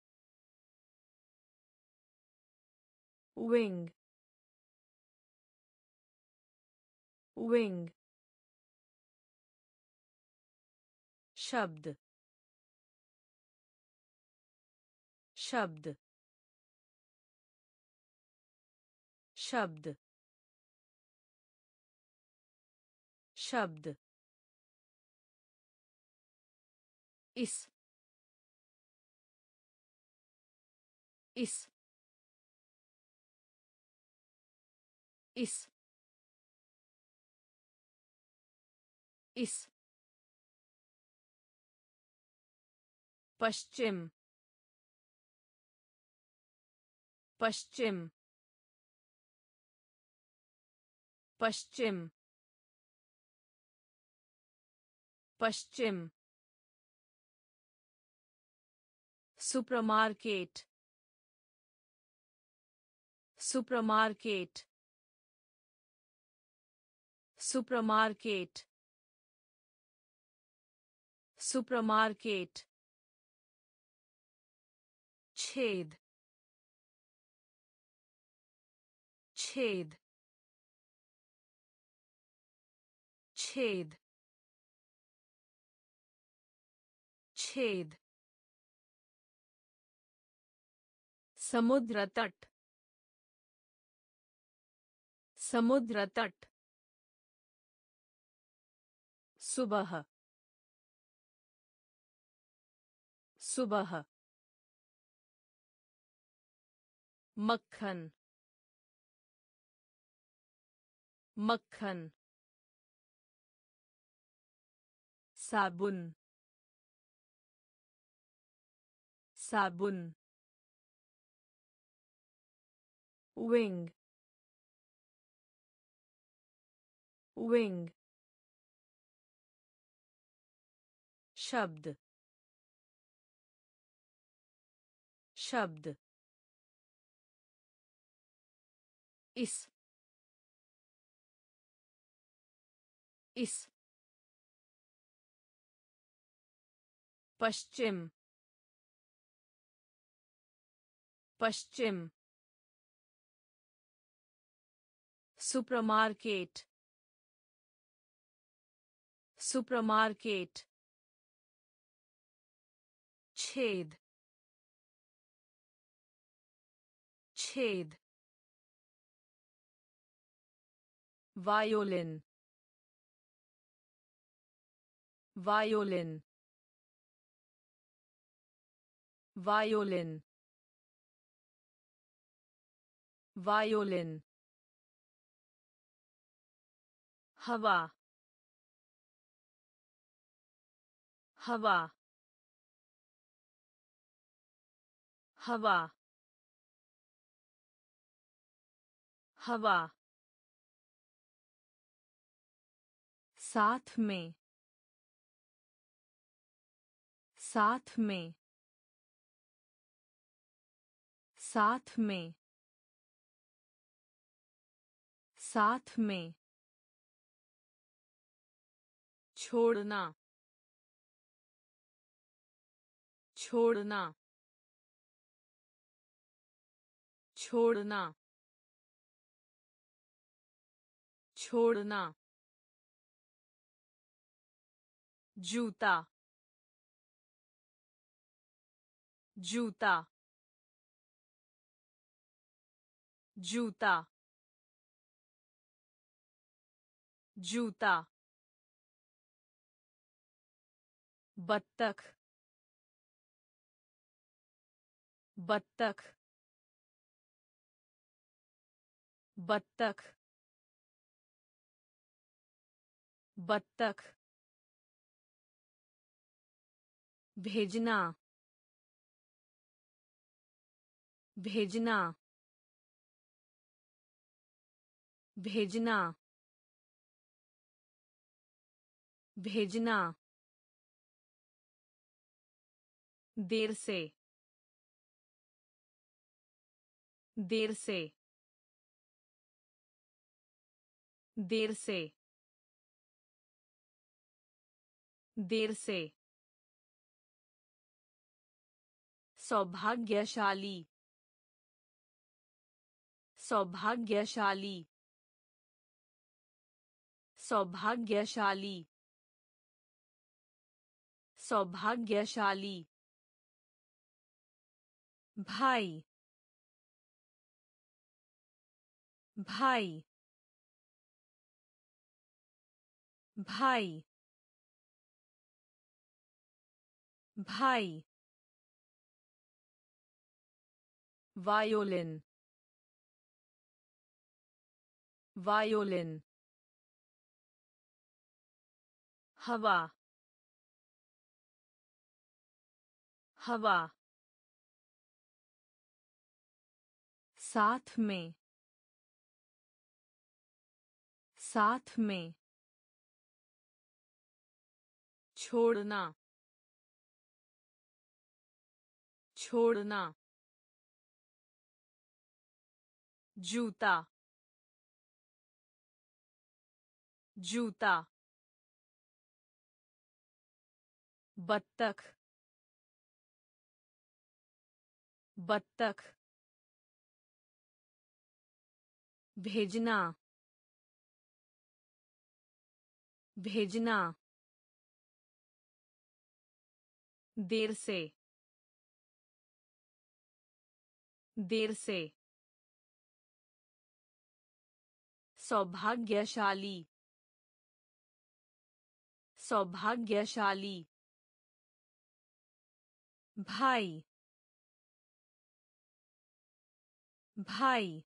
Wing. Wing. शब्द शब्द शब्द शब्द इस इस इस इस पश्चिम पश्चिम पश्चिम पश्चिम सुपरमार्केट सुपरमार्केट सुपरमार्केट सुपरमार्केट। छेद छेद छेद छेद समुद्र तट समुद्र तट सुबह सुबह मक्खन मक्खन साबुन साबुन wing wing शब्द शब्द इस। इस। पश्चिम। पश्चिम। सुपरमार्केट। सुपरमार्केट। छेद। छेद। Violin. Violin. Violin. Violin. Hava. Hava. Hava. Hava. साथ में साथ में साथ में साथ में छोड़ना छोड़ना छोड़ना छोड़ना जूता। जूता। जूता। जूता। बत्तख। बत्तख। बत्तख। बत्तख। भेजना भेजना भेजना भेजना। देर से देर से देर से देर से। सौभाग्यशाली। सौभाग्यशाली। सौभाग्यशाली। सौभाग्यशाली। भाई। भाई। भाई। भाई। वायोलिन वायोलिन हवा हवा साथ में साथ में छोड़ना छोड़ना जूता जूता बत्तख बत्तख भेजना भेजना देर से देर से सौभाग्यशाली। सौभाग्यशाली। भाई। भाई।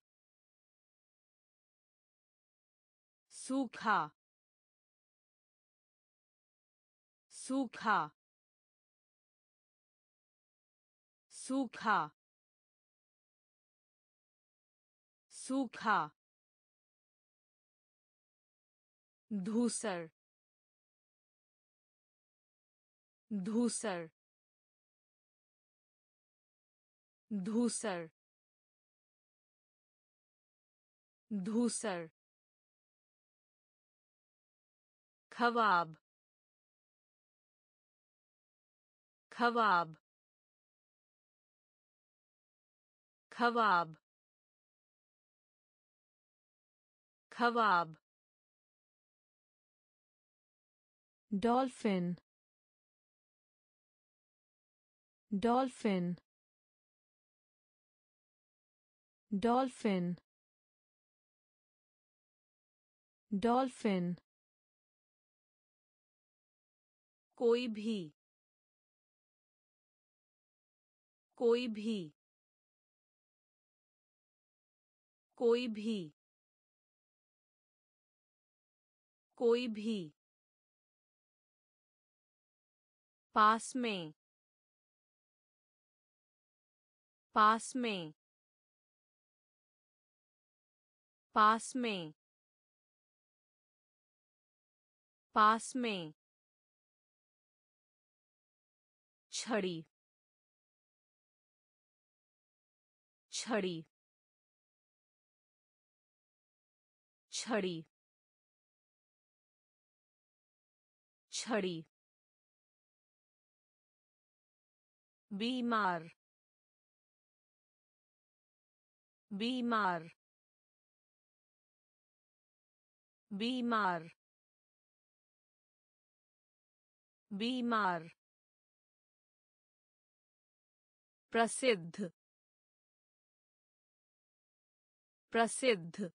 सूखा। सूखा। सूखा। सूखा। धूसर धूसर धूसर धूसर खवाब खवाब खवाब खवाब dolphin dolphin dolphin dolphin कोई भी कोई भी कोई भी कोई भी पास में। पास में। पास में। पास में। छड़ी। छड़ी। छड़ी। छड़ी। बीमार बीमार बीमार बीमार। प्रसिद्ध प्रसिद्ध।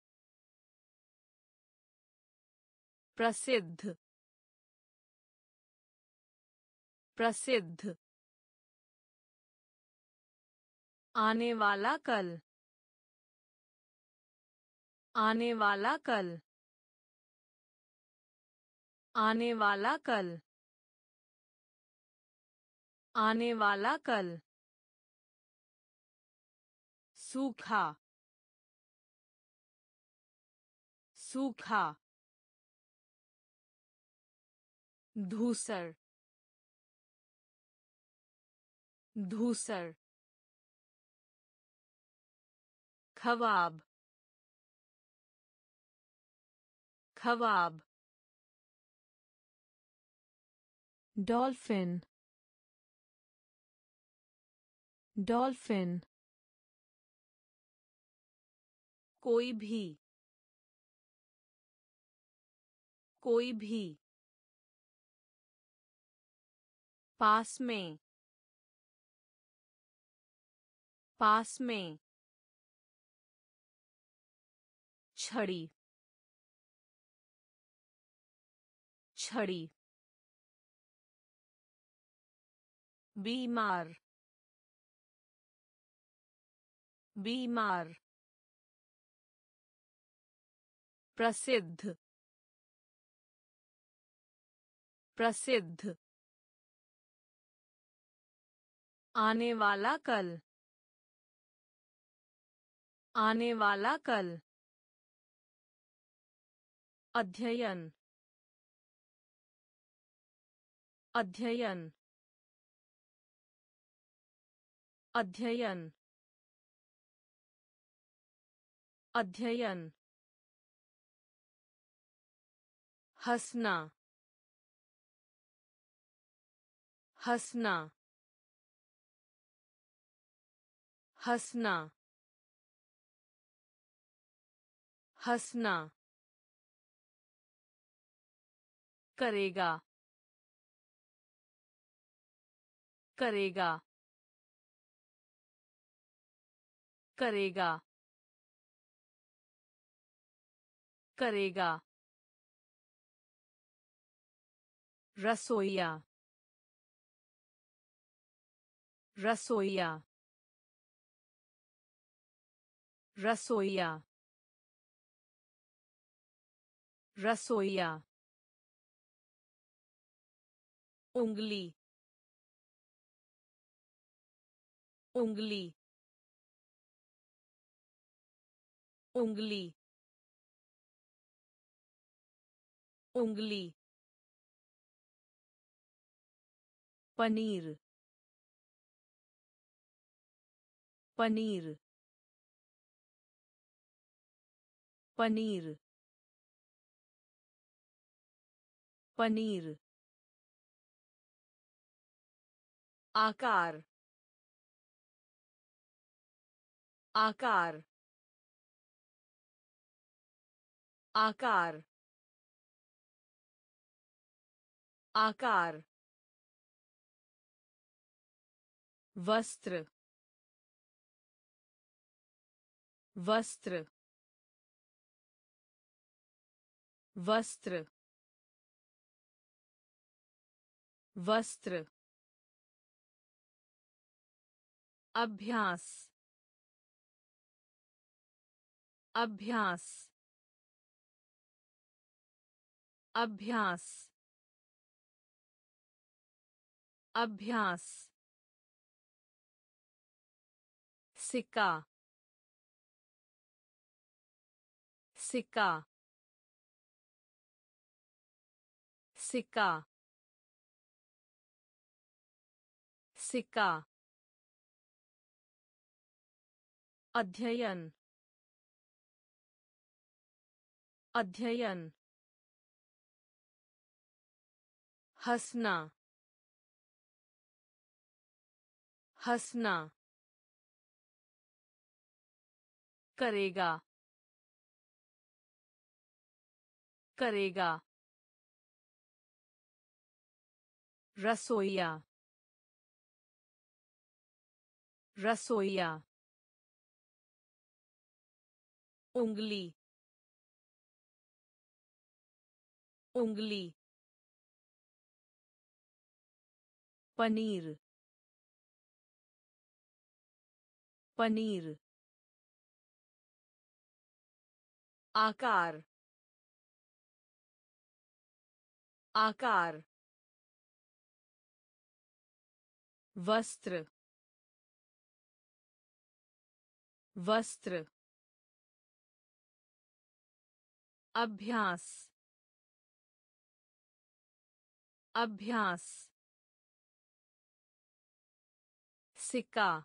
प्रसिद्ध प्रसिद्ध। आने वाला कल। आने वाला कल। आने वाला कल। आने वाला कल। सूखा। सूखा। धूसर। धूसर। खवाब खवाब dolphin dolphin कोई भी कोई भी पास में पास में छड़ी। छड़ी। बीमार। बीमार। प्रसिद्ध। प्रसिद्ध। आने वाला कल। आने वाला कल। अध्ययन अध्ययन अध्ययन अध्ययन हंसना हंसना हंसना हंसना। करेगा। करेगा। करेगा। करेगा। रसोईया। रसोईया। रसोईया। रसोईया। उंगली उंगली उंगली उंगली पनीर पनीर पनीर पनीर आकार आकार आकार आकार वस्त्र वस्त्र वस्त्र वस्त्र अभ्यास अभ्यास अभ्यास अभ्यास सिक्का सिक्का सिक्का सिक्का अध्ययन अध्ययन हंसना हंसना करेगा करेगा रसोईया रसोईया उंगली उंगली पनीर पनीर आकार आकार वस्त्र वस्त्र अभ्यास। अभ्यास। सिक्का।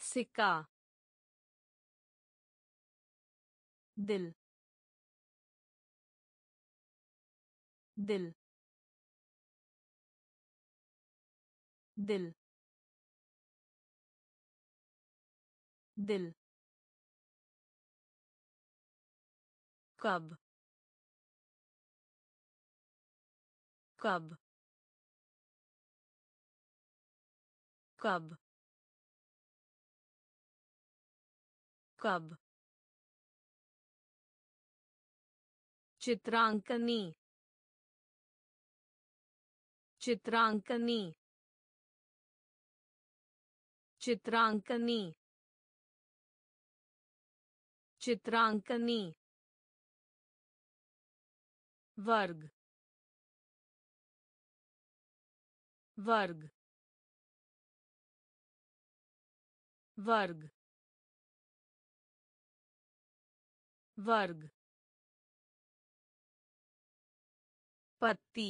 सिक्का। दिल। दिल। दिल। दिल। कब? कब? कब? कब? चित्रांकनी। चित्रांकनी। चित्रांकनी। चित्रांकनी। वर्ग वर्ग वर्ग वर्ग पत्ती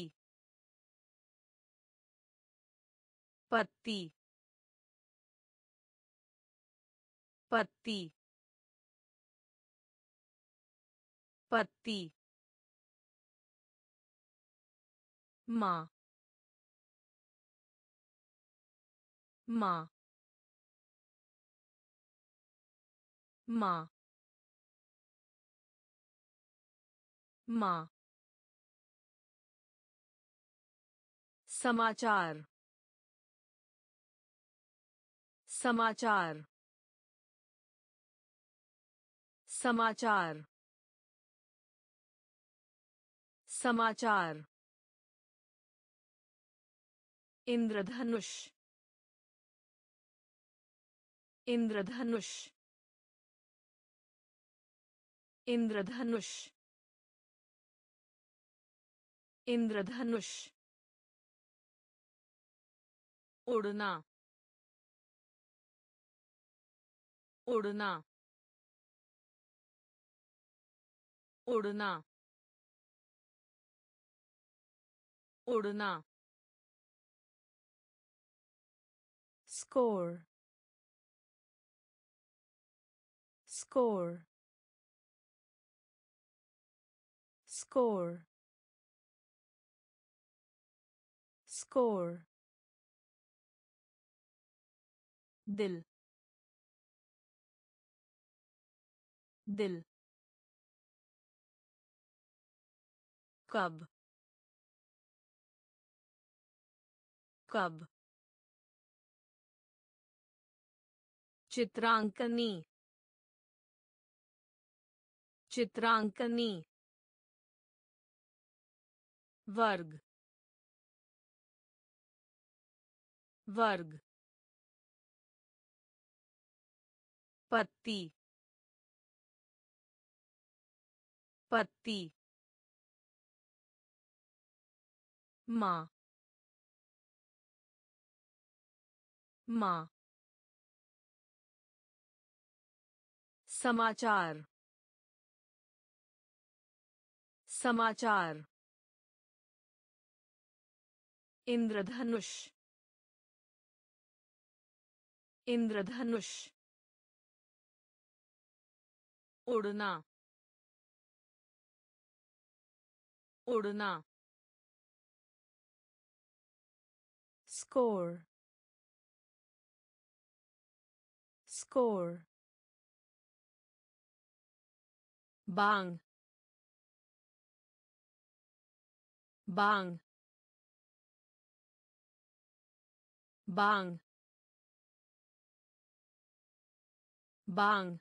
पत्ती पत्ती पत्ती माँ माँ माँ माँ। समाचार समाचार समाचार। समाचार। इंद्रधनुष इंद्रधनुष इंद्रधनुष इंद्रधनुष उड़ना उड़ना उड़ना उड़ना score score score score दिल दिल कब कब चित्रांकनी चित्रांकनी वर्ग वर्ग पत्ती पत्ती माँ माँ समाचार समाचार इंद्रधनुष इंद्रधनुष उड़ना उड़ना स्कोर स्कोर बांग बांग बांग बांग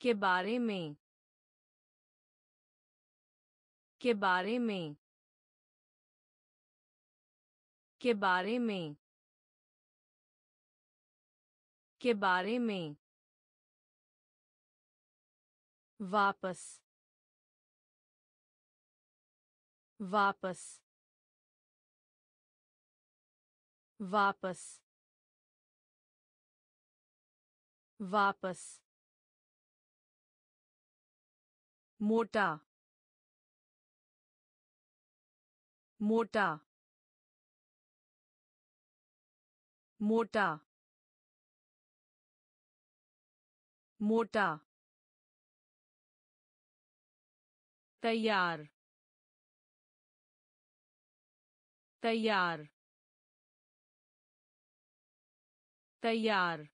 के बारे में। के बारे में। के बारे में। के बारे में। वापस वापस वापस वापस मोटा मोटा मोटा मोटा तैयार तैयार तैयार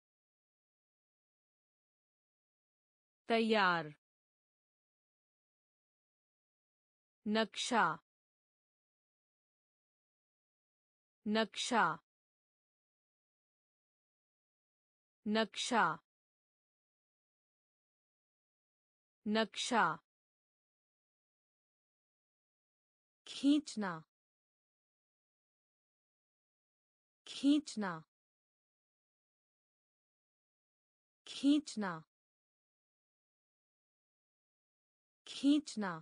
तैयार नक्शा नक्शा नक्शा नक्शा खींचना। खींचना। खींचना। खींचना।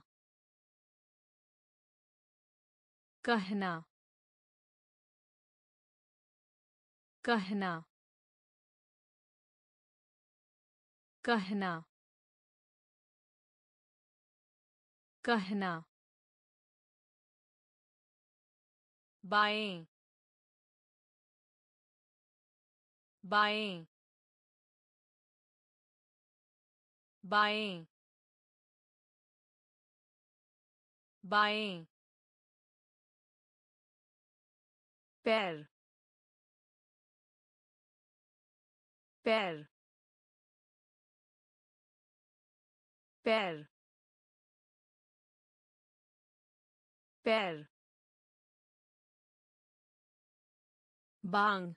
कहना। कहना। कहना। कहना। बाएँ बाएँ बाएँ बाएँ पैर पैर पैर पैर बांग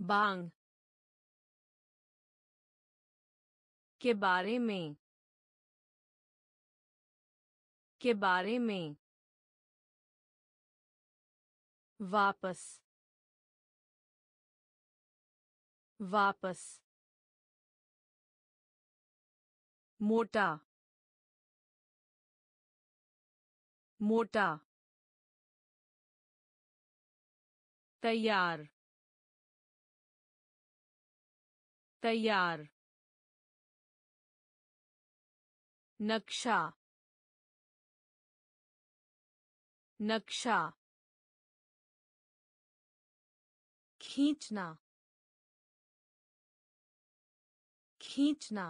बांग के बारे में। के बारे में। वापस। वापस। मोटा। मोटा। तैयार तैयार नक्शा नक्शा खींचना खींचना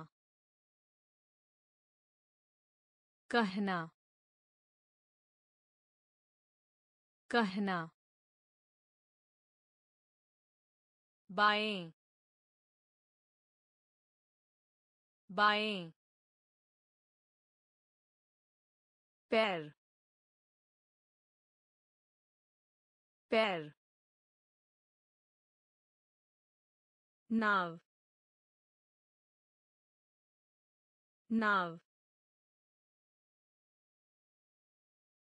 कहना कहना बाएँ बाएँ पैर पैर नाव नाव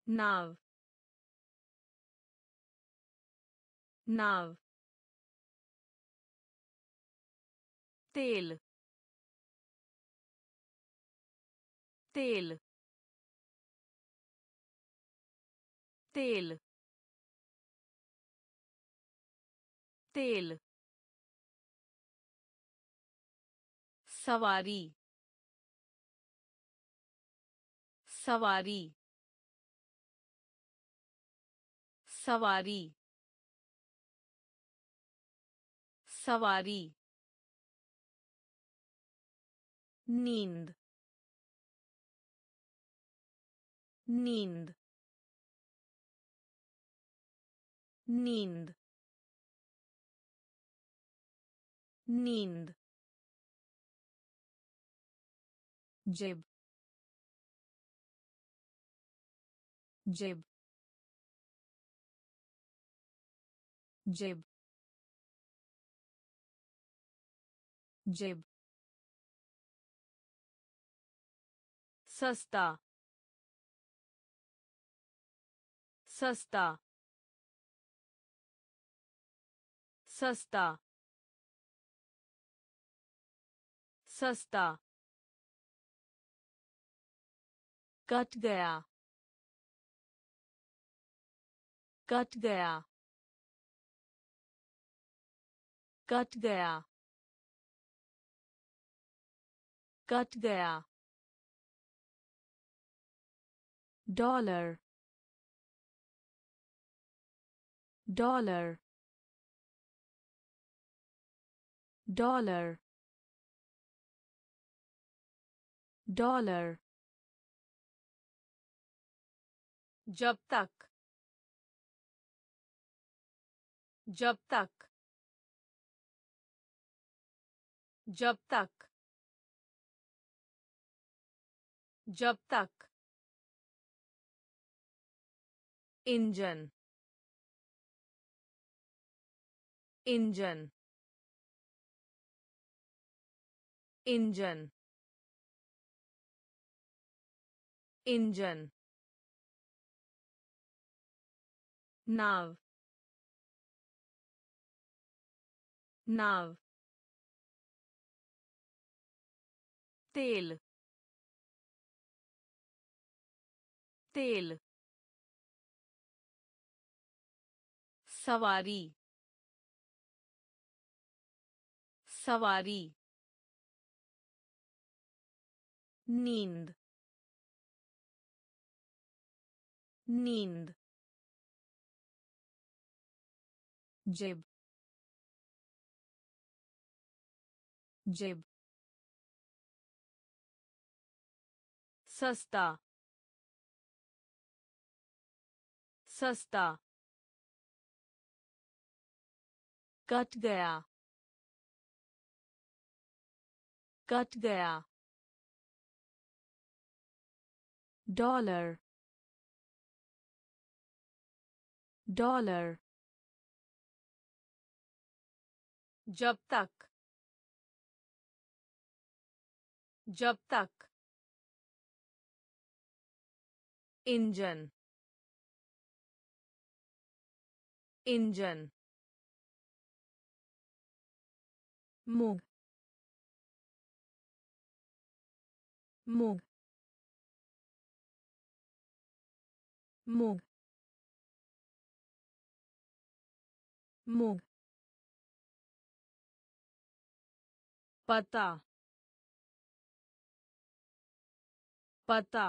नाव नाव तेल तेल तेल तेल। सवारी सवारी। सवारी सवारी। नींद नींद नींद नींद जेब जेब जेब जेब सस्ता सस्ता सस्ता सस्ता। कट गया कट गया कट गया कट गया। डॉलर डॉलर डॉलर डॉलर जब तक जब तक जब तक जब तक। इंजन इंजन इंजन इंजन नाव नाव तेल तेल सवारी सवारी नींद नींद जेब जेब सस्ता सस्ता कट गया। कट गया। डॉलर। डॉलर। जब तक। जब तक। इंजन। इंजन। मूंग मूंग मूंग मूंग पता पता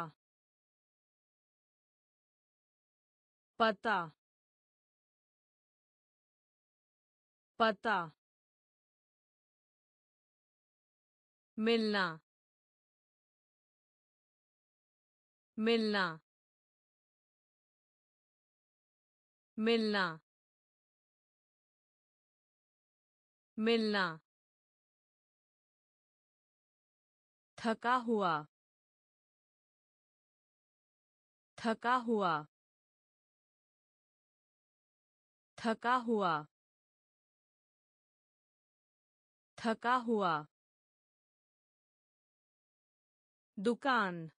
पता पता मिलना मिलना मिलना मिलना। थका हुआ थका हुआ थका हुआ थका हुआ। दुकान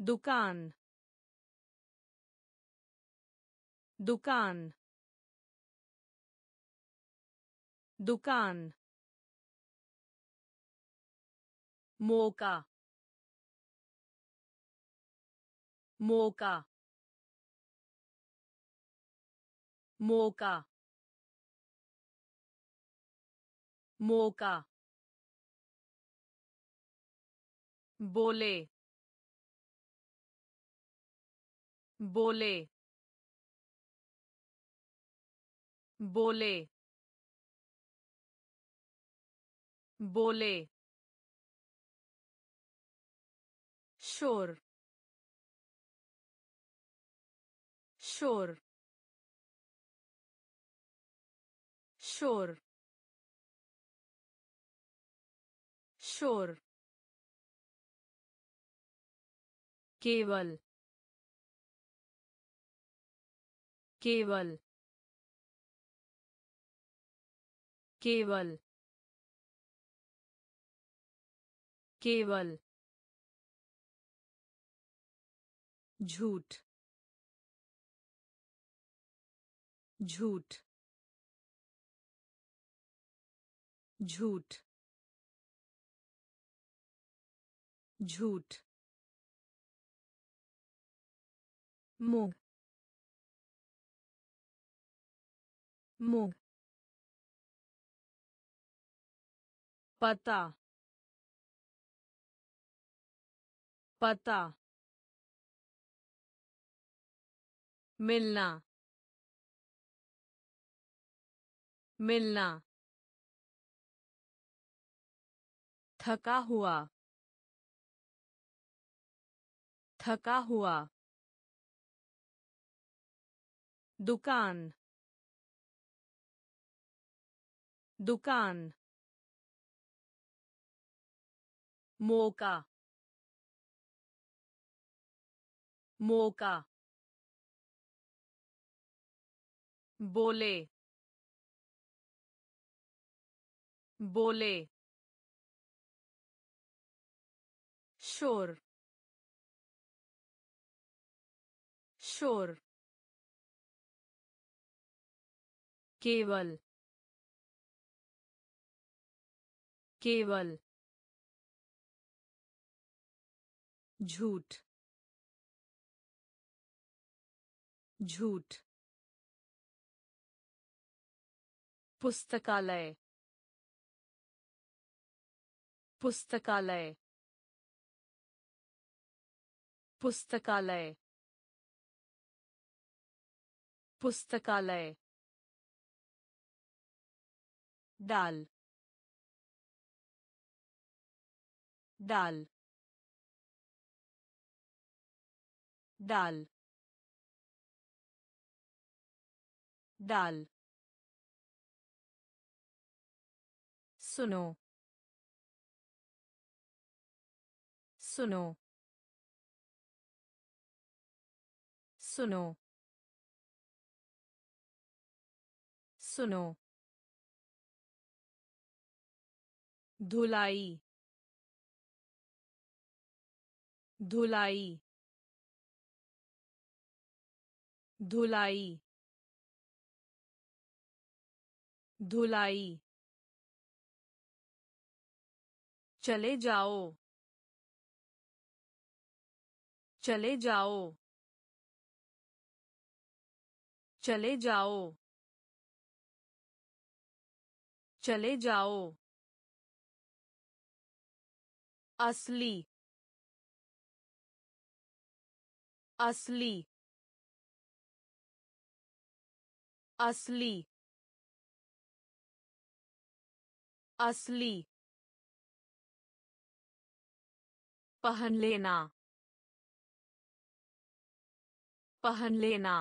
दुकान दुकान दुकान मौका मौका मौका मौका बोले बोले बोले बोले। शोर शोर शोर शोर। केवल केवल केवल केवल। झूठ झूठ झूठ झूठ। मूंग मूंग पता पता मिलना मिलना थका हुआ थका हुआ दुकान दुकान मौका मौका बोले बोले शोर शोर केवल केवल झूठ झूठ पुस्तकालय पुस्तकालय पुस्तकालय पुस्तकालय। डाल डाल डाल डाल सुनो सुनो सुनो सुनो धुलाई धुलाई धुलाई धुलाई चले जाओ चले जाओ चले जाओ चले जाओ असली। असली। असली। असली। पहन लेना। पहन लेना।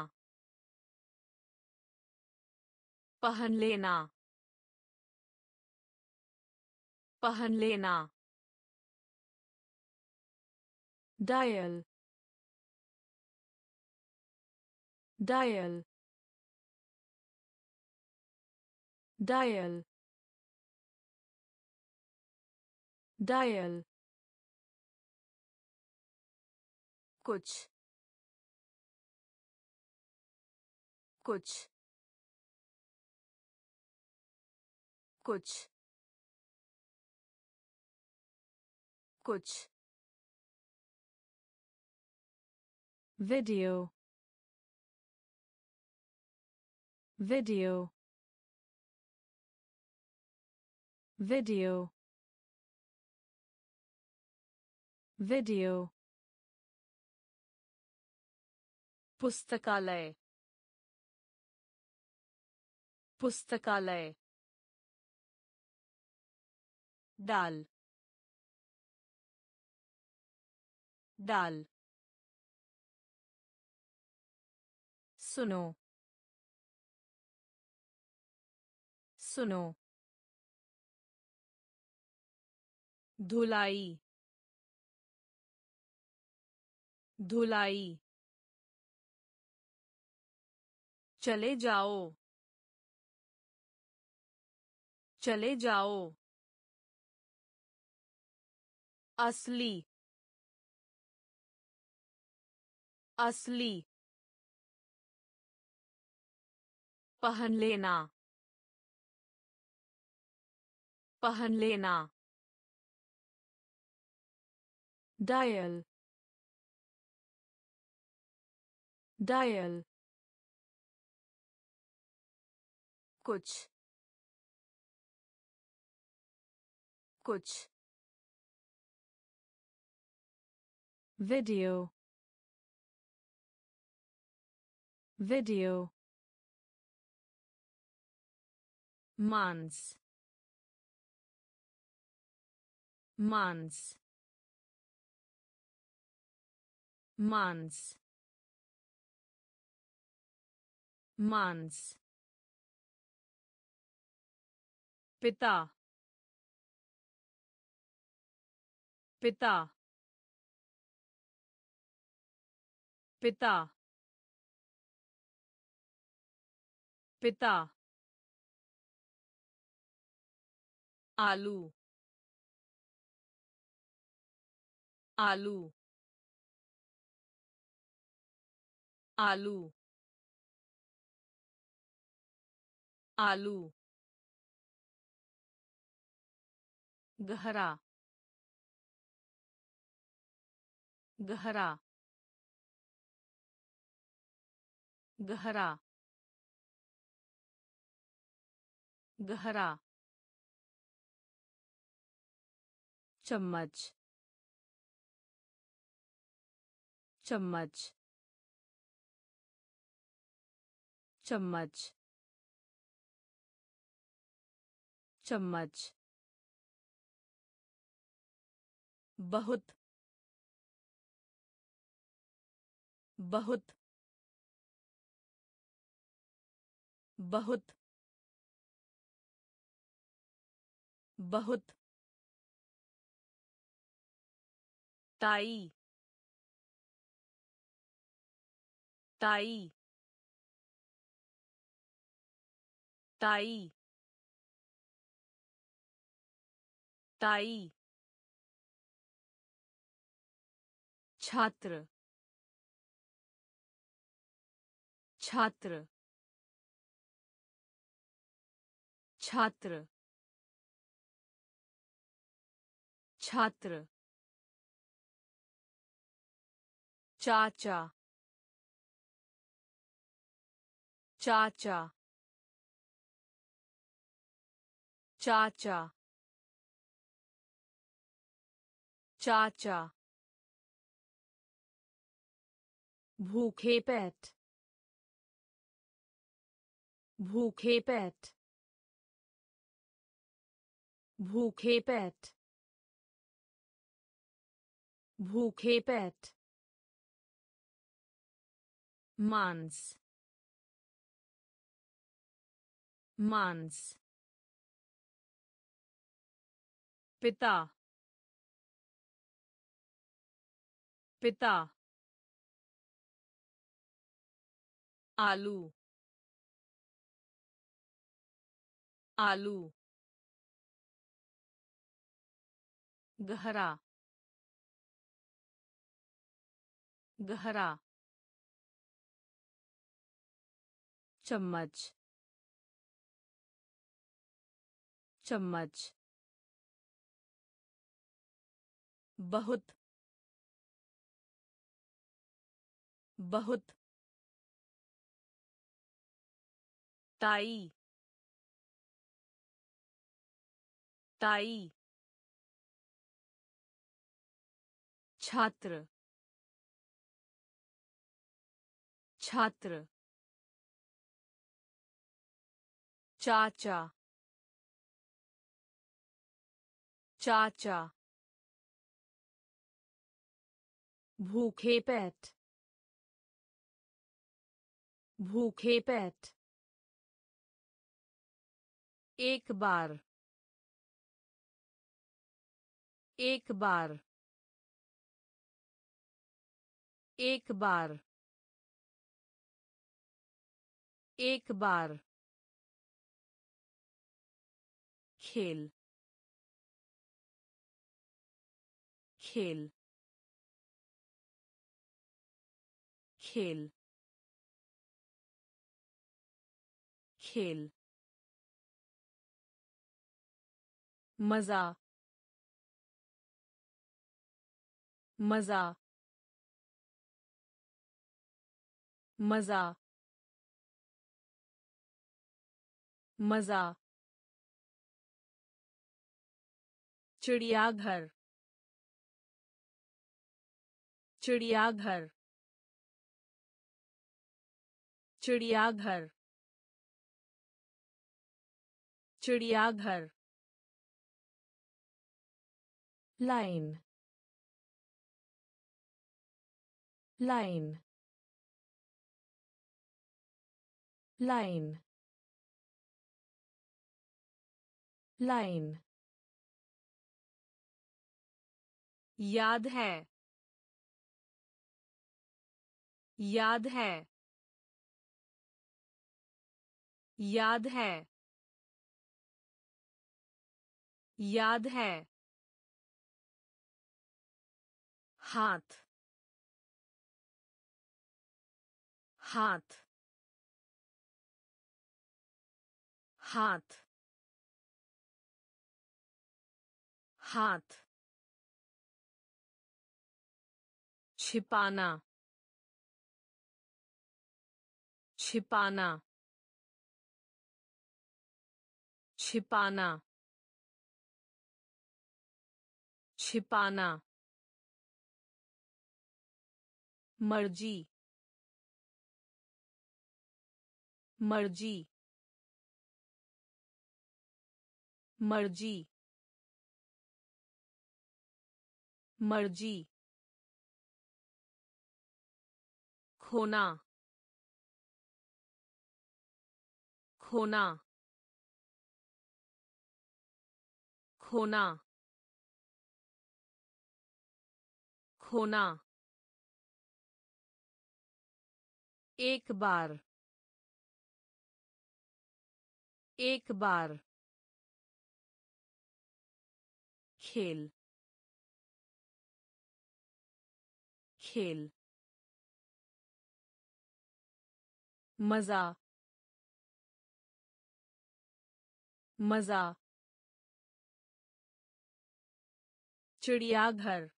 पहन लेना। पहन लेना। डायल डायल डायल डायल कुछ कुछ कुछ कुछ video video video video पुस्तकालय पुस्तकालय डाल डाल सुनो। सुनो। धुलाई। धुलाई। चले जाओ। चले जाओ। असली। असली। पहन लेना। पहन लेना। डायल। डायल। कुछ। कुछ। Video. Video. मांस मांस मांस मांस पिता पिता पिता पिता आलू। आलू। आलू। आलू। गहरा। गहरा। गहरा। गहरा। चम्मच चम्मच चम्मच चम्मच। बहुत बहुत बहुत बहुत। ताई। ताई। ताई। ताई। छात्र। छात्र। छात्र। छात्र। चाचा। चाचा। चाचा। चाचा। भूखे पेट। भूखे पेट। भूखे पेट। भूखे पेट। मांस मांस पिता पिता आलू आलू गहरा गहरा चम्मच चम्मच बहुत बहुत ताई ताई छात्र छात्र चाचा। चाचा। भूखे पेट। भूखे पेट। एक बार। एक बार। एक बार। एक बार। खेल। खेल। खेल। खेल। मज़ा। मज़ा। मज़ा। मज़ा। चिड़ियाघर। चिड़ियाघर। चिड़ियाघर। चिड़ियाघर। लाइन। लाइन। लाइन। लाइन। याद है। याद है। याद है। याद है। हाथ। हाथ। हाथ। हाथ। छिपाना। छिपाना। छिपाना। छिपाना। मर्ज़ी। मर्ज़ी। मर्ज़ी। मर्ज़ी। खोना। खोना। खोना। खोना। एक बार। एक बार। खेल। खेल। मज़ा। मज़ा। चिड़ियाघर।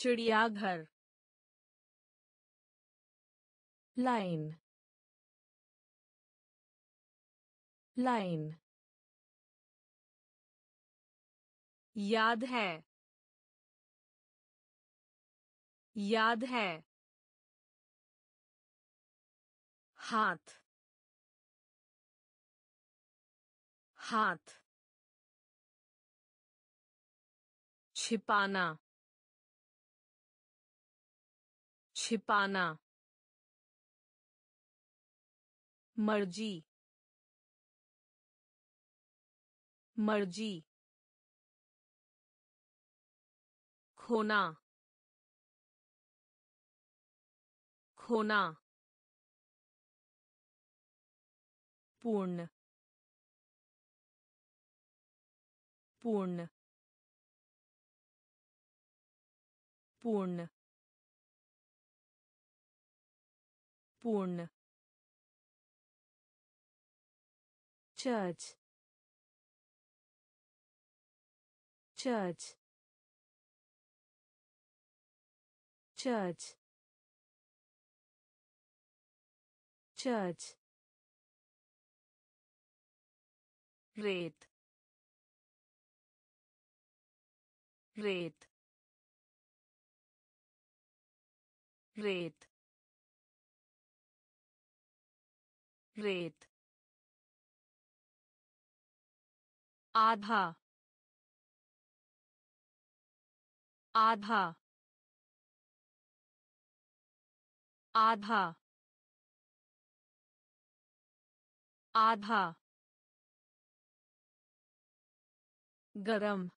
चिड़ियाघर। लाइन। लाइन। याद है। याद है। हाथ। हाथ। छिपाना। छिपाना। मर्ज़ी। मर्ज़ी। खोना। खोना। पूर्ण पूर्ण पूर्ण पूर्ण चर्च चर्च चर्च चर्च रेत रेत रेत रेत आधा आधा आधा आधा गरम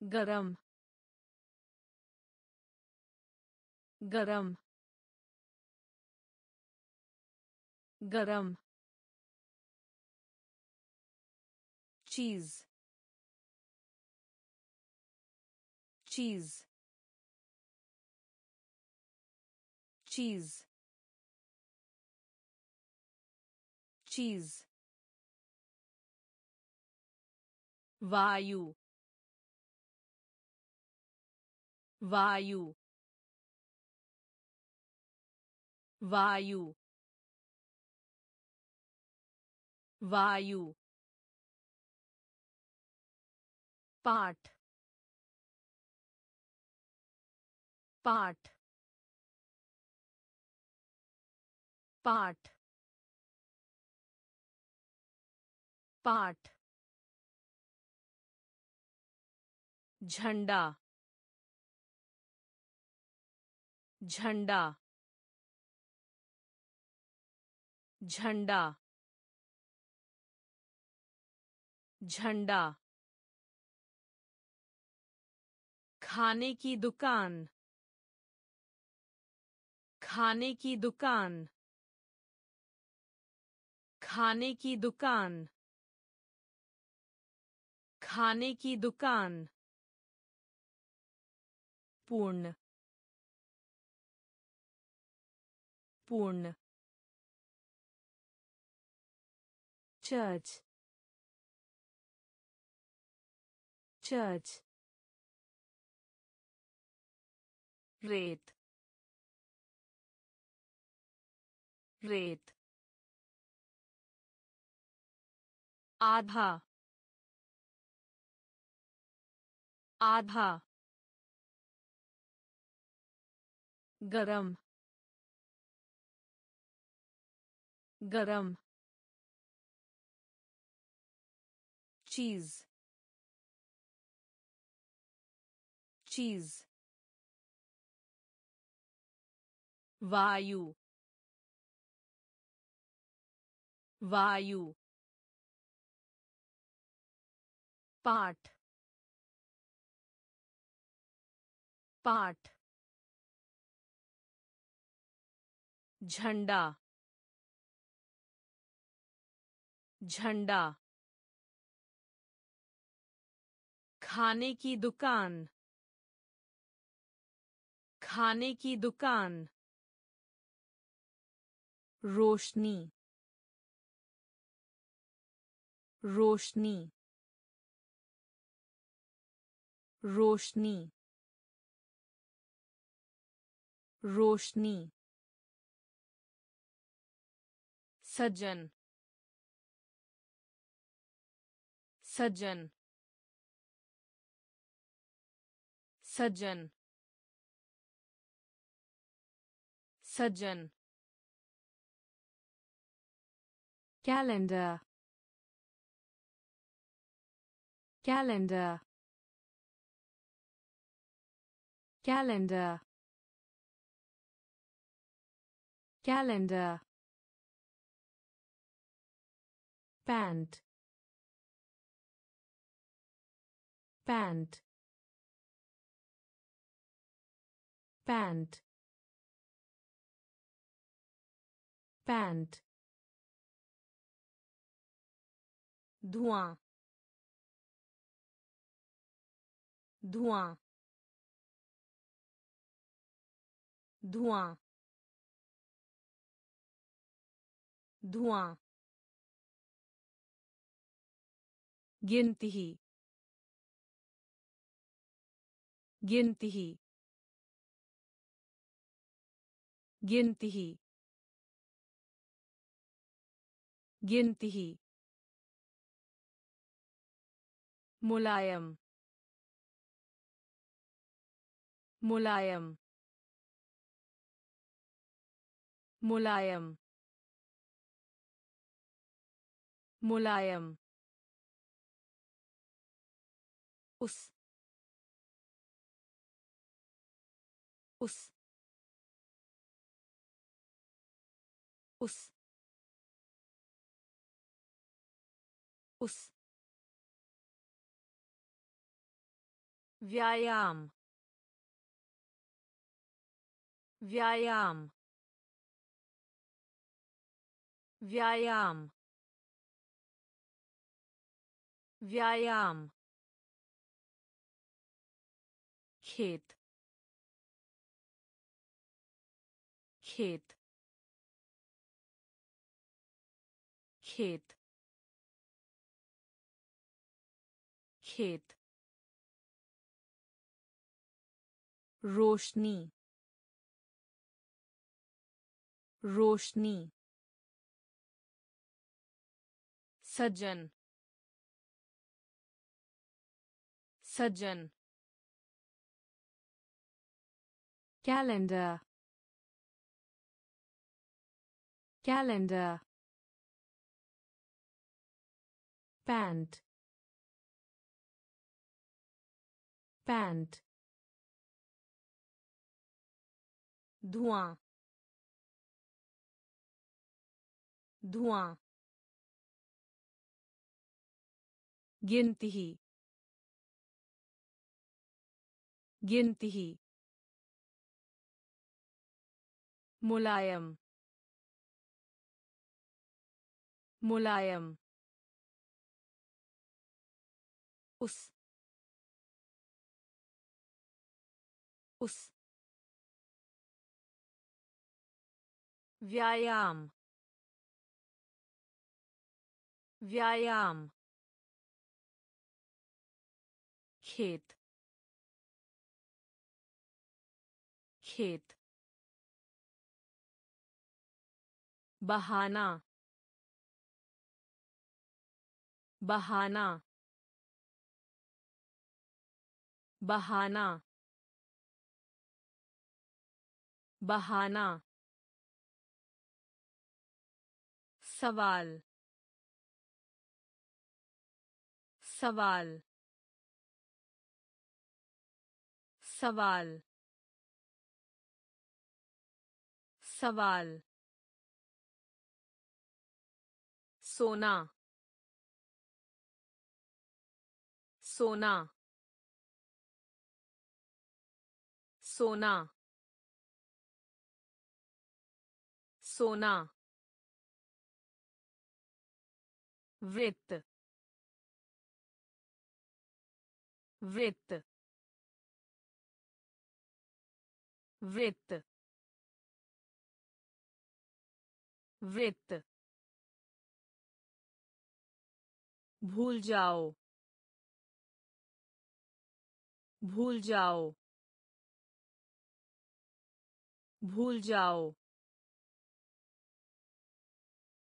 गरम गरम गरम। चीज़ चीज़ चीज़ चीज़। वायु वायु वायु वायु पाठ पाठ पाठ पाठ झंडा झंडा झंडा झंडा। खाने की दुकान, खाने की दुकान, खाने की दुकान, खाने की दुकान। पूर्ण पूर्ण church church रेत रेत आधा आधा गरम गरम चीज़ चीज़ वायु वायु पाठ पाठ झंडा झंडा खाने की दुकान खाने की दुकान रोशनी रोशनी रोशनी रोशनी। सज्जन सज्जन सज्जन सज्जन calendar calendar calendar calendar pant pant pant pant Douin. Douin. Douin. Douin. गिनती ही। गिनती ही। गिनती ही। गिनती ही। मुलायम। मुलायम। मुलायम। मुलायम। उस। उस। उस। उस। व्यायाम। व्यायाम। व्यायाम। व्यायाम। खेत। खेत। खेत। खेत। रोशनी। रोशनी। सज्जन सज्जन calendar calendar pant pant धुआं धुआं गिनती गिनती मुलायम। मुलायम। उस। उस। व्यायाम। व्यायाम। खेत। खेत। बहाना बहाना बहाना बहाना। सवाल सवाल। सवाल सवाल। सोना। सोना। सोना। सोना। वृत्त। वृत्त। वृत्त। वृत्त। भूल जाओ। भूल जाओ। भूल जाओ।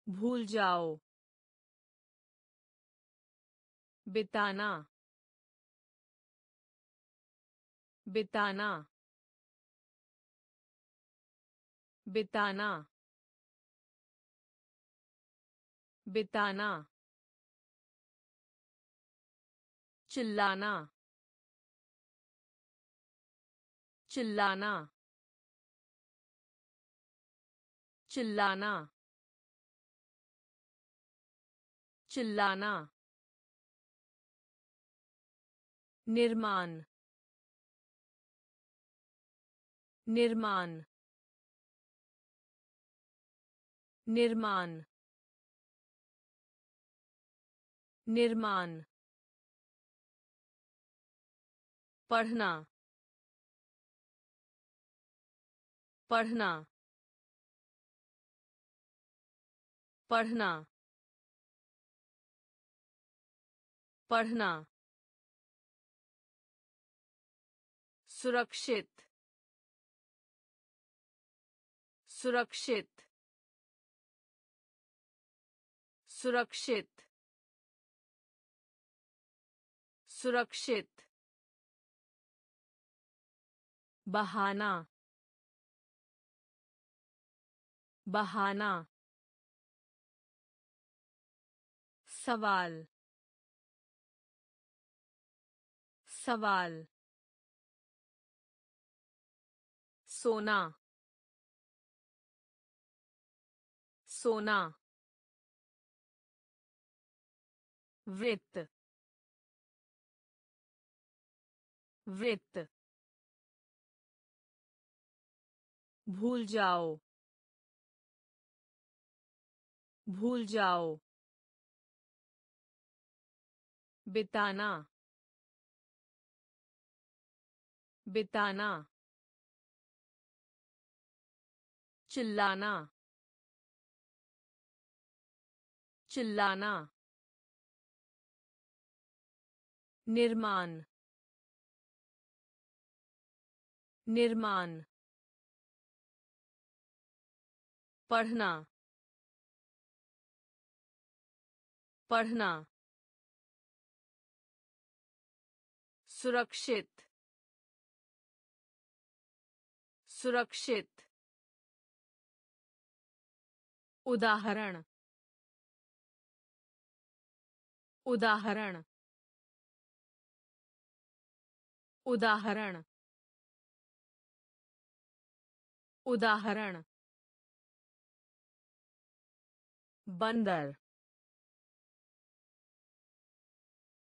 भूल जाओ। बिताना। बिताना। बिताना। बिताना। चिल्लाना। चिल्लाना। चिल्लाना। चिल्लाना। निर्माण। निर्माण। निर्माण। निर्माण। पढ़ना। पढ़ना। पढ़ना। पढ़ना। सुरक्षित। सुरक्षित। सुरक्षित। सुरक्षित। बहाना बहाना सवाल सवाल सोना सोना वृत्त वृत्त भूल जाओ। भूल जाओ। बिताना। बिताना। चिल्लाना। चिल्लाना। निर्माण। निर्माण। पढ़ना। पढ़ना। सुरक्षित। सुरक्षित। उदाहरण। उदाहरण। उदाहरण। उदाहरण। बंदर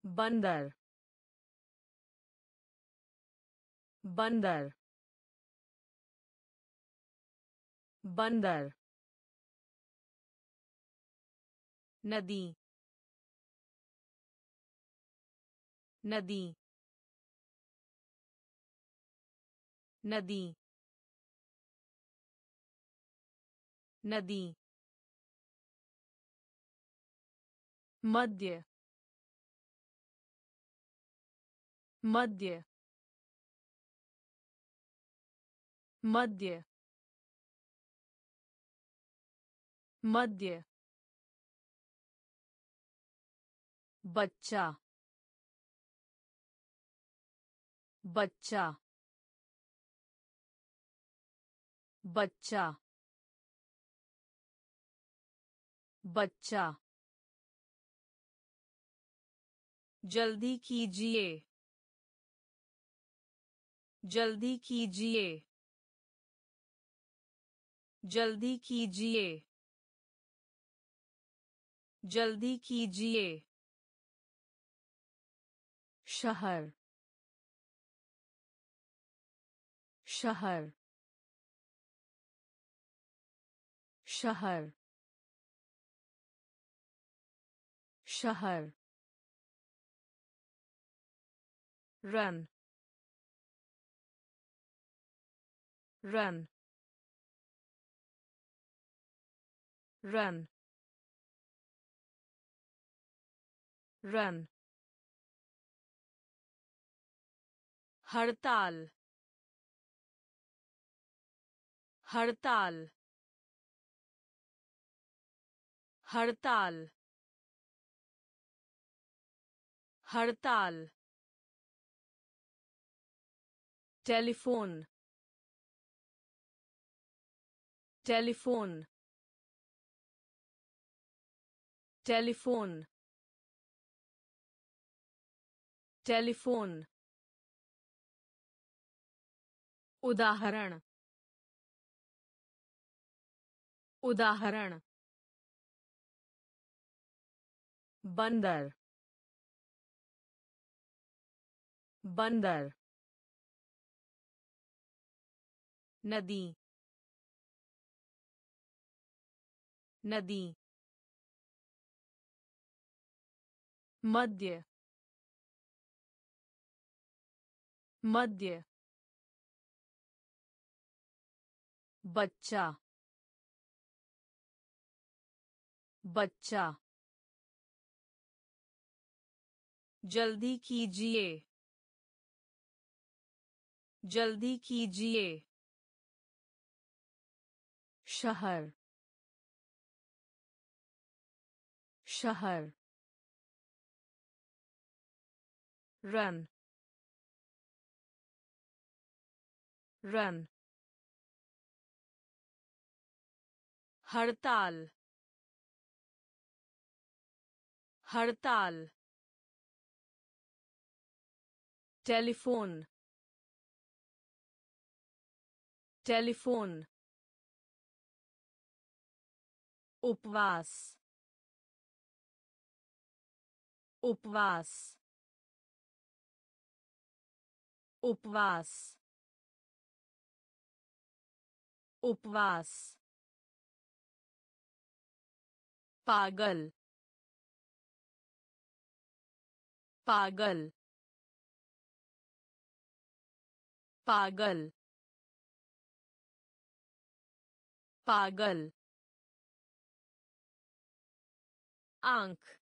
बंदर बंदर बंदर नदी नदी नदी नदी मध्य मध्य मध्य मध्य। बच्चा बच्चा बच्चा बच्चा। जल्दी कीजिए। जल्दी कीजिए। जल्दी कीजिए। जल्दी कीजिए। शहर। शहर। शहर। शहर। Run. Run. Run. Run. हड़ताल हड़ताल हड़ताल हड़ताल टेलीफोन टेलीफोन टेलीफोन टेलीफोन उदाहरण उदाहरण बंदर बंदर नदी नदी मध्य मध्य बच्चा बच्चा जल्दी कीजिए जल्दी कीजिए शहर शहर रन रन हड़ताल हड़ताल टेलीफोन टेलीफोन उपवास उपवास उपवास उपवास पागल पागल पागल पागल आँख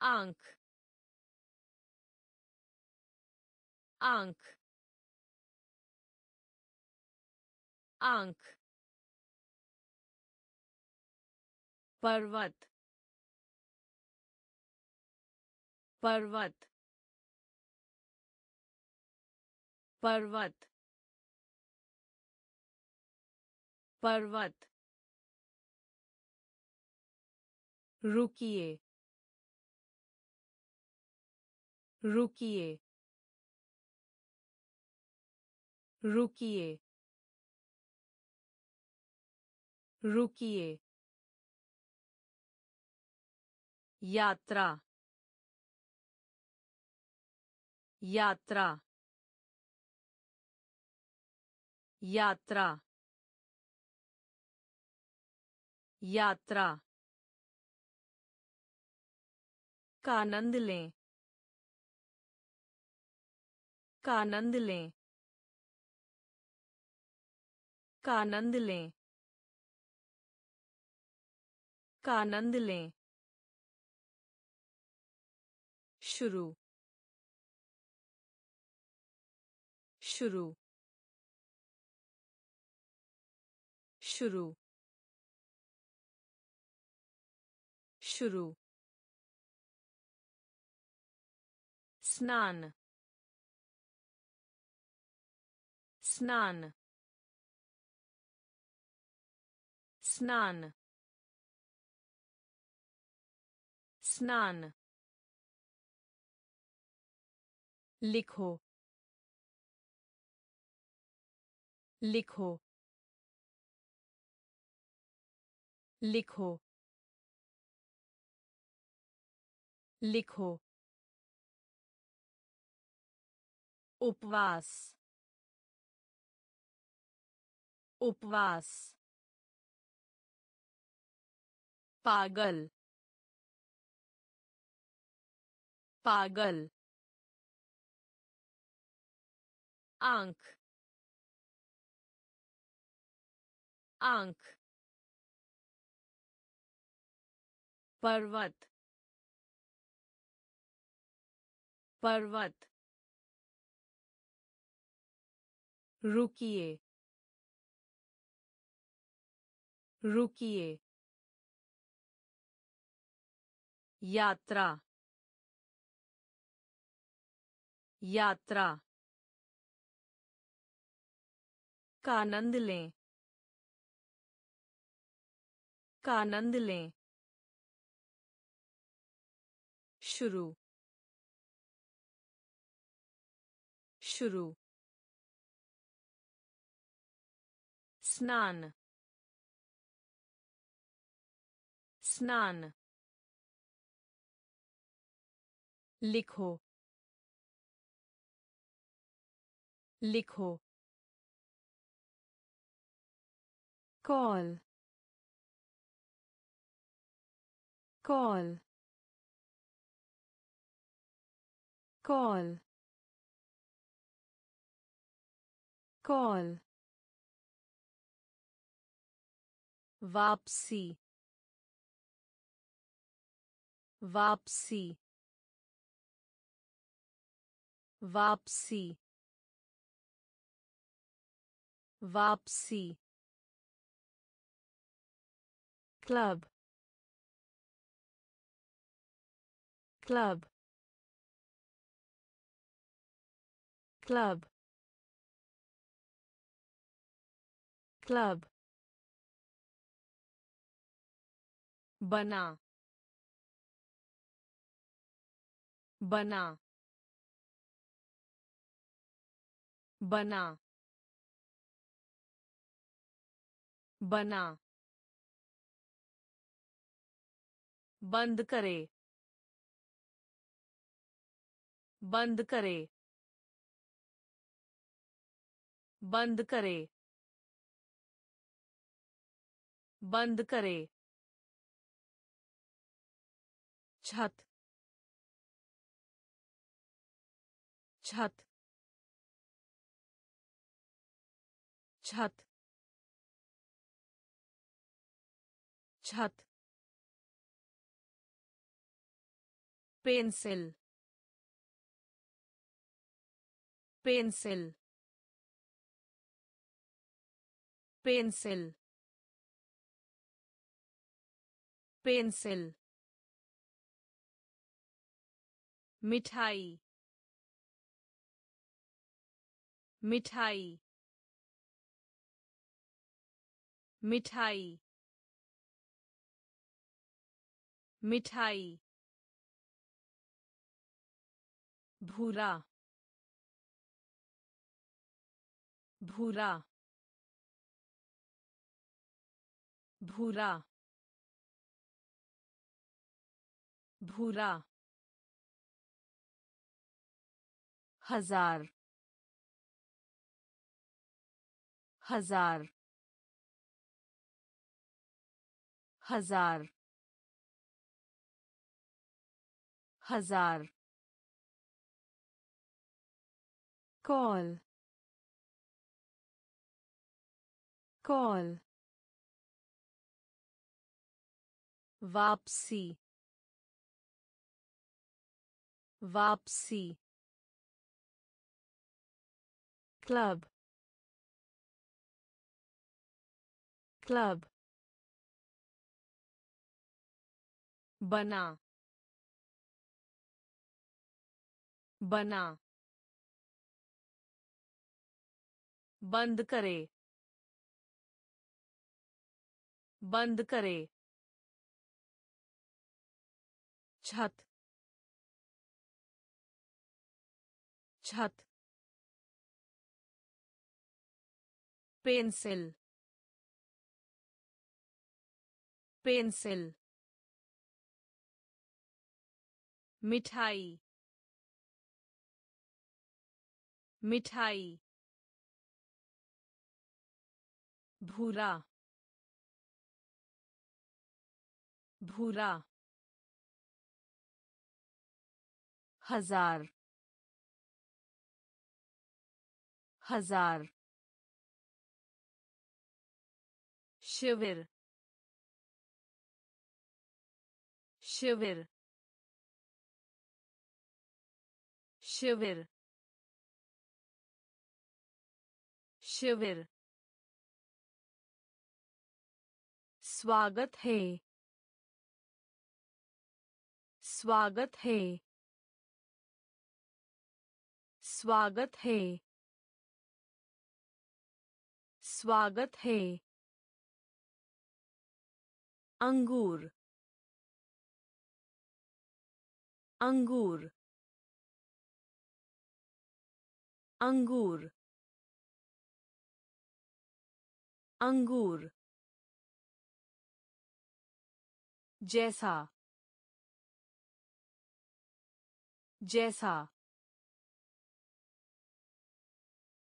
आँख आँख आँख पर्वत पर्वत पर्वत पर्वत रुकिए। रुकिए। रुकिए। रुकिए। यात्रा। यात्रा। यात्रा। यात्रा। का आनंद लें। का आनंद लें। का आनंद लें। का आनंद लें। शुरू। शुरू। शुरू। शुरू। स्नान स्नान स्नान स्नान लिखो लिखो लिखो लिखो उपवास उपवास पागल पागल आँख आँख पर्वत पर्वत रुकिए। रुकिए। यात्रा। यात्रा। का आनंद लें। का आनंद लें। शुरू। शुरू। स्नान स्नान लिखो लिखो कॉल कॉल कॉल कॉल वापसी वापसी वापसी वापसी club club club club बना बना बना बना बंद करे बंद करे बंद करे बंद करे। छत छत छत छत पेंसिल पेंसिल पेंसिल पेंसिल मिठाई। मिठाई। मिठाई। मिठाई। भूरा। भूरा। भूरा। भूरा। हज़ार हज़ार हज़ार हज़ार कॉल कॉल वापसी वापसी क्लब क्लब बना बना बंद करे बंद करे छत छत पेंसिल पेंसिल मिठाई मिठाई भूरा भूरा हज़ार हज़ार शिविर शिविर शिविर शिविर स्वागत है स्वागत है स्वागत है स्वागत है अंगूर अंगूर अंगूर अंगूर। जैसा जैसा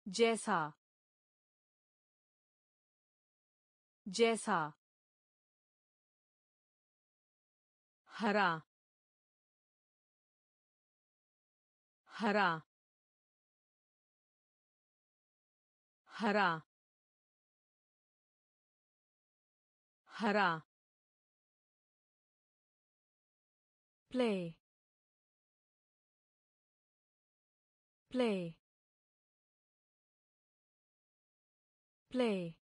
जैसा जैसा। हरा हरा हरा हरा play play play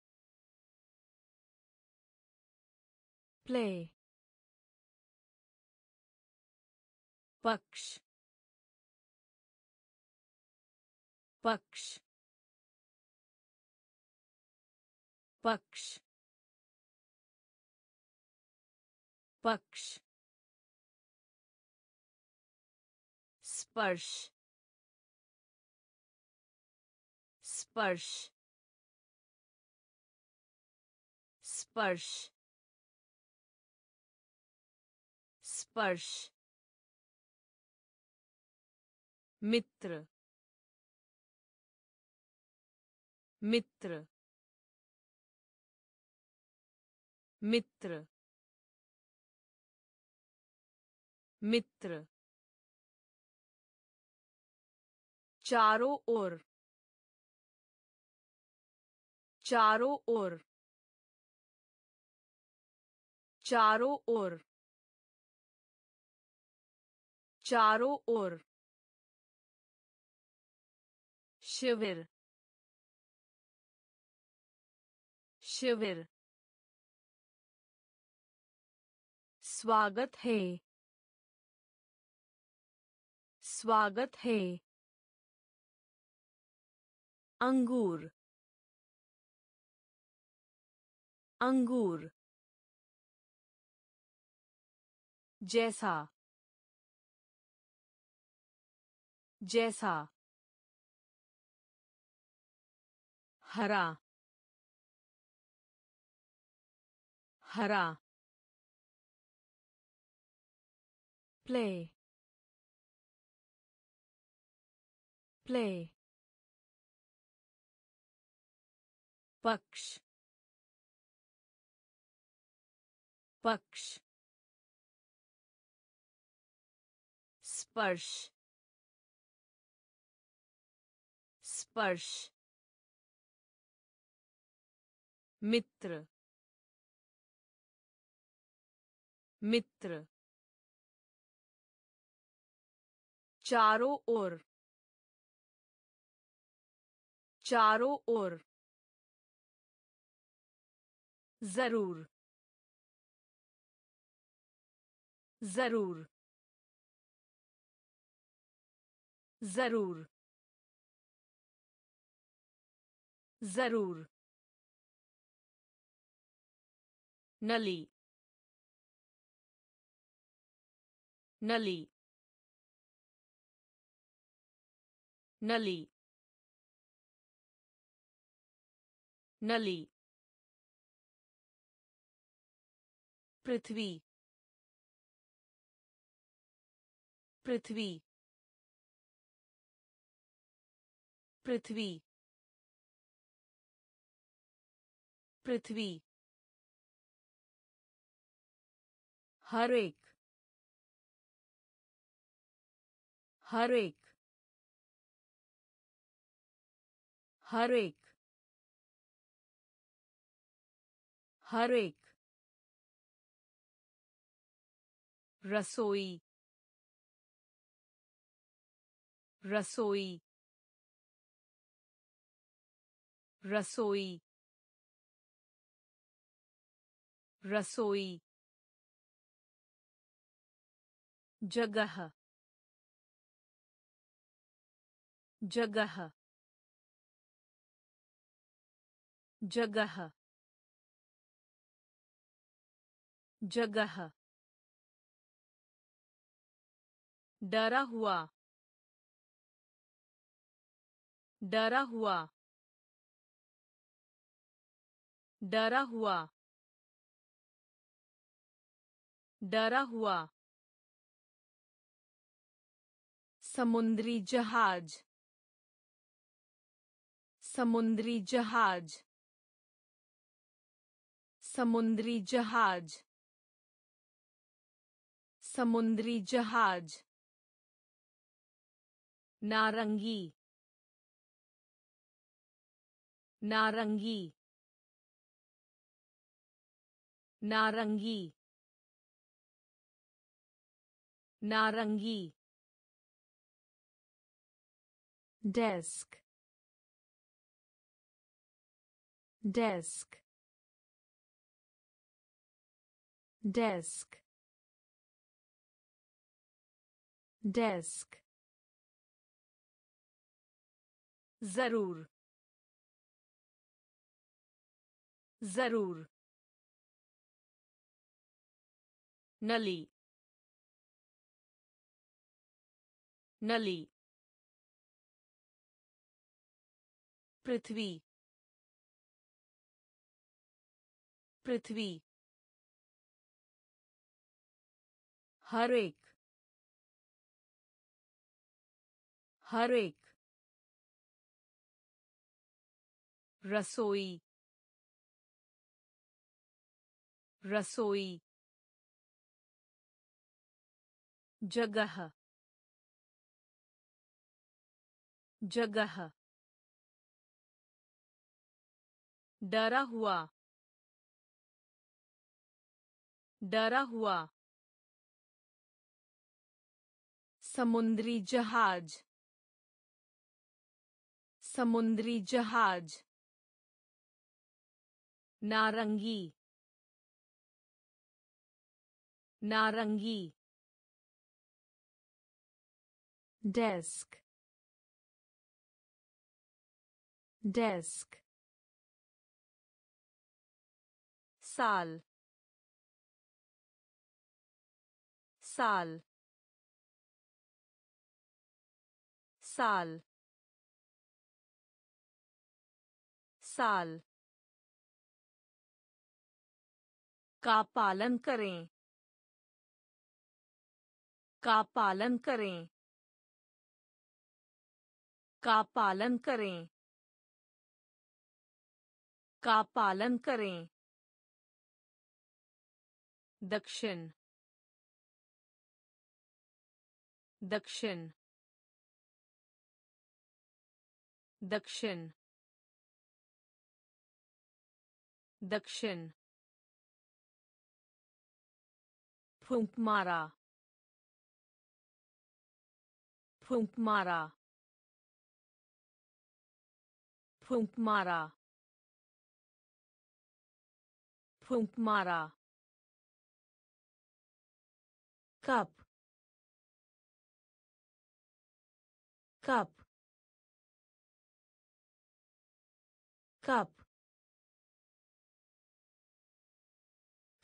play पक्ष। पक्ष। पक्ष। पक्ष। स्पर्श। स्पर्श। स्पर्श। स्पर्श। मित्र मित्र मित्र मित्र। चारों ओर चारों ओर चारों ओर चारों ओर। शिविर शिविर स्वागत है स्वागत है अंगूर अंगूर जैसा जैसा हरा। हरा। प्ले प्ले पक्ष। पक्ष। स्पर्श। स्पर्श। मित्र मित्र चारों ओर चारों ओर ज़रूर ज़रूर ज़रूर ज़रूर। नली नली नली नली पृथ्वी पृथ्वी पृथ्वी पृथ्वी हर एक। हर एक। हर एक। हर एक। रसोई। रसोई। रसोई। रसोई। जगह जगह जगह जगह। डरा हुआ डरा हुआ डरा हुआ डरा हुआ। समुद्री जहाज़। समुद्री जहाज़। समुद्री जहाज़। समुद्री जहाज़। नारंगी। नारंगी। नारंगी। नारंगी। Desk desk desk desk ज़रूर ज़रूर नली नली पृथ्वी पृथ्वी हर एक हर एक रसोई रसोई जगह जगह डरा हुआ डरा हुआ समुद्री जहाज़ समुद्री जहाज़ नारंगी नारंगी desk desk साल। साल। साल। साल। का पालन करें। का पालन करें। का पालन करें। का पालन करें। दक्षिण दक्षिण दक्षिण दक्षिण। फूंक मारा फूंक मारा फूंक मारा फूंक मारा कप कप कप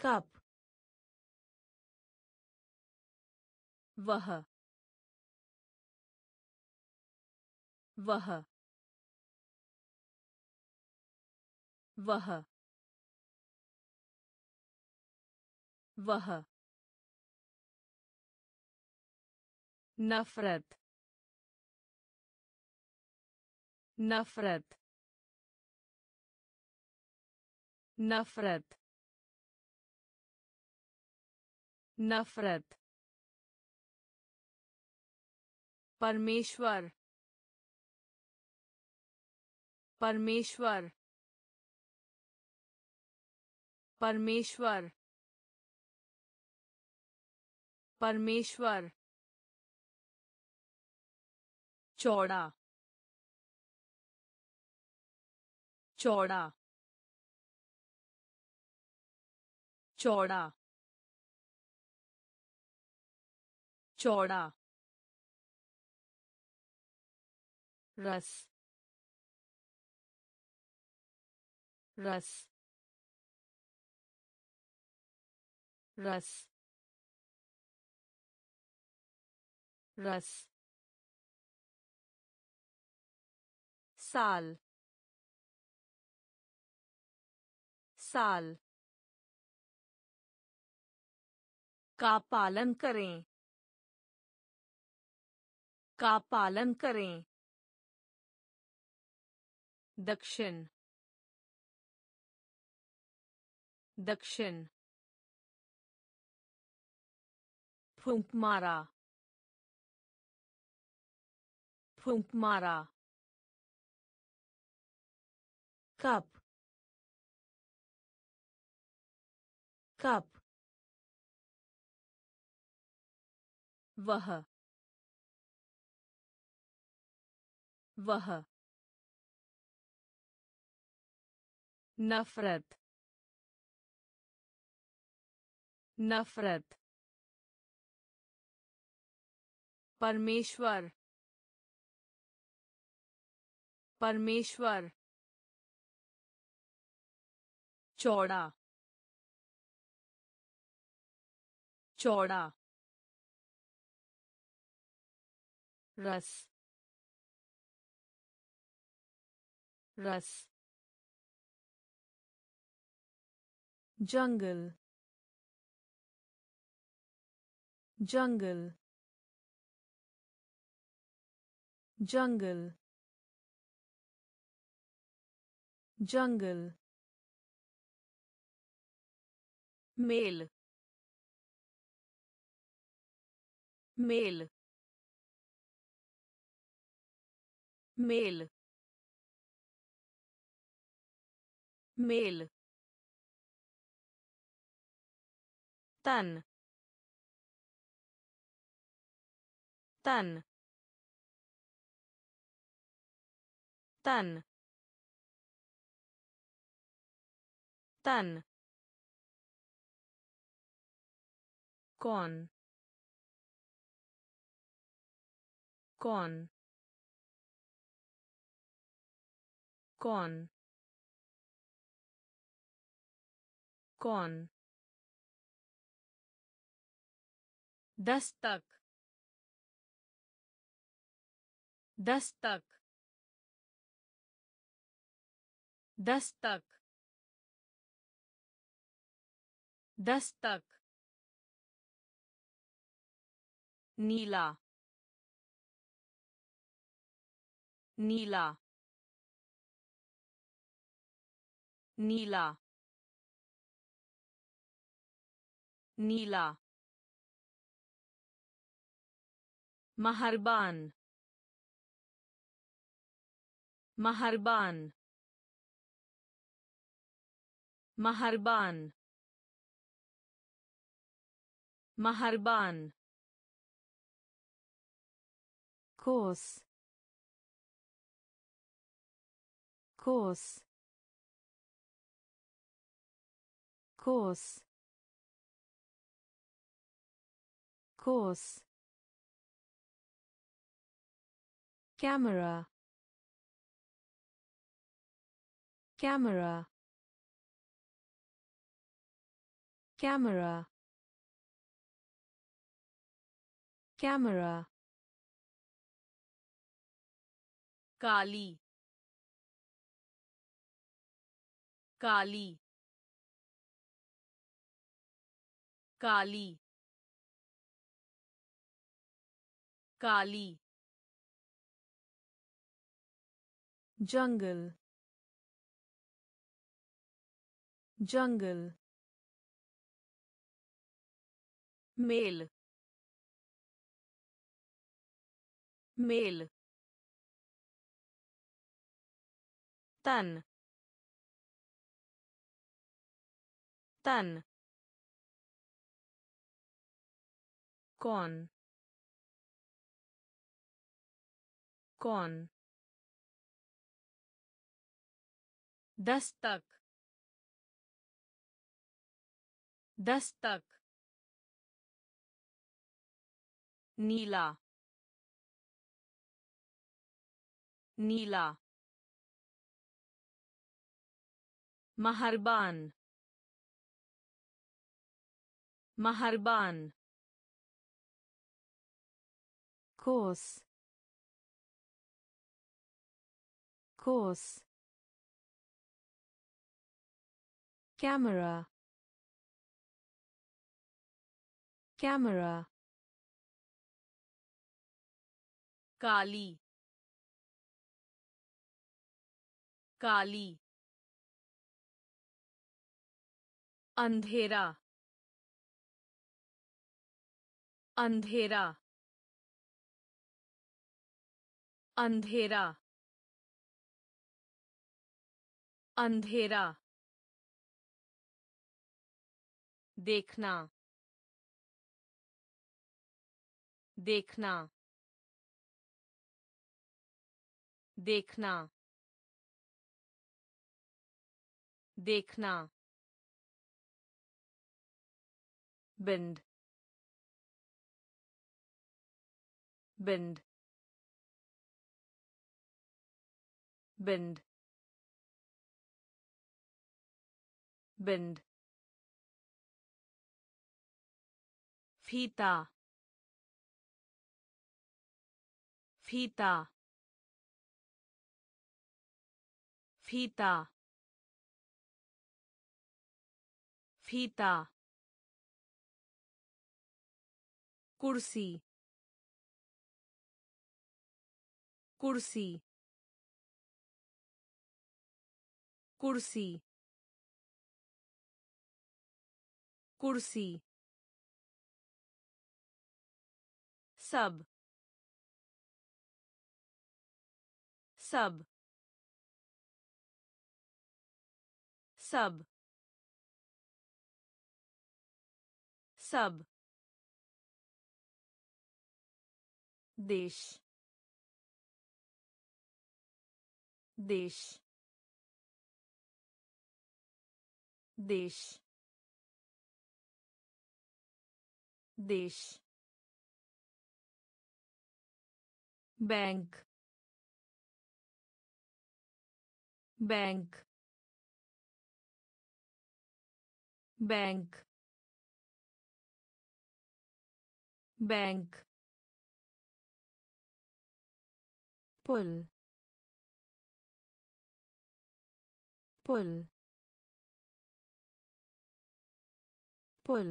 कप वह। वह। वह। वह। नफरत नफरत नफरत नफरत। परमेश्वर परमेश्वर परमेश्वर। परमेश्वर। चौड़ा। चौड़ा। चौड़ा। चौड़ा। रस। रस। रस। रस। साल। साल। का पालन करें। का पालन करें। दक्षिण। दक्षिण। फूंक मारा। फूंक मारा। कप कप वह वह नफरत नफरत परमेश्वर परमेश्वर चौड़ा। चौड़ा। रस। रस। जंगल। जंगल। जंगल। जंगल। मेल मेल मेल मेल तन तन तन तन कौन कौन कौन कौन दस्तक दस्तक दस्तक दस्तक नीला नीला नीला नीला महरबान महरबान महरबान महरबान course course course course camera. Camera. Camera. Camera काली। काली। काली। काली। jungle jungle मेल। मेल। तन तन कौन कौन दस्तक दस्तक नीला नीला Maharban. Maharban. Course. Course. Camera. Camera. Kali. Kali. अंधेरा अंधेरा अंधेरा अंधेरा देखना देखना देखना देखना bend bend bend bend fita. Fita. Fita. Fita. कुर्सी कुर्सी कुर्सी कुर्सी सब सब सब सब देश देश देश देश बैंक बैंक बैंक बैंक पुल पुल पुल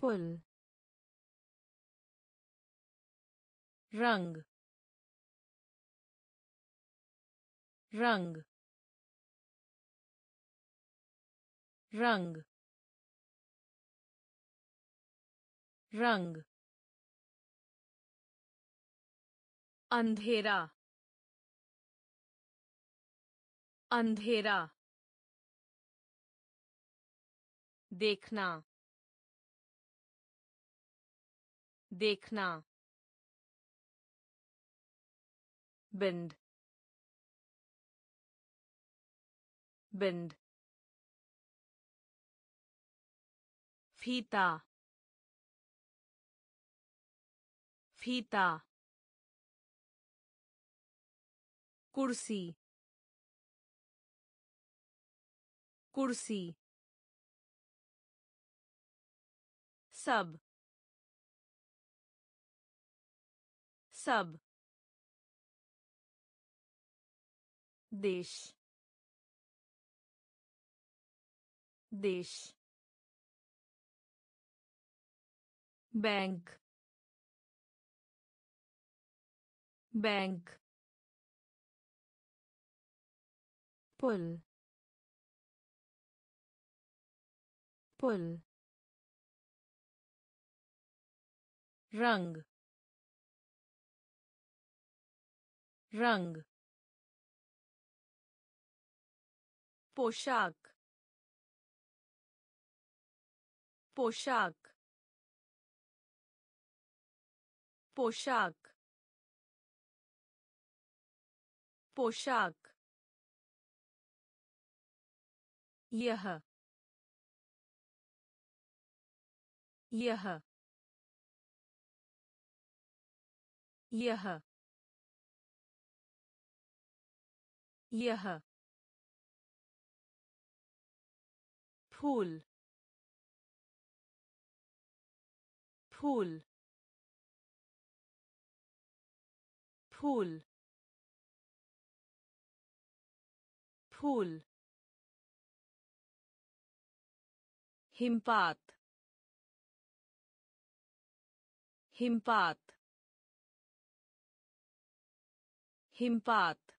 पुल रंग रंग रंग रंग अंधेरा अंधेरा देखना देखना बिंद बिंद फीता फीता कुर्सी। कुर्सी। सब। सब। देश। देश। बैंक। बैंक। पुल पुल रंग रंग पोशाक पोशाक पोशाक पोशाक यह यह यह यह। फूल फूल फूल। फूल। हिमपात हिमपात हिमपात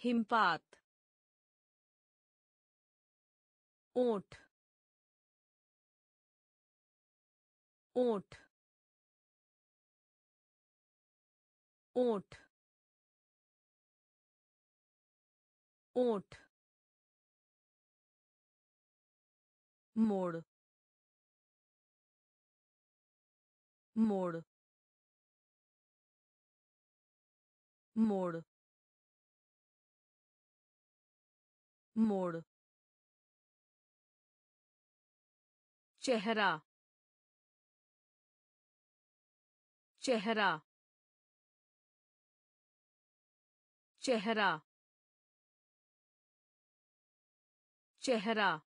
हिमपात ऊँट ऊँट ऊँट ऊँट मोड़ मोड़ मोड़ मोड़ चेहरा चेहरा चेहरा चेहरा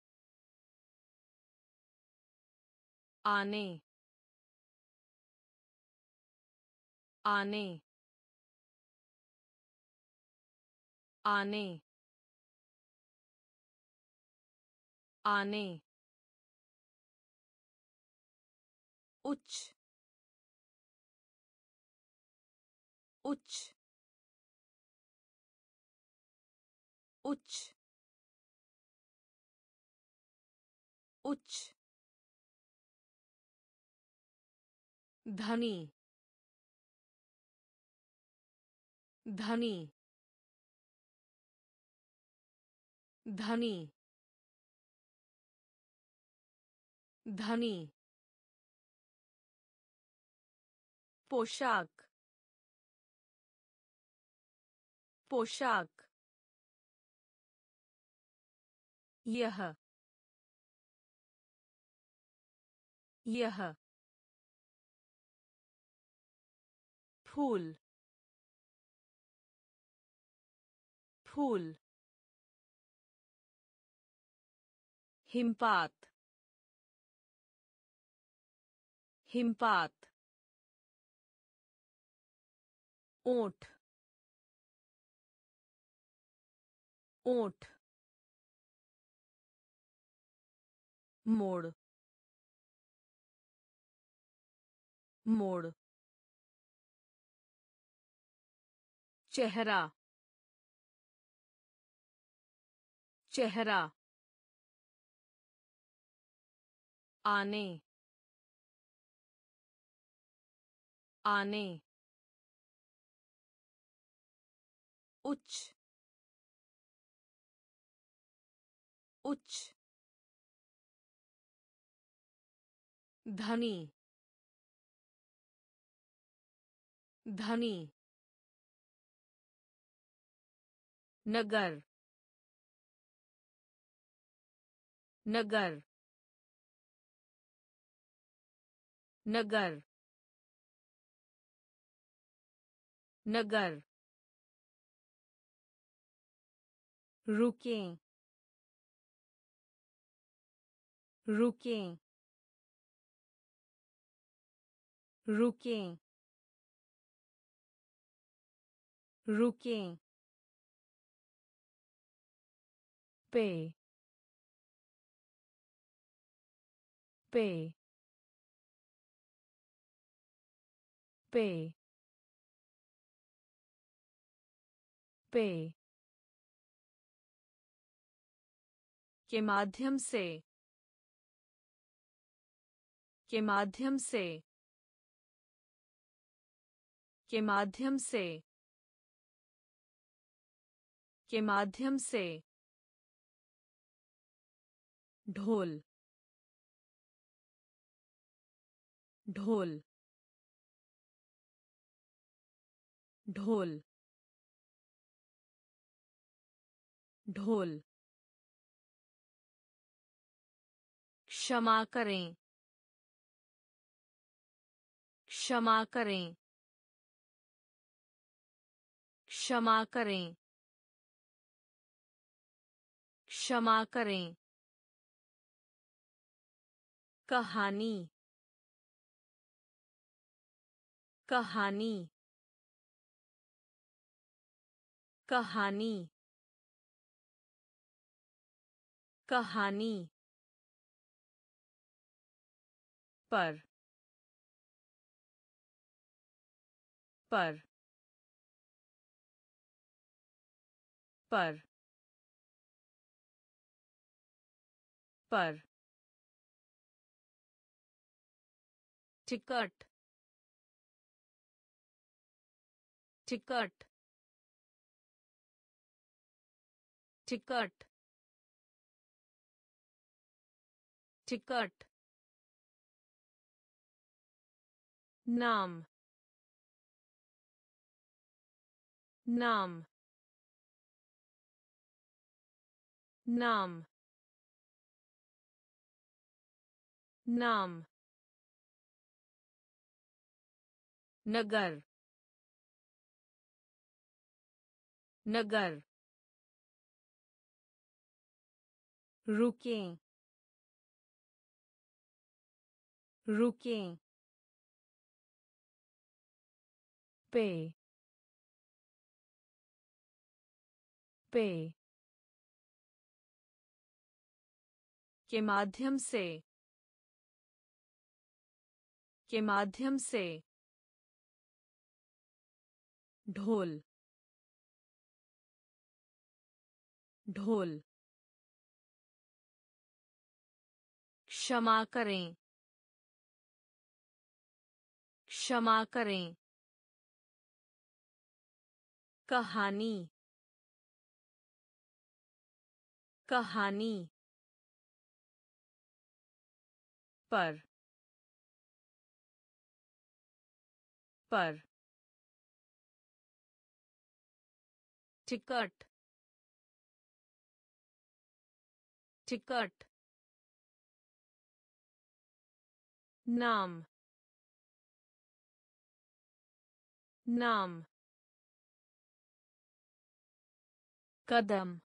आने। आने। आने। आने। उच्च। उच्च। उच्च। उच्च। धनी धनी धनी धनी पोशाक पोशाक यह यह फूल फूल हिमपात हिमपात ओठ ओठ मोड़ मोड़ चेहरा चेहरा आने आने उच्च उच्च धनी धनी नगर नगर नगर नगर। रुकें। रुकें। रुकें। रुकें। पे। पे। पे। पे। के माध्यम से। के माध्यम से। के माध्यम से। के माध्यम से। ढोल ढोल ढोल ढोल। क्षमा करें। क्षमा करें। क्षमा करें। क्षमा करें। कहानी। कहानी। कहानी। कहानी। पर। पर। पर। पर। टिकट टिकट टिकट टिकट नाम नाम नाम नाम नगर नगर रुकें रुकें पे पे के माध्यम से के माध्यम से ढोल ढोल क्षमा करें क्षमा करें कहानी कहानी पर पर। टिकट टिकट नाम नाम कदम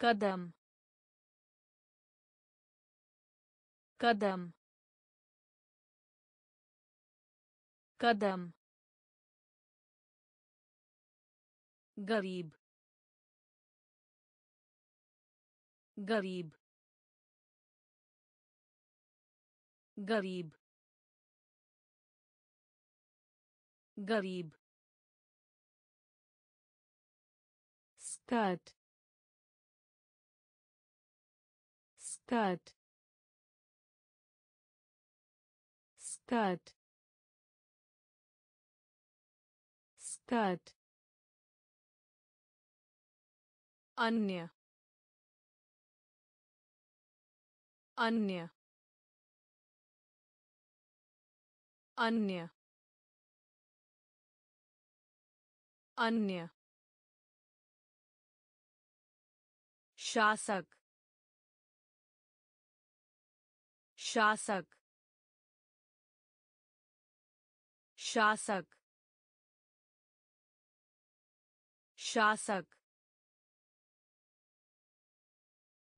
कदम कदम कदम गरीब गरीब गरीब गरीब। Skirt skirt. Skirt skirt. अन्य अन्य अन्य अन्य। शासक शासक। शासक शासक।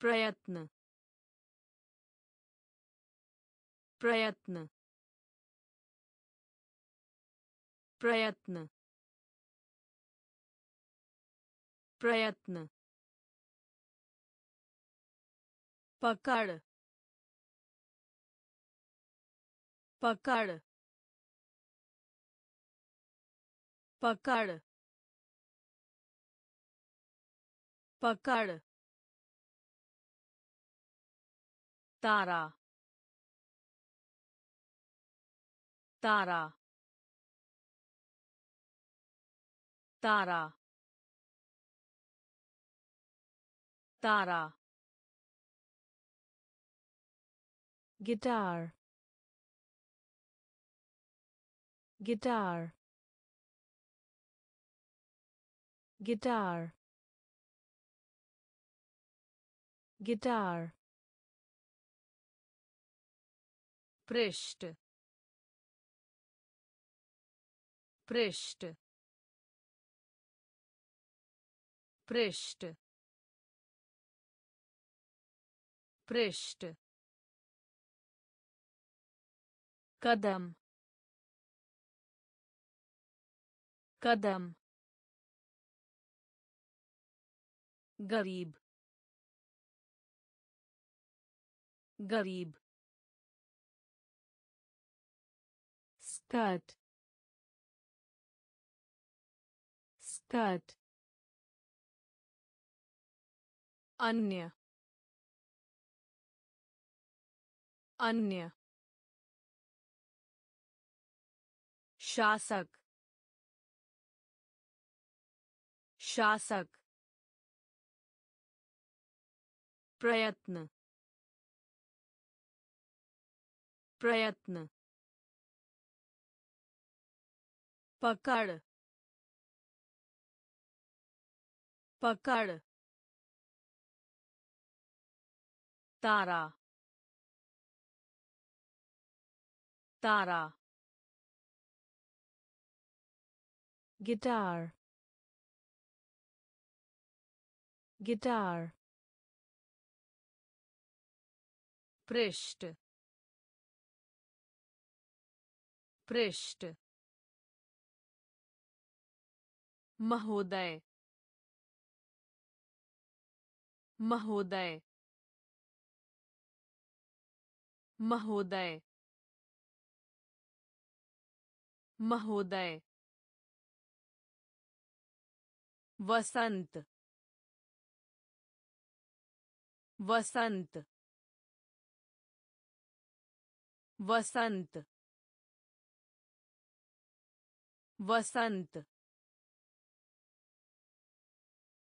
प्रयत्न प्रयत्न प्रयत्न प्रयत्न पकड़ पकड़ पकड़ पकड़ तारा तारा तारा तारा guitar guitar guitar guitar पृष्ठ पृष्ठ पृष्ठ पृष्ठ कदम कदम गरीब गरीब स्कर्ट स्कर्ट अन्य अन्य शासक शासक प्रयत्न प्रयत्न पकड़ पकड़ तारा तारा guitar guitar पृष्ठ पृष्ठ महोदय महोदय महोदय महोदय वसंत वसंत वसंत वसंत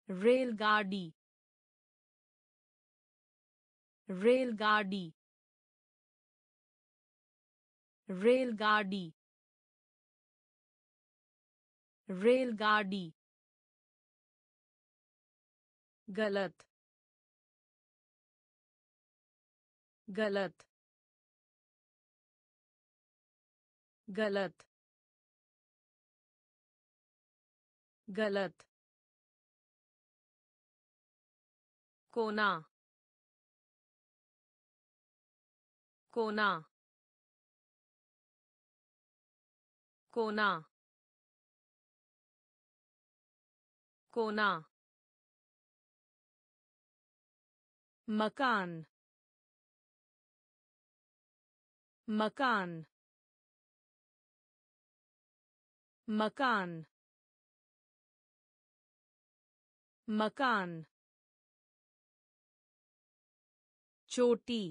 रेलगाड़ी। रेलगाड़ी। रेलगाड़ी। रेलगाड़ी। गलत। गलत। गलत। गलत। कोना। कोना। कोना। कोना। मकान। मकान। मकान। मकान। चोटी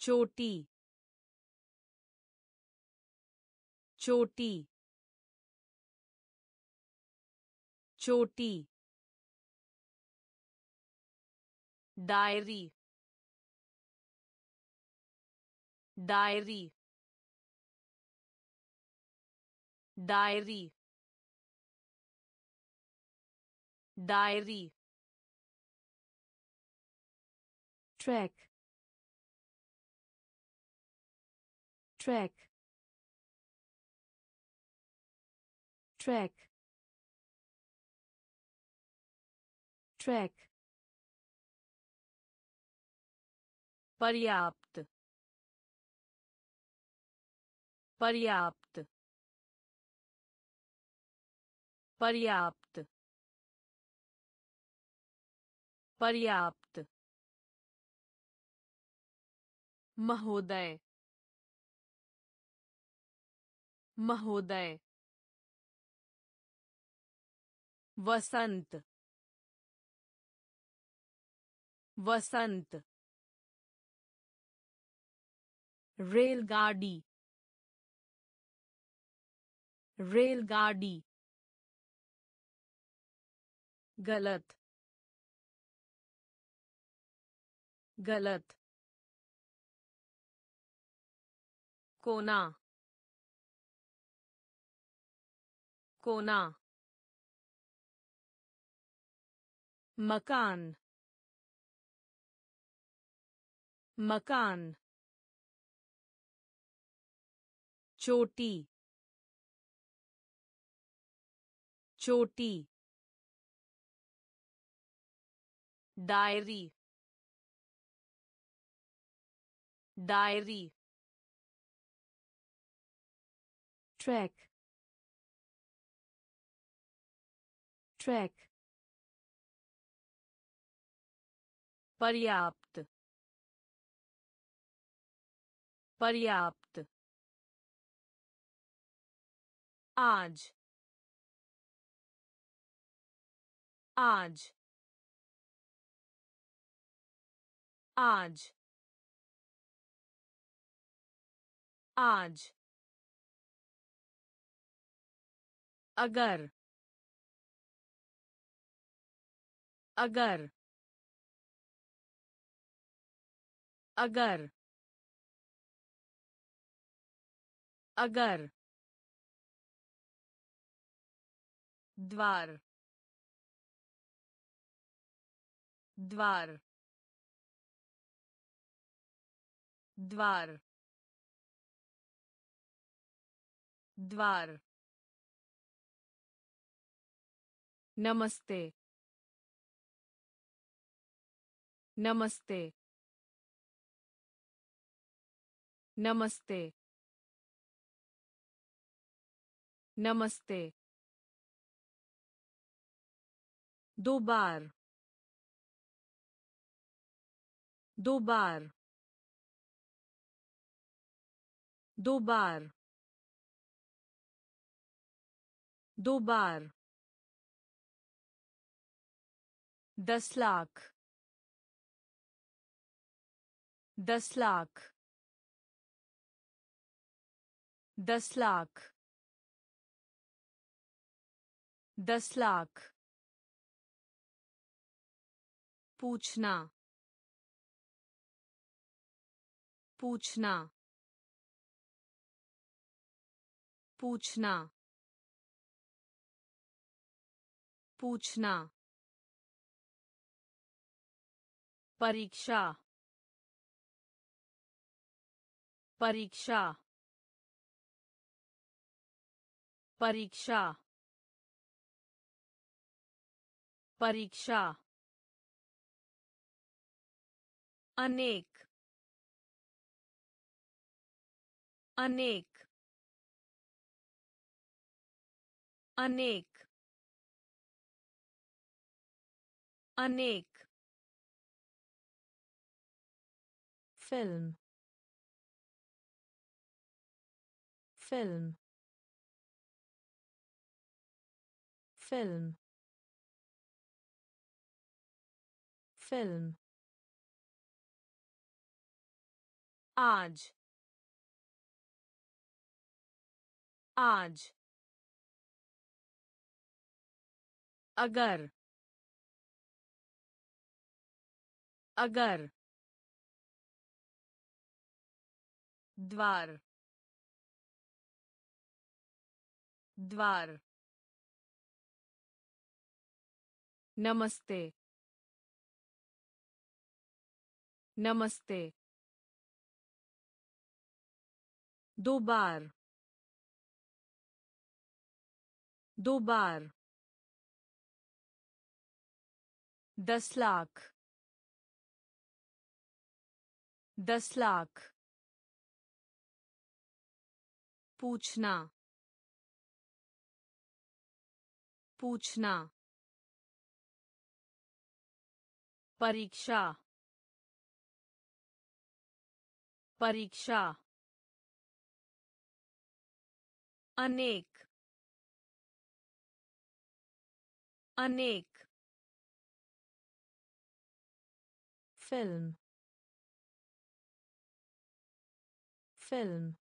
चोटी चोटी चोटी diary diary diary diary track. Track. Track. Track. पर्याप्त पर्याप्त पर्याप्त पर्याप्त महोदय महोदय वसंत वसंत रेलगाड़ी रेलगाड़ी गलत गलत कोना। कोना। मकान। मकान। चोटी। चोटी। डायरी। डायरी। Track. Track. पर्याप्त पर्याप्त आज आज आज आज अगर अगर अगर अगर द्वार द्वार द्वार द्वार नमस्ते। नमस्ते। नमस्ते। नमस्ते। दो बार। दो बार। दो बार। दो बार। दस लाख। दस लाख। दस लाख। दस लाख। पूछना। पूछना। पूछना। पूछना। परीक्षा परीक्षा परीक्षा परीक्षा अनेक अनेक अनेक अनेक film film film film आज आज अगर अगर द्वार द्वार नमस्ते नमस्ते दो बार दो बार दस लाख दस लाख पूछना। पूछना। परीक्षा। परीक्षा। अनेक। अनेक। film film